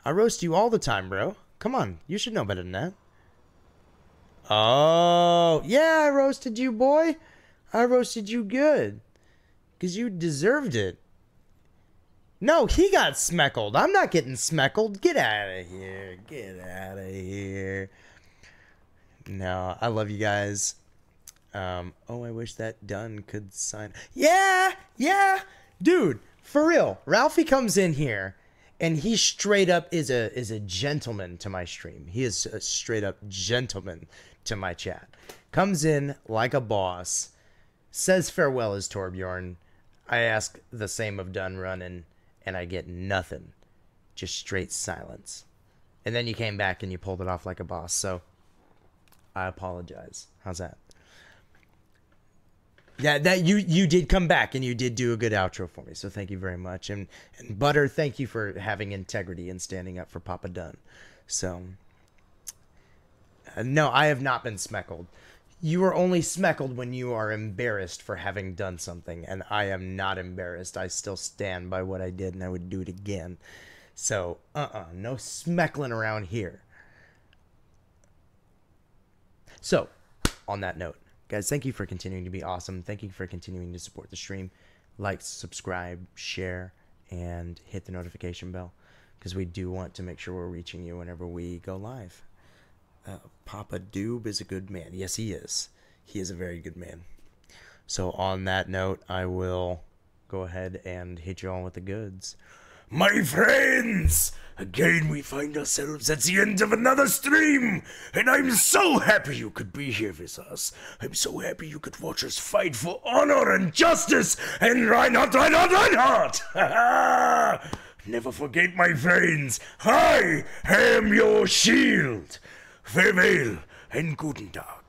I roast you all the time, bro. Come on, you should know better than that. Oh, yeah, I roasted you, boy. I roasted you good. Because you deserved it. No, he got smeckled. I'm not getting smeckled. Get out of here. Get out of here. No, I love you guys. Um, oh, I wish that Dunn could sign. Yeah, yeah, dude, for real. Ralphie comes in here, and he straight up is a is a gentleman to my stream. He is a straight up gentleman to my chat. Comes in like a boss, says farewell as Torbjorn. I ask the same of Dunn running, and I get nothing, just straight silence. And then you came back and you pulled it off like a boss. So I apologize. How's that? Yeah, that you you did come back and you did do a good outro for me. So thank you very much. And and Butter, thank you for having integrity and standing up for Papa Dunn. So uh, no, I have not been smeckled. You are only smeckled when you are embarrassed for having done something, and I am not embarrassed. I still stand by what I did, and I would do it again. So, uh-uh, no smeckling around here. So, on that note, guys, thank you for continuing to be awesome. Thank you for continuing to support the stream. Like, subscribe, share, and hit the notification bell because we do want to make sure we're reaching you whenever we go live. Uh, Papa Doob is a good man. Yes, he is. He is a very good man. So, on that note, I will go ahead and hit you all with the goods. My friends, again we find ourselves at the end of another stream, and I'm so happy you could be here with us. I'm so happy you could watch us fight for honor and justice and Reinhardt, Reinhardt, Reinhardt! Never forget, my friends, I am your shield. Farewell and guten Tag.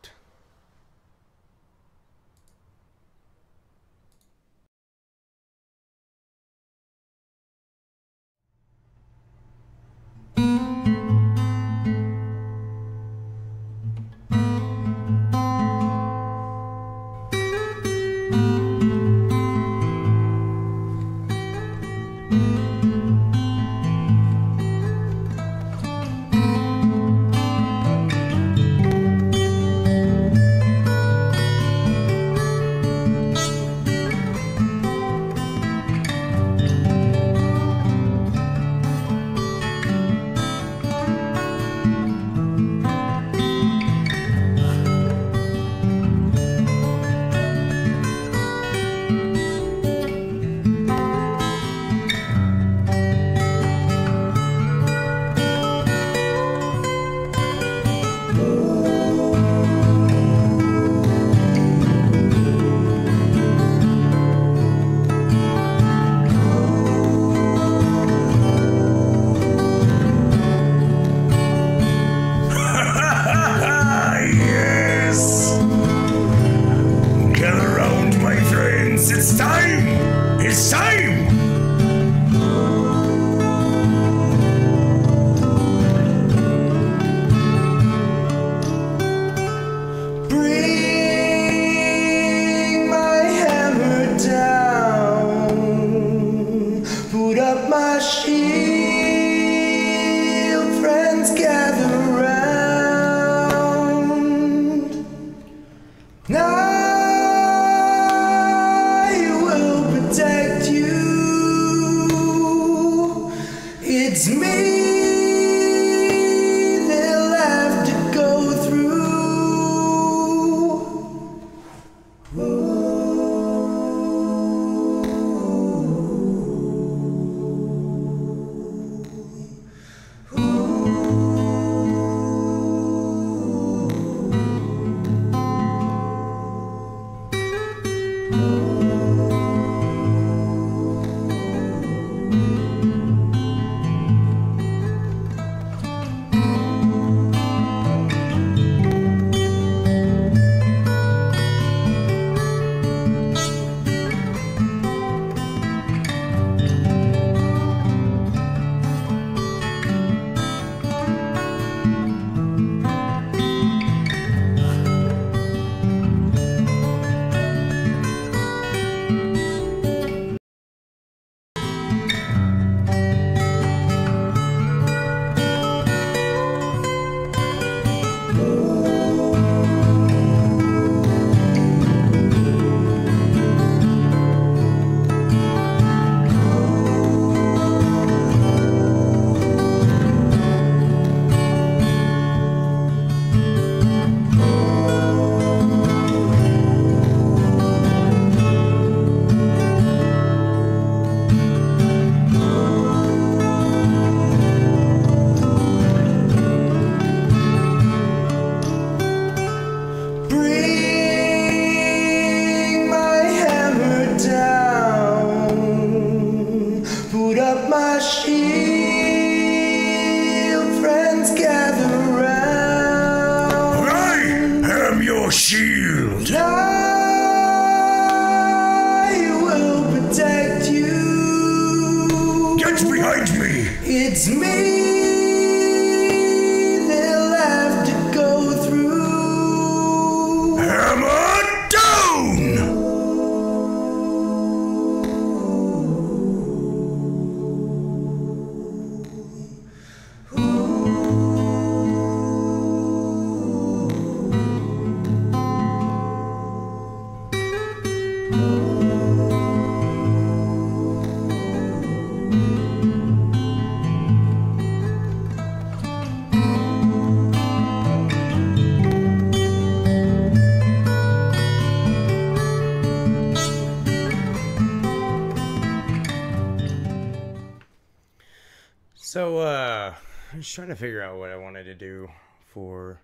Was trying to figure out what I wanted to do for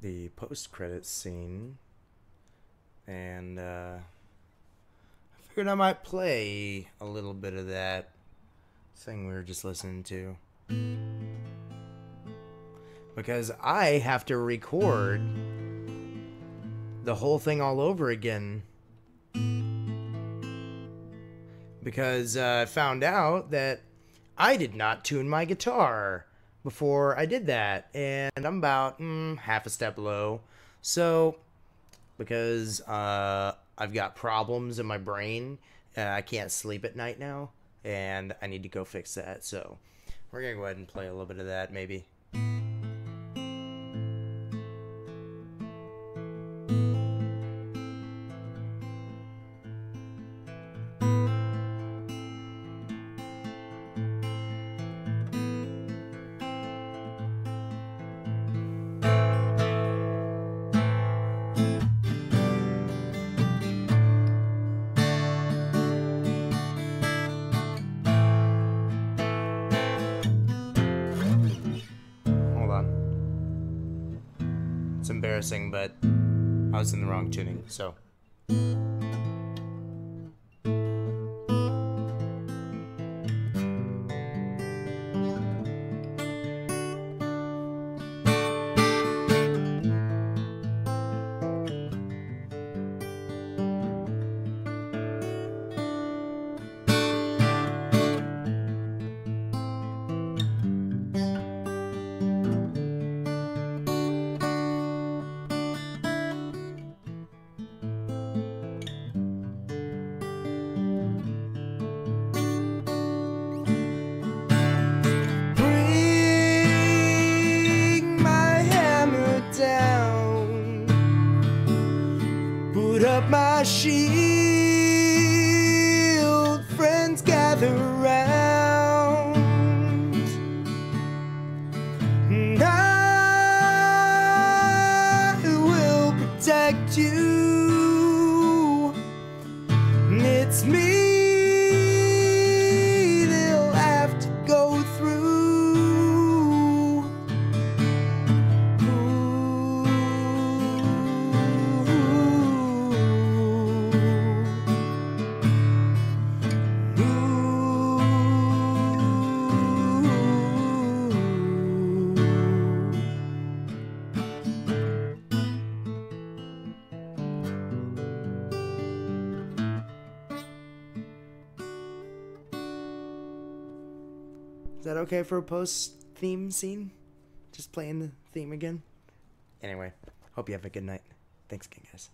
the post credits scene. And, uh, I figured I might play a little bit of that thing we were just listening to. Because I have to record the whole thing all over again. Because uh, I found out that I did not tune my guitar before I did that, and I'm about mm, half a step low. So, because uh, I've got problems in my brain, uh, I can't sleep at night now, and I need to go fix that. So, we're gonna go ahead and play a little bit of that, maybe. So. Okay for a post theme scene? Just playing the theme again? Anyway, hope you have a good night. Thanks again, guys.